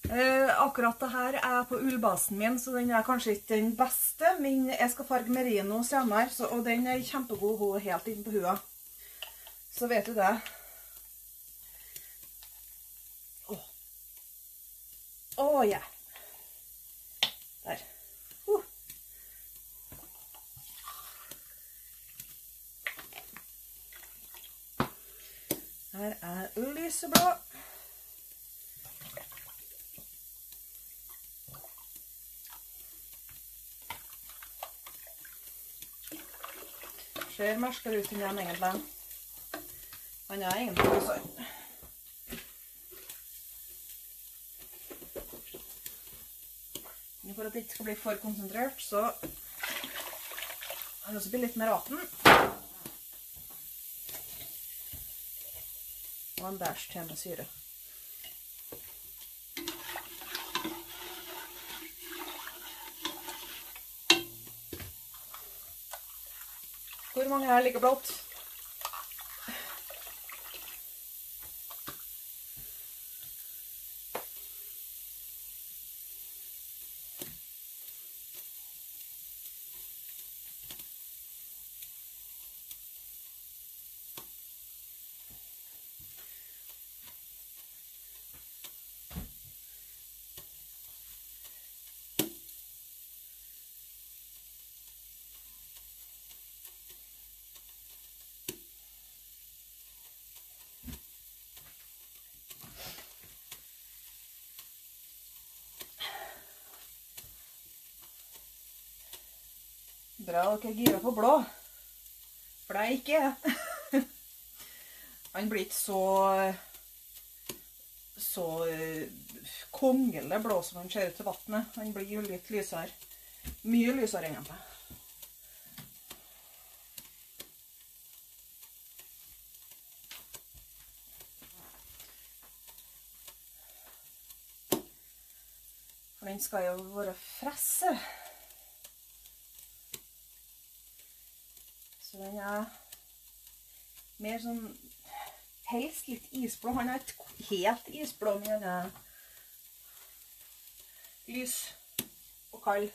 Eh, akkurat det her er på ullbasen min, så den er kanskje ikke den beste, men jeg skal farge merino senere, og den er kjempegod, helt inn på hua. Så vet du det. Åh. Åh, ja. Der. Her er lyseblå. Ser merkere ut enn den egentlig. Han er egentlig sånn. For at det ikke skal bli for konsentrert, så har det også blitt litt mer aten. Og en bæsj til med syre. Hvor mange her ligger blått? Bra dere gira på blå. For det er ikke jeg. Han blir ikke så så eh, kongelig blå som han ser ut til vannet. Han blir jo litt lysere. Mye lysere egentlig. For den skal jo være fresse. Så den er mer sånn Helst litt isblå. Han er ikke helt isblå, men han er lys og kald.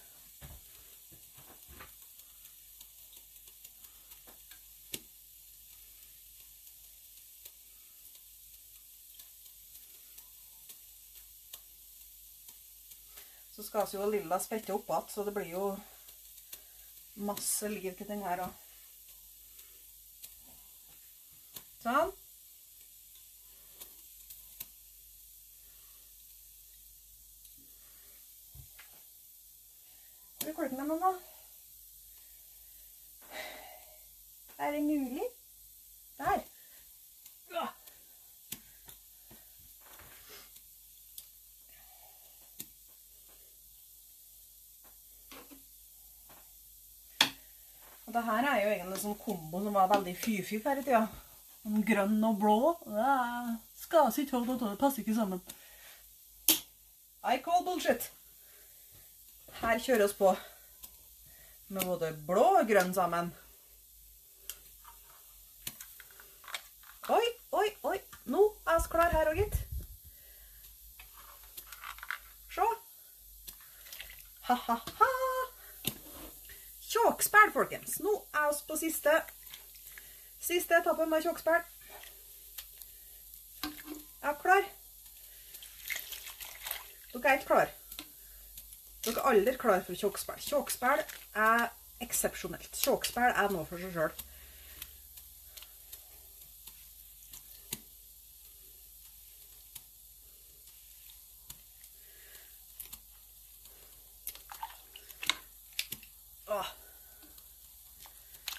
Så skal vi jo lilla spette opp igjen, så det blir jo masse liv til den her òg. Sånn. Hvor er min nå? Er det mulig? Der. Og det her er jo egentlig en sånn kombo som var veldig fy-fy før i tida. Grønn og blå. Det skal vi ikke holde av, det passer ikke sammen. I call bullshit. Her kjører vi på med både blå og grønn sammen. Oi, oi, oi. Nå er vi klar her òg, gitt. Se. Ha-ha-ha. Kjåkspæl, folkens. Nå er vi på siste Siste etappe med tjåkspel. Er klar? Dere er ikke klar. Dere er aldri klar for tjåkspill. Tjåkspill er eksepsjonelt. Tjåkspill er noe for seg sjøl.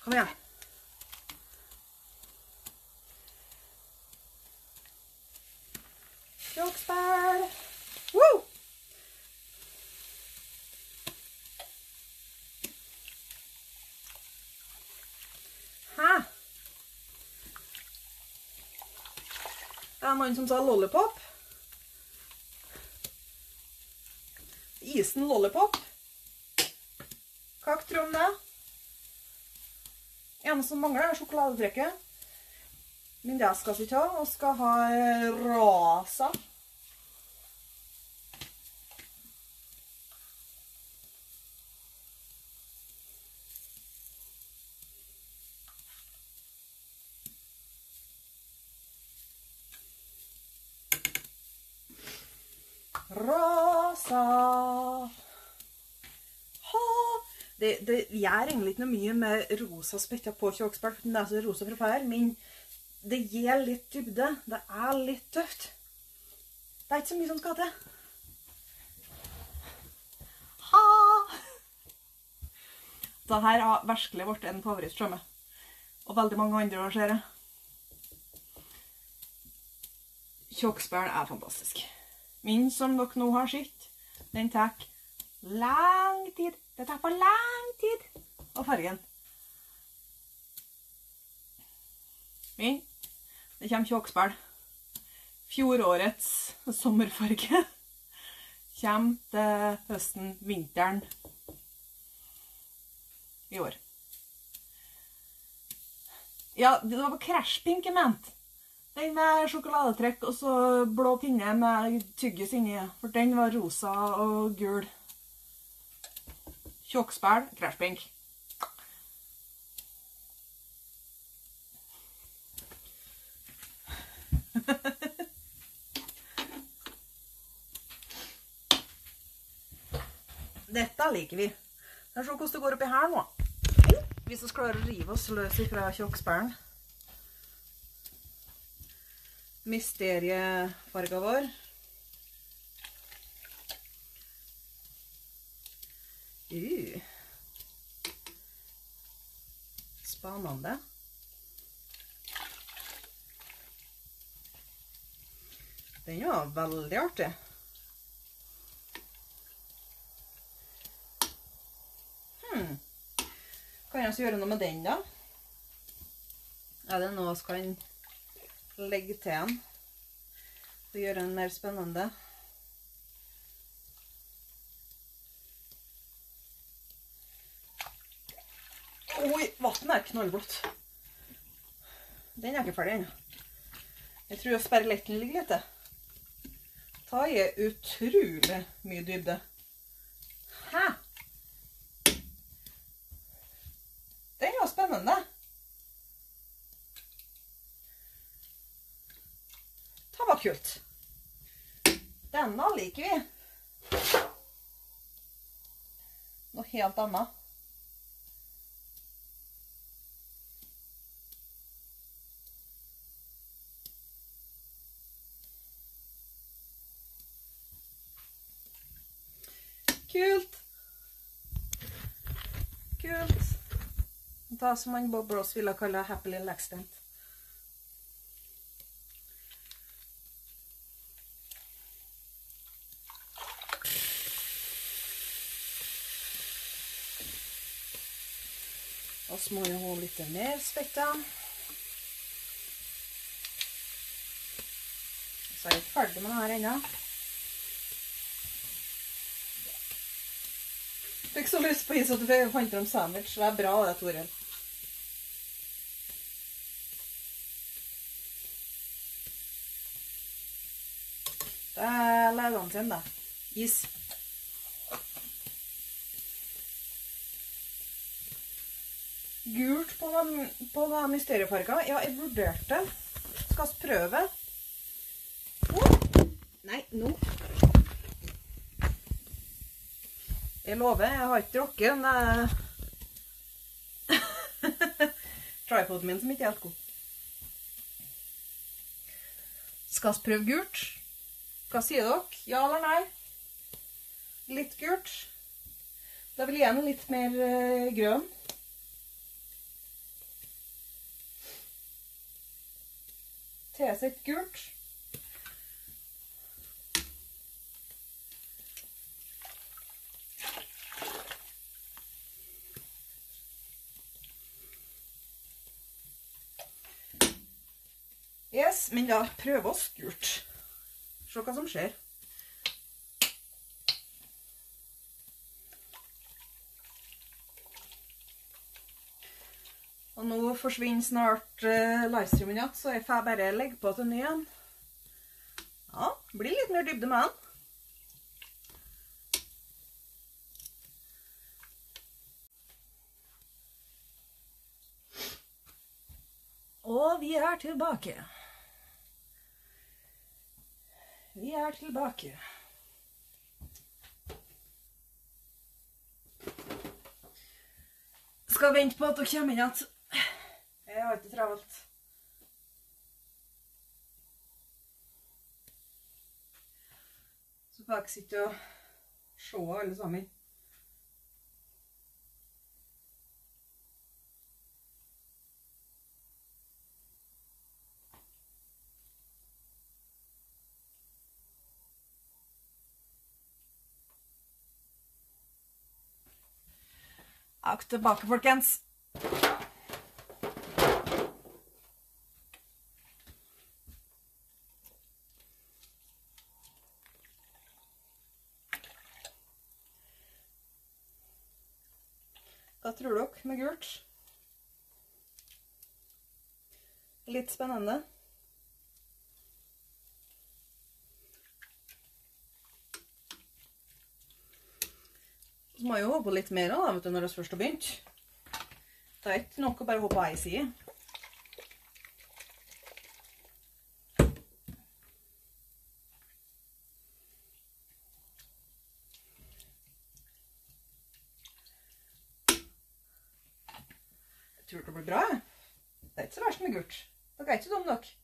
Kom igjen. Tjåkspill. Woo! Hæ? Mann som sa lollipop. Isen lollipop. Hva tror du om det? Eneste som mangler, er sjokoladetrekket. Men det skal vi ikke ha. Vi skal ha rosa. Rosa. Ha. Det, det gjør egentlig ikke noe mye med rosa spetter på for den er så rosa fra før, men det gir litt dybde. Det er litt tøft. Det er ikke så mye som skal til. Ha! Dette har virkelig blitt en favoritt for meg. Og veldig mange andre år, ser jeg. Kjøkkenspill er fantastisk. Min som dere nå har sett, den tar lang tid. Det tar for lang tid. Og fargen. Min. Det kommer tjåkspill. Fjorårets sommerfarge kommer til høsten, vinteren i år. Ja, det var på Pink jeg mente. Den med sjokoladetrekk og så blå pinne med tyggis inni. For den var rosa og gul. Tjokkspæl, Crash Pink. Dette liker vi. Se hvordan det går oppi her nå. Hvis vi klarer å rive oss løs fra tjokkspæren. Mysteriefarga vår. Uh. Spanende. Den var veldig artig. Hmm. Kan jeg gjøre noe med den, da? Er det noe vi kan legge til den? For å gjøre den mer spennende? Oi, vannet er knallblått. Den er ikke ferdig ennå. Jeg tror jeg sperrer litt litt. Ta i utrolig mye dybde. Hæ? Den var spennende. Det var kult. Denne liker vi. Noe helt annet. Kult. Kult. Ta som man Bob Ross ville kalle little accident. Og så må vi ha litt mer spetta. Så er jeg ikke ferdig med det her ennå. Fikk så lyst på is at du fant fram sandwich. Det er bra det, Toril. Det er legene sine, det. Is. Gult på, de, på den mysteriefarga. Ja, jeg vurderte. Skal vi prøve? Oh. Nei, nå. Jeg lover, jeg har ikke drukket den eh, tripoden min som ikke er helt god. Skal vi prøve gult? Hva sier dere? Ja eller nei? Litt gult. Da vil jeg gjerne litt mer grønn. Tese et gult. Yes, men da prøver å skurt. Se hva som skjer. Og nå forsvinner snart uh, livestreamen igjen, så jeg får bare legge på til ny igjen. Ja, blir litt mer dybde med den. Og vi er tilbake. Vi er tilbake. Skal vente på at dere kommer inn igjen. Jeg har ikke travelt. Så får dere sitte og se alle sammen. Er tilbake, folkens. Hva tror dere med gult? Litt spennende. Så må jeg jo hoppe litt mer da, vet du, når det først har begynt. Det er ikke nok å bare hoppe på ei side. Jeg tror det blir bra. Det er ikke så verst med gult. Dere er ikke dumme nok.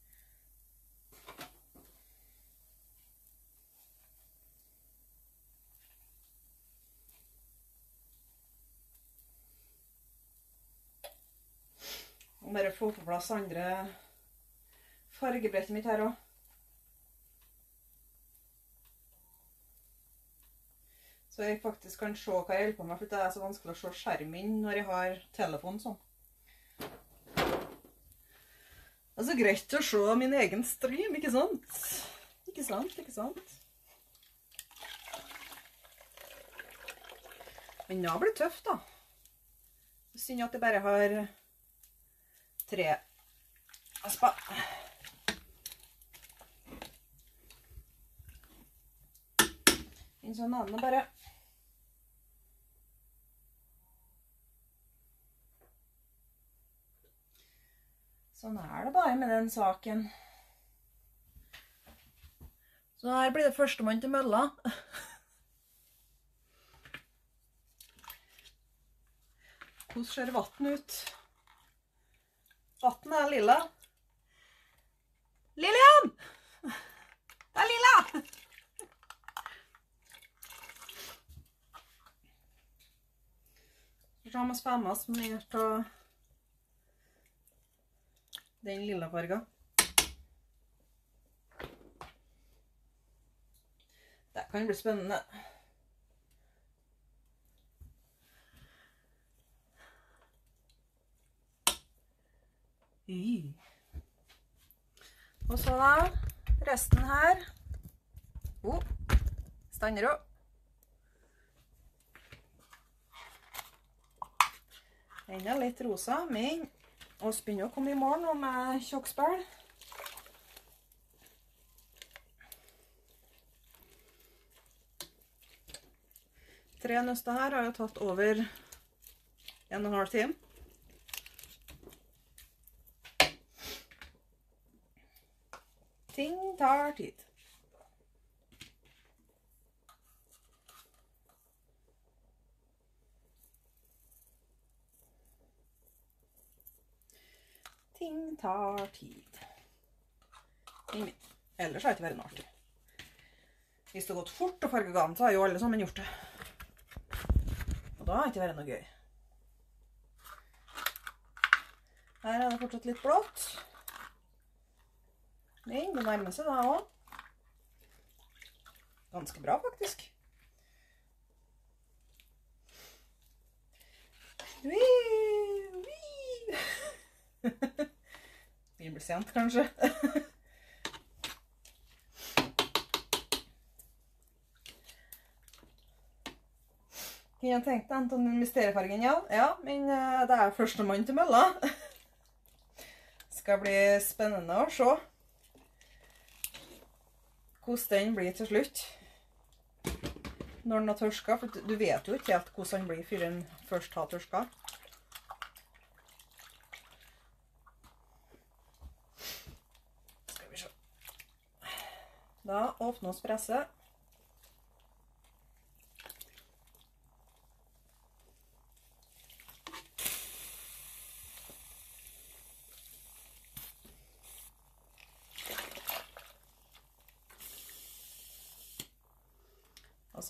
Få på plass andre fargebrettet mitt her òg. Så jeg faktisk kan se hva jeg holder på med, for det er så vanskelig å se skjermen når jeg har telefonen sånn. Det er så greit å se min egen stream, ikke sant? Ikke sant, ikke sant? Men det blir tøft, da. Synd at jeg bare har tre aspa. Inn sånn annen bare. Sånn er det bare med den saken. Så her blir det førstemann til mølla. Hvordan ser vann ut? Vannet er lilla. Lillian! Det er lilla! Så har vi spamma oss mer av den lilla farga. Det kan bli spennende. Og så da, resten her. Oh, stander opp. Den er litt rosa, men oss begynner å komme i morgen nå med tjokkspill. Tre nøster her har jeg tatt over en og en halv time. Ting tar tid. Ting tar tid. Ellers har det ikke vært noe artig. Hvis det har gått fort å farge garn, så har jo alle sammen gjort det. Og da har det ikke vært noe gøy. Her er det fortsatt litt blått. Men det nærmer seg da òg. Ganske bra, faktisk. Wii, wii. Det blir sent, kanskje. Tenkt deg Antonin mysteriefargen, ja. Ja, men eh, det er førstemann til mølla. Skal bli spennende å se hvordan den blir til slutt. Når den har tørska, for du vet jo ikke helt hvordan den blir før den først har tørska. Skal vi se. Da åpner vi presset.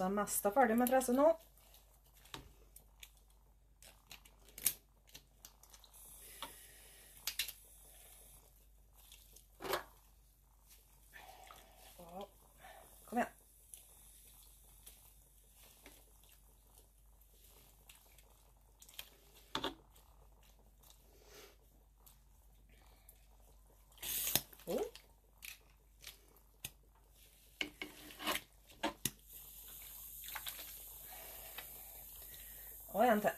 Og mest er ferdig med presset nå. Og- Kom igjen. Oh. Og en til.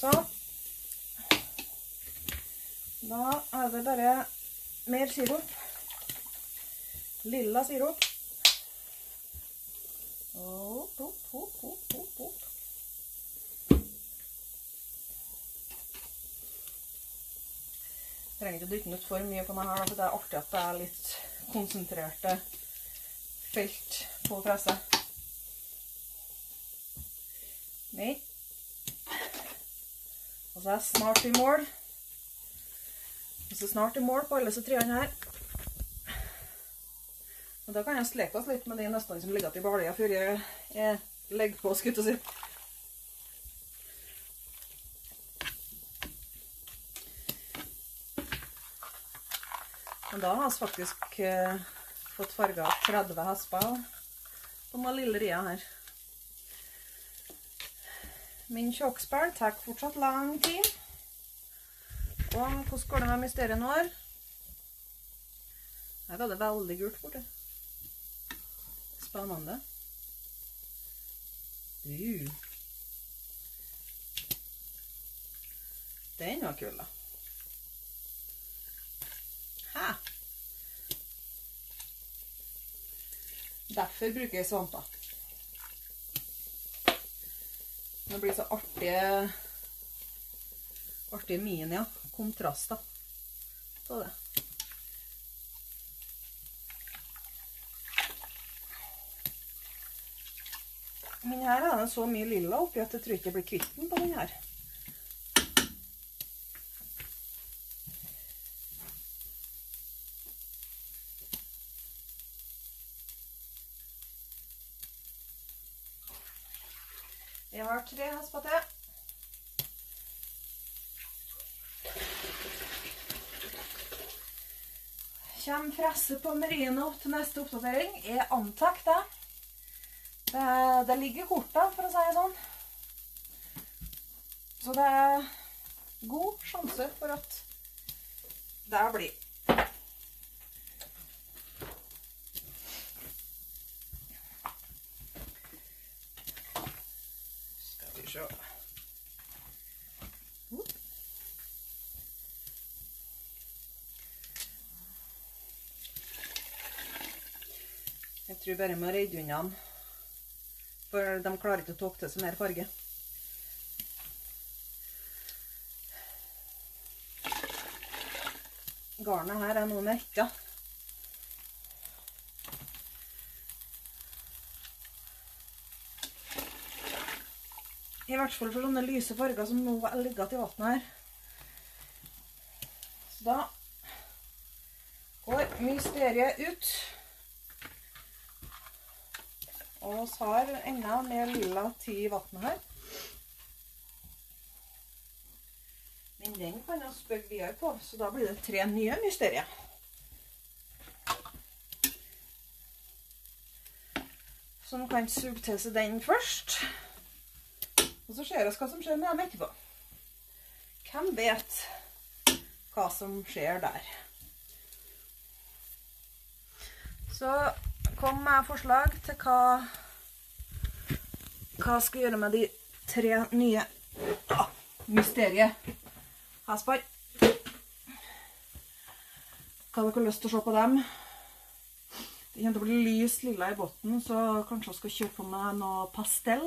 Sånn. Da det bare mer sirup. Lilla sirup. Opp, opp, opp, opp, opp, opp. trenger ikke å dytte den ut for mye på meg her, for det er artig at det er litt konsentrerte felt på presset. Og så er jeg snart i mål. Og så snart i mål på alle disse trærne her. Og da kan jeg sleke oss litt med de nøstene som ligger til balja før jeg, jeg legger på, skuttet sitt. si. Men da har vi faktisk eh, fått farga 30 hesper på den lille ria her. Min kjåkspill tar fortsatt lang tid. Og hvordan går det med mysteriet nå? Her var det veldig gult borte. Spennende. Uh. Den var kul, da. Hæ? Derfor bruker jeg svamper. Det blir så artige artige mini, kontraster på det. Men her er den så mye lilla oppi at jeg tror ikke jeg blir kvitt den på den her. Jeg har tre hesper til. Fresse på merino til neste oppdatering. Er antar det. det. Det ligger korta, for å si det sånn. Så det er god sjanse for at det blir. Skal vi se. Opp. Tror bare må redde unna den. For de klarer ikke å tåke til så mer farge. Garnet her er noe mørka. I hvert fall for sånne lyse farger som nå er ligget i vannet her. Så da går mysteriet ut. Og vi har enda mer lilla tid i vannet her. Men den kan vi bygge videre på, så da blir det tre nye mysterier. Så man kan suge til den først. Og så ser vi hva som skjer med dem etterpå. Hvem vet hva som skjer der? Så kom med forslag til hva hva jeg skal gjøre med de tre nye ah, mysteriet hesper. Hva dere lyst til å se på dem? Det kommer til å bli lyst lilla i bunnen, så kanskje jeg skal kjøpe på meg noe pastell.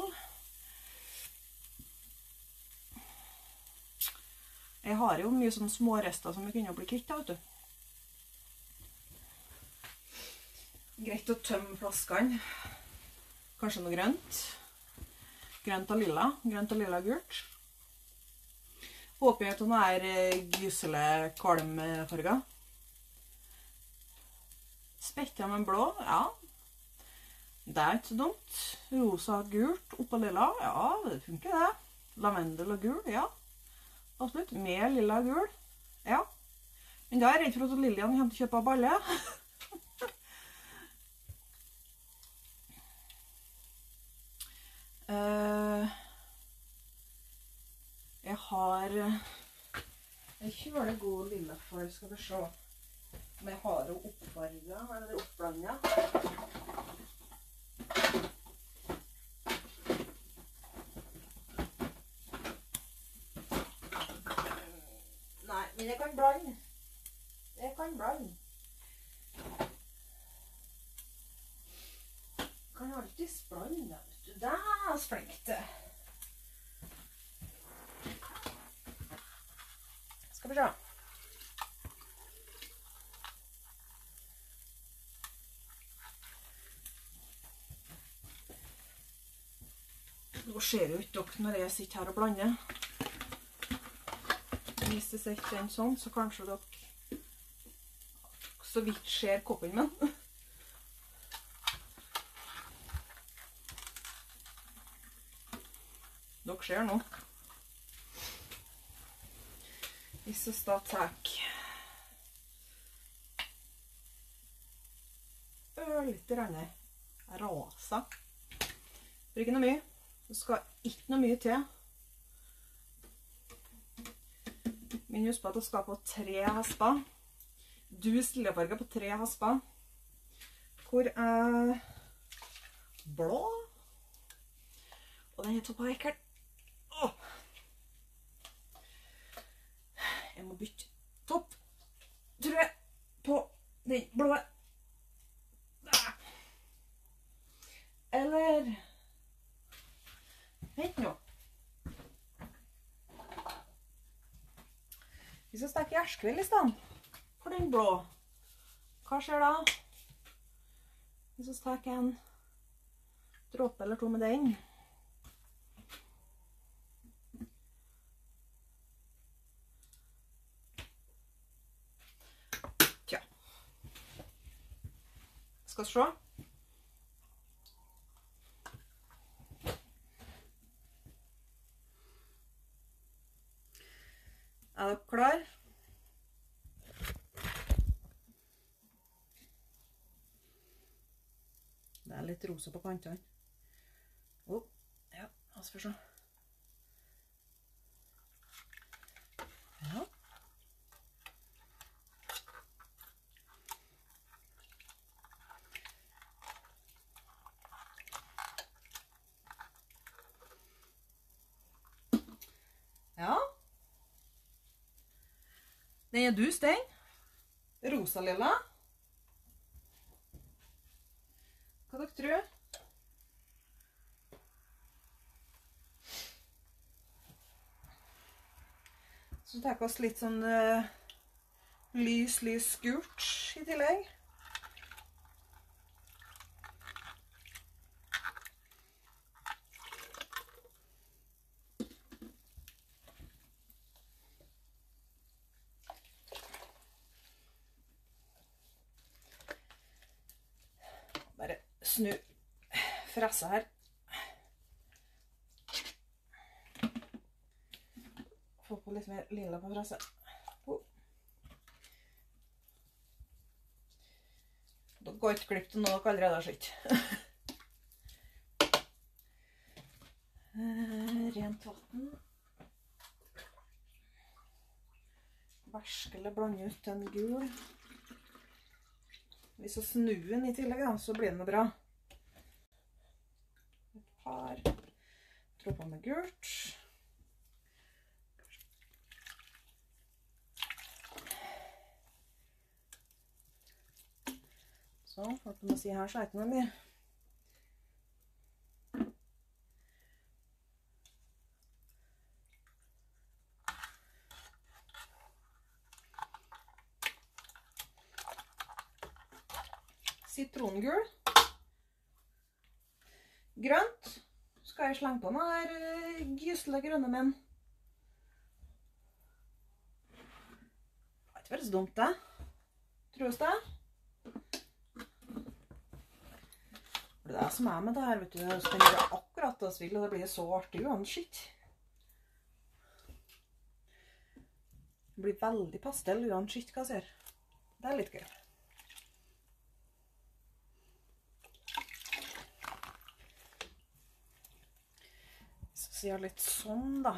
Jeg har jo mye sånne små rester som jeg kunne bli kvitt, vet du. Greit å tømme flaskene. Kanskje noe grønt. Grønt og lilla. Grønt og lilla gult. Håper jeg at den er gysele kvalmfarga. Spekka med blå, ja. Det er ikke så dumt. Rosa og gult oppå lilla, ja, det funker det. Lavendel og gul, ja. Absolutt. Mer lilla og gul. Ja. Men da er jeg redd for at Lillian kommer til å kjøpe balle. jeg har Jeg kjølegod lilla for Skal vi se om jeg har henne oppvarga eller oppblanda. Men jeg kan blande. Jeg kan blande. Kan alltids blande, er flinke til. Skal vi se. Nå ser jo ikke dere når jeg sitter her og blander. Hvis jeg setter den sånn, så kanskje dere så vidt ser koppen min. Ser nå. Hvis vi da tar ørlite grann rasa. Ikke noe mye. Det skal ikke noe mye til. Men husk på at det skal på tre hesper. Du stillefarger på tre hesper. Hvor er blå. Og den er toppa ekkel. Åh. Jeg må bytte topp, tror jeg, på den blå. Eller Vent nå. Hvis skal steke gjerskveld i stedet for den blå, hva skjer da? Hvis vi tar en dråpe eller to med den se. Er dere klar? Det er litt rosa på kantene. Å, ja, la oss få se. Ja. Ja. Er du, den. Rosa-lilla. Hva dere tror? Så tar vi oss litt sånn uh, lys, lys gult i tillegg. Bare snu fresa her. Få på litt mer lilla på fresa. Oh. Dere går ikke glipp av noe dere allerede har sett. Eh, Rent vann. Vaske eller blande ut den gul. Hvis vi snur den i tillegg, så blir den bra. Et par dråper med gult. Så, for å si her, så er det ikke noe mye. Sitrongul. Grønt. Skal jeg slenge på noe her eh, gysle grønne menn? Det har ikke vært så dumt, det. Tror du det? Det er det som er med det her, vet du. Så kan gjøre akkurat det vi og det blir så artig uansett. Det blir veldig pastell uansett hva jeg ser. Det er litt gøy. sida litt sånn, da.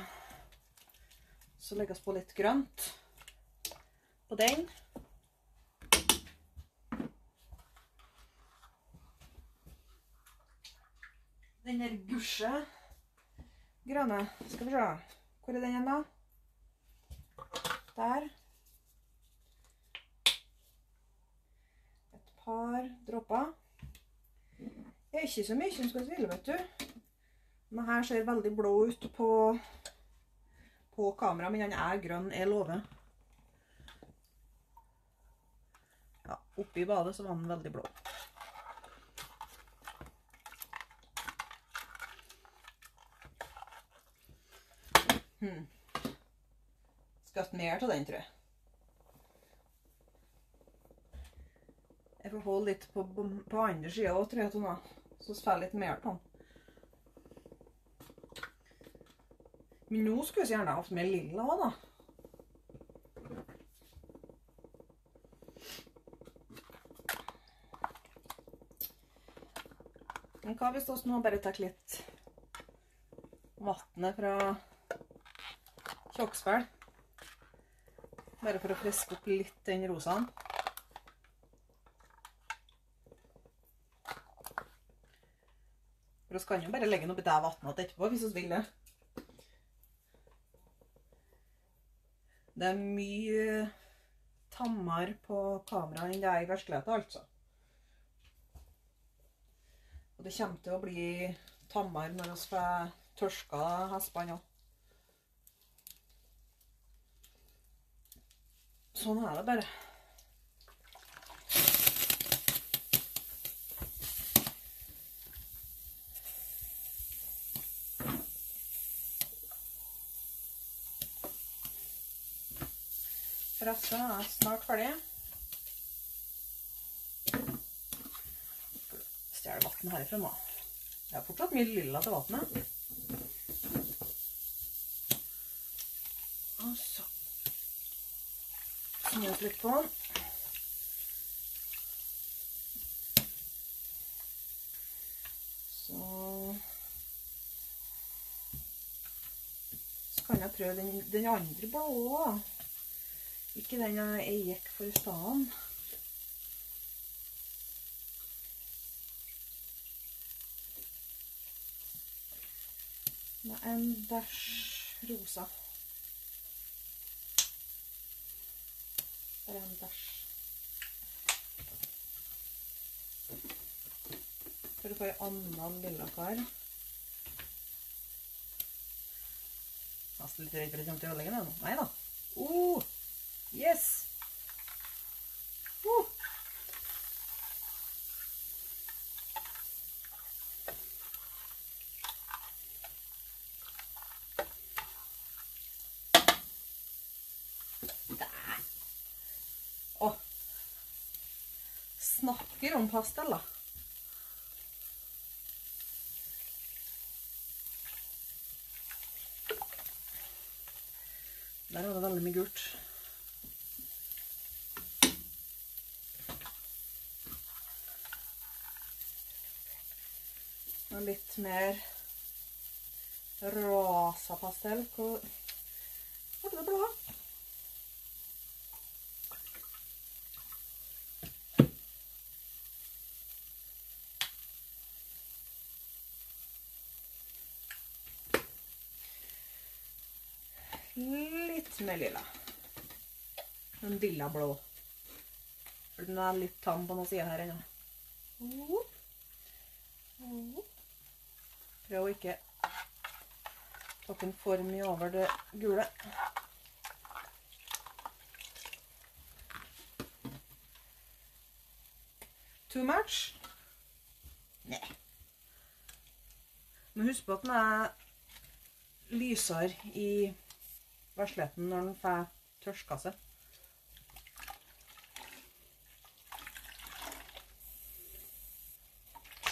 Så legges på litt grønt på den. Den der gusje grønne Skal vi se. Hvor er den igjen, da? Der. Et par dråper. Det er ikke så mye som skal til, vet du. Den her ser veldig blå ut på, på kamera, men den er grønn, jeg lover. Ja, i badet så var den veldig blå. Hmm. Skatt mer av den, tror jeg. Jeg får holde litt på, på andre sida òg, tror jeg. Tona. Så spiller litt mer på den. Men nå skulle vi gjerne hatt med lilla òg, da. Men hva hvis vi nå bare tar litt vannet fra tjokkspill? Bare for å friske opp litt den rosaen. For vi kan jo bare legge den oppi det vannet etterpå, hvis vi vil det. Det er mye tammere på kamera enn det er i virkeligheten, altså. Og det kommer til å bli tammere når vi får tørska hespene òg. Sånn er det bare. Frassa er snart ferdig. Stjel vann herifra nå. Det er fortsatt mye lilla til vannet. Og så smot litt på den. Så Så kan jeg prøve den, den andre blå. Ikke den jeg gikk for i staden. Det er en bæsj rosa. Bare en bæsj. For å få en annen lilla kar. Nesten litt redd for at jeg kommer til å ødelegge den. Nei da. Oh, yes! Uh. Snakker om pasteller. Der var det veldig mye gult. Og litt mer rosa pastell. Hvor er det blå? Litt mer lilla. En lilla blå. Den er litt tam på noen siden her ennå. Opp. Opp. Prøv å ikke den for mye over det gule. Too much? Nei. Men husk på at den er lysere i versleten når den får tørska seg.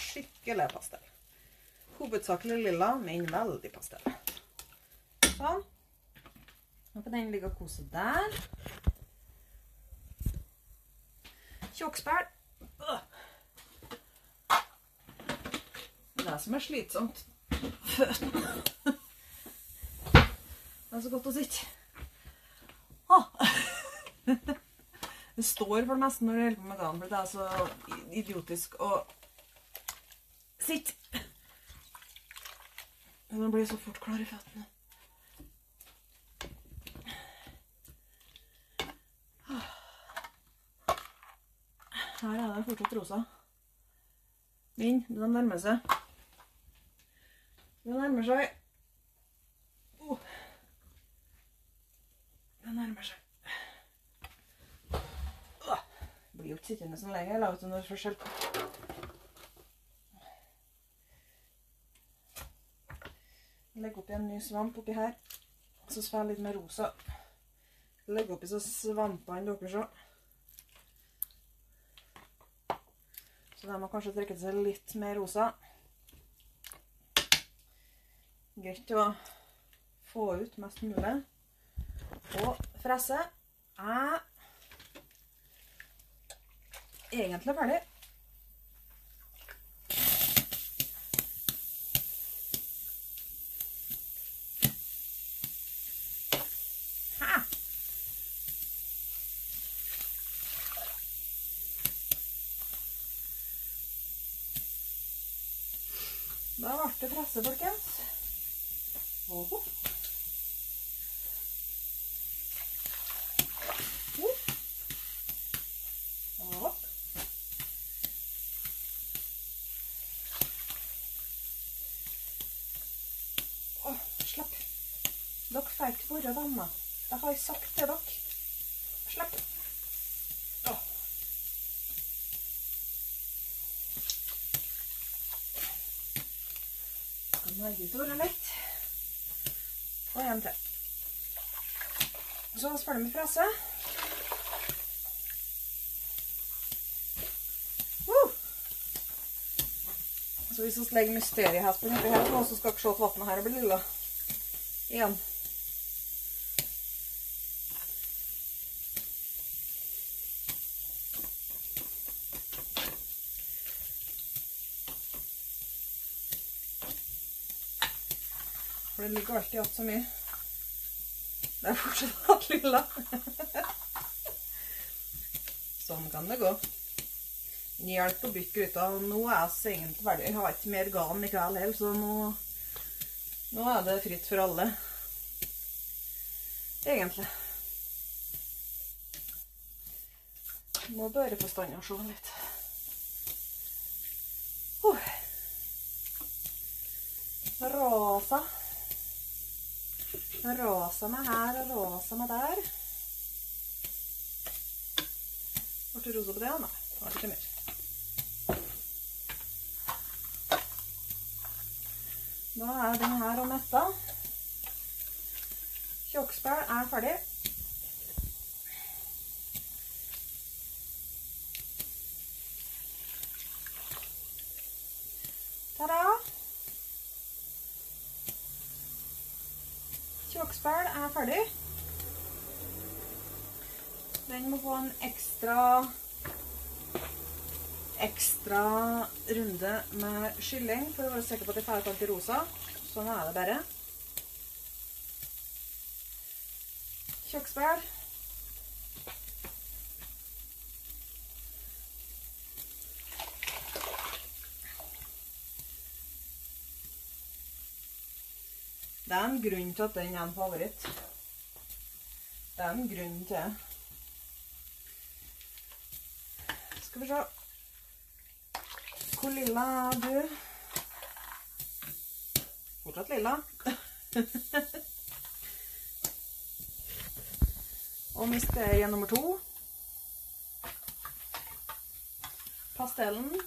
Skikkelig pastell. Hovedsakelig lilla, men veldig pastell. Sånn. Nå kan den ligge og kose der. Tjokkspær. Det er som er slitsomt. Det er så godt å sitte. Det står for det meste når du holder på med garn, for det er så idiotisk å sitte. Men man blir så fort klar i føttene. Her er det fortsatt rosa. Vind, den nærmer seg. Den nærmer seg. Oh. Den nærmer seg. Det Blir jo ikke sittende så Jeg La ut noe forskjell. Legg oppi en ny svamp oppi her. Så jeg litt mer rosa. Legge oppi så svampene dere så. Så de må kanskje trekke seg litt mer rosa. Greit å få ut mest mulig. Og fresse er egentlig ferdig. Hæ? Da det presse, folkens. Oho. Dere får ikke være venner. Jeg har sagt til dere. Slipp. Åh. Være litt. Og en til. Så spør vi med frese. Uh! Så hvis vi legger mysteriehespen oppi her, så skal dere se at vannet her blir lilla. Igjen. For det ligger alltid hatt så mye. Det er fortsatt lilla. sånn kan det gå. Hjelp å bytte gryta. Nå er vi egentlig ferdig. Jeg har ikke mer garn i kveld heller, så nå, nå er det fritt for alle. Egentlig. Må bare få standa og se litt. Uh. Rosa. Rosa meg her og rosa meg der. Ble det rosa på det? Nei, det var ikke mer. Da er den her og metta. Tjokkspæl er ferdig. Ta-da! Tjokkspæl er ferdig. Den må få en ekstra ekstra runde med skylling for å være sikker på at jeg får alt i rosa. Sånn er det bare. Kjøkkenbær. Det er en grunn til at den er en favoritt. Det er en grunn til. Skal vi se. Hvor lilla er du? Fortsatt lilla. Og mysterium nummer to. Pastellen.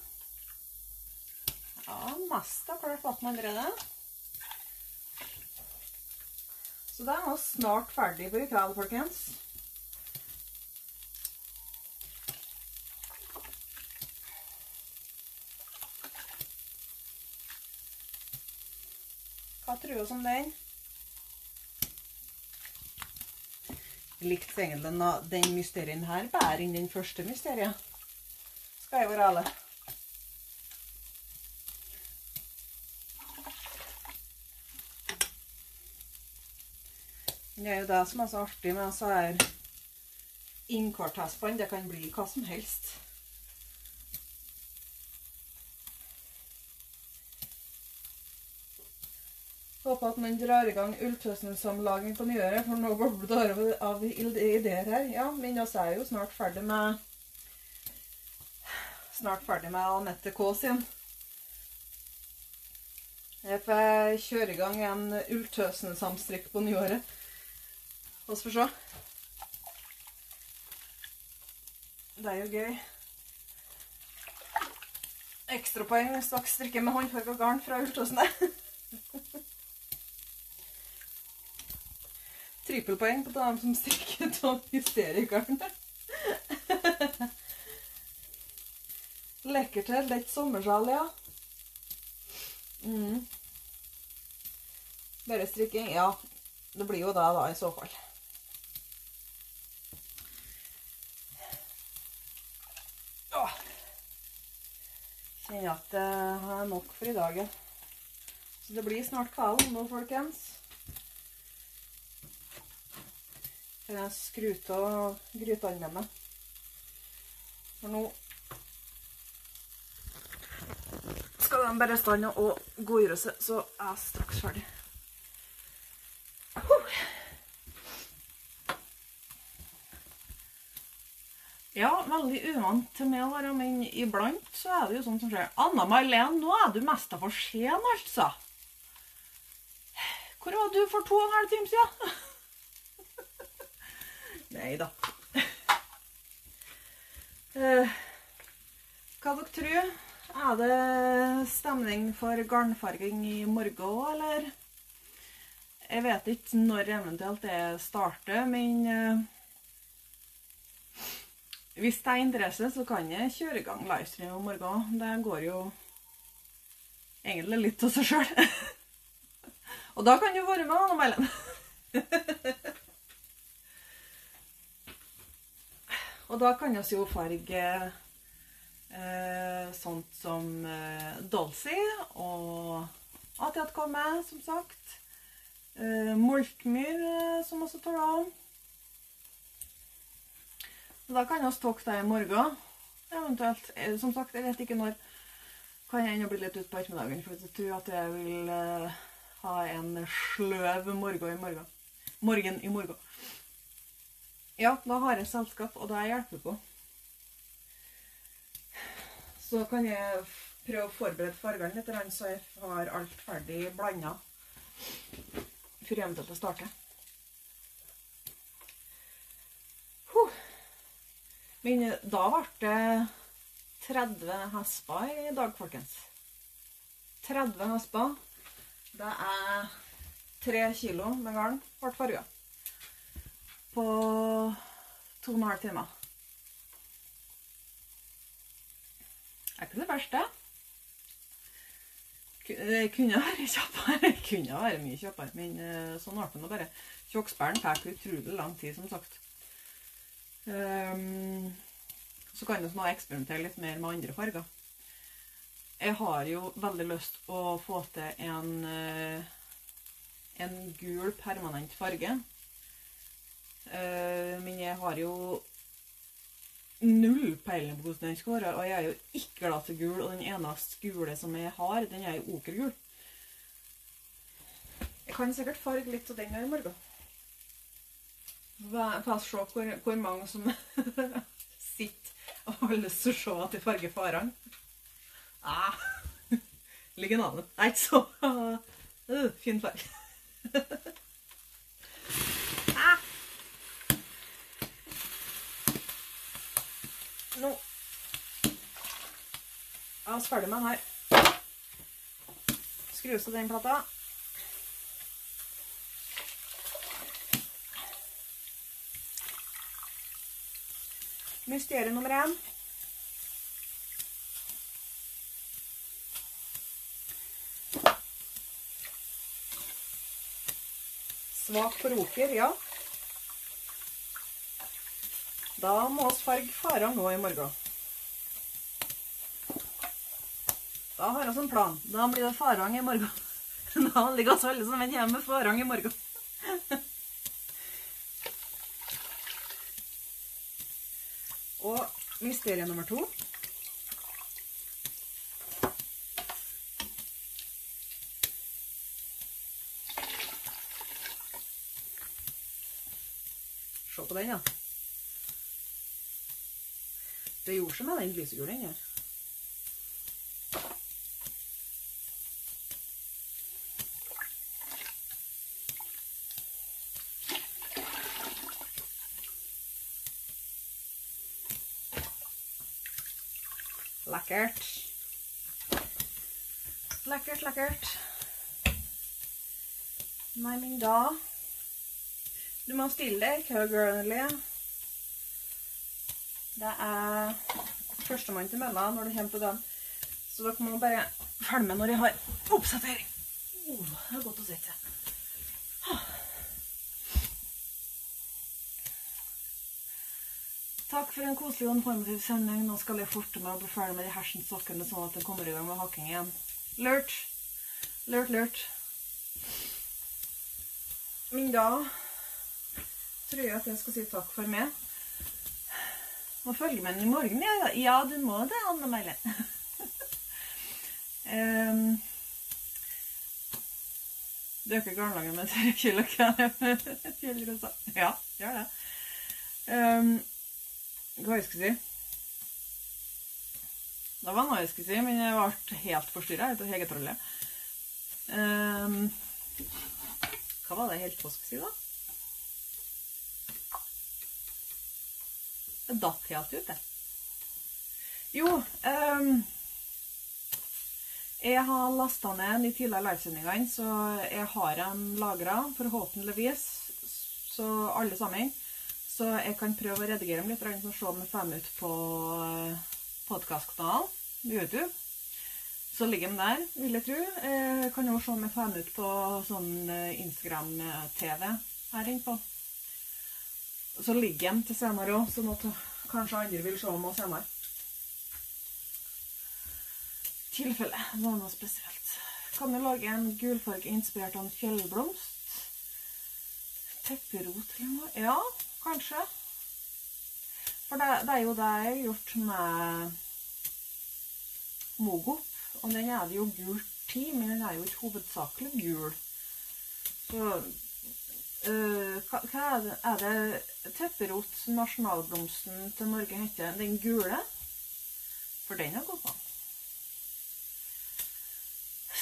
Ja, mest har klart fått med allerede. Så det er nå snart ferdig for i kveld, folkens. Hva tror du om den? Jeg likte egentlig den, mysterien her bedre enn den første mysterien. Skal jeg være ærlig. Det er jo det som er så artig med disse her innkvartespene. Det kan bli hva som helst. Håper at man drar i gang ulltøsningssamlaging på nyåret, for nå bobler det av, av ideer her. Ja, men vi er jo snart ferdig med snart ferdig med Anette K sin. Jeg får kjøre i gang en ulltøsen-samstrikk på nyåret. La oss få se. Det er jo gøy. Ekstrapoeng hvis dere strikker med håndfarga garn fra Ultåsene. Trippelpoeng på dem som strikker av mysteriegarn. Lekker til. Lett sommersjal, ja. Mm. Bare strikking? Ja, det blir jo det da, i så fall. Åh. Kjenner at det er nok for i dag. Så det blir snart kald nå, folkens. Kan jeg skru av grytene mine. For nå skal de bare stande og godgjøre seg, så er jeg straks ferdig. Ja, veldig uvant til meg å være men iblant så er det jo sånn som skjer. Anna Marlen, nå er du mest for sen, altså. Hvor var du for to og en halv time siden? Nei da. Eh, hva dere tror? Er det stemning for garnfarging i morgen, eller? Jeg vet ikke når eventuelt det starter, men eh, hvis det er interesse, så kan jeg kjøre i gang livestream om morgenen. Det går jo egentlig litt av seg sjøl. Og da kan du være med, Anne Meilen. Og da kan vi jo farge eh, sånt som eh, Dolcy og Atiat komme, som sagt. Eh, molkmyr, eh, som også tar av. Da kan vi stokke det i morgen, eventuelt. Eh, Som sagt, jeg vet ikke når. Kan jeg ennå bli litt ut på ettermiddagen, for jeg tror at jeg vil eh, ha en sløv morgen i morgen. Morgen i morgen. Ja, da har jeg selskap, og det er hjelper på. Så kan jeg prøve å forberede fargene litt, så jeg har alt ferdig blanda før eventuelt det starter. Huh. Men eh, da ble det 30 hesper i dag, folkens. 30 hesper. Det er 3 kilo med garn ble farga. På to og en halv time. Er ikke det verste. Det kunne være kjappere. Kunne være mye kjappere, men eh, sånn ble det nå bare. Kjokkspæren tar utrolig lang tid, som sagt. Ehm, så kan vi eksperimentere litt mer med andre farger. Jeg har jo veldig lyst å få til en, eh, en gul permanent farge. Eh, men jeg har jo null peiling på hvordan den skal være, og jeg er jo ikke glad til gul, og den eneste gule som jeg har, den er jo okergul. Jeg kan sikkert farge litt av den her i morgen. Få se hvor, hvor mange som sitter og har lyst til å se at de farger farene. Ah. Ligger navnet. Nei, ikke så uh, Fin farge. ah. Nå er vi ferdig med den her. Skru av den plata. Mysterium nummer én. Svak for oker, ja. Da må vi farge farene nå i morgen. Da har vi en plan. Da blir det farang i morgen. Da ligger vi alle sammen hjemme med farang i morgen. Og mysterium nummer to. Se på den, ja. Det gjorde seg med den lysegulen her. Lekkert. Lekkert, lekkert. Nei, men da Du må stille deg, cowgirly. Det er førstemann til mølla når det kommer til den. Så dere må bare følge med når jeg har oppsettering. Oh, det er godt å sitte. Takk for en koselig og informativ sending. Nå skal jeg forte meg å bli ferdig med de hersens sokkene, sånn at jeg kommer i gang med hakking igjen. Lurt. Lurt, lurt. Men da tror jeg at jeg skal si takk for meg. Må følge med den i morgen, jeg, da. Ja, du må det, Anne Meile. um, Døker garnlaget med tre kilo fjellrosa. Ja, gjør det. Um, hva jeg skulle si? Det var noe jeg skulle si, men jeg ble helt forstyrra av hegetrollet. Um, hva var det jeg helt på skulle si, da? Det datt helt ut, det. Jo um, Jeg har lasta ned de tidligere livesendingene, så jeg har dem lagra, forhåpentligvis, så alle sammen. Så jeg kan prøve å redigere dem litt, så se om jeg får ut på podkastkanalen på YouTube. Så ligger de der, vil jeg tro. Jeg kan også se om jeg får dem ut på sånn Instagram-TV her innpå. Så ligger de til senere òg, så at kanskje andre vil se dem senere. tilfelle var noe spesielt. Kan du lage en gulfarge inspirert av en fjellblomst? Tepperot eller noe? Ja, kanskje. For det, det, er jo det jeg har gjort med Mogop. Og den er det jo gult ti, men den er jo ikke hovedsakelig gul. Så øh, hva, hva, er det? Er det tepperot, nasjonalblomsten til Norge, heter den gule? For den har gått an.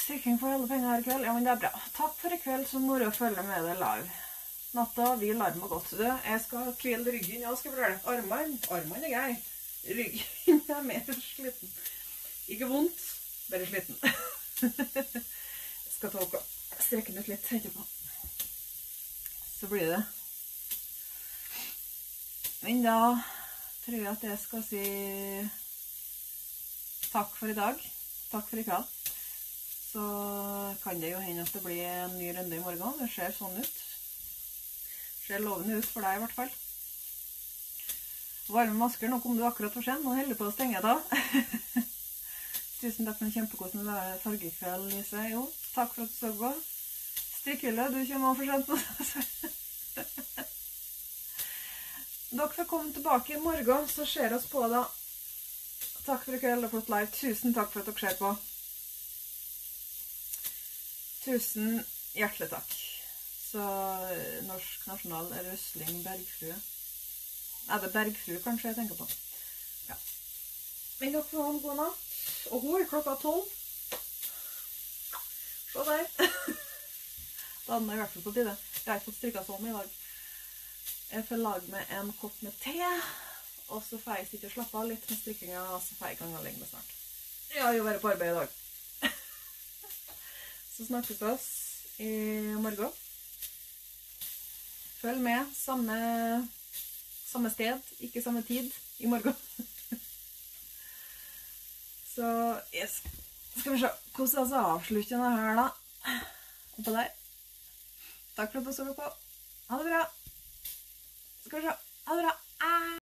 Strikking for alle penger her i kveld. Ja, men det er bra. Takk for i kveld. Så moro å følge med deg live. Natta vi larmer godt. Du, jeg skal hvile ryggen. Ja, skal fortelle. Armene Armene er greie. Ryggen er mer sliten. Ikke vondt, bare sliten. jeg skal ta og strekke den ut litt etterpå. Så blir det. Men da tror jeg at jeg skal si takk for i dag. Takk for i kveld. Så kan det jo hende at det blir en ny runde i morgen. Det ser sånn ut. Ser lovende ut for deg i hvert fall. Varme masker. Nå kom du akkurat for sent. Nå holder du på å stenge av. Tusen takk for en kjempekoselig fargekveld, Lise. Jo, takk for at du så på. Strikkhylle, du kommer for sent. Dere får komme tilbake i morgen, så ser oss på da. Takk for i kveld og flott live. Tusen takk for at dere ser på. Tusen hjertelig takk. Så Norsk nasjonal røsling bergfrue. Er det bergfrue kanskje jeg tenker på? Ja. Men dere får ha en god natt. Og hun er klokka tolv. Se der. da hadde jeg i hvert fall på tide. Jeg har ikke fått strikka sånn i dag. Jeg får lage meg en kopp med te. Og så får jeg sitte og slappe av litt med strikkinga, og så får jeg i gang og legge meg snart. Jeg har jo vært på arbeid i dag. Så snakkes vi oss i morgen. Følg med. Samme, samme sted, ikke samme tid i morgen. Så yes. skal vi se hvordan altså avslutter denne her, da. Oppå der. Takk for at du så på. Ha det bra. Skal vi se. Ha det bra.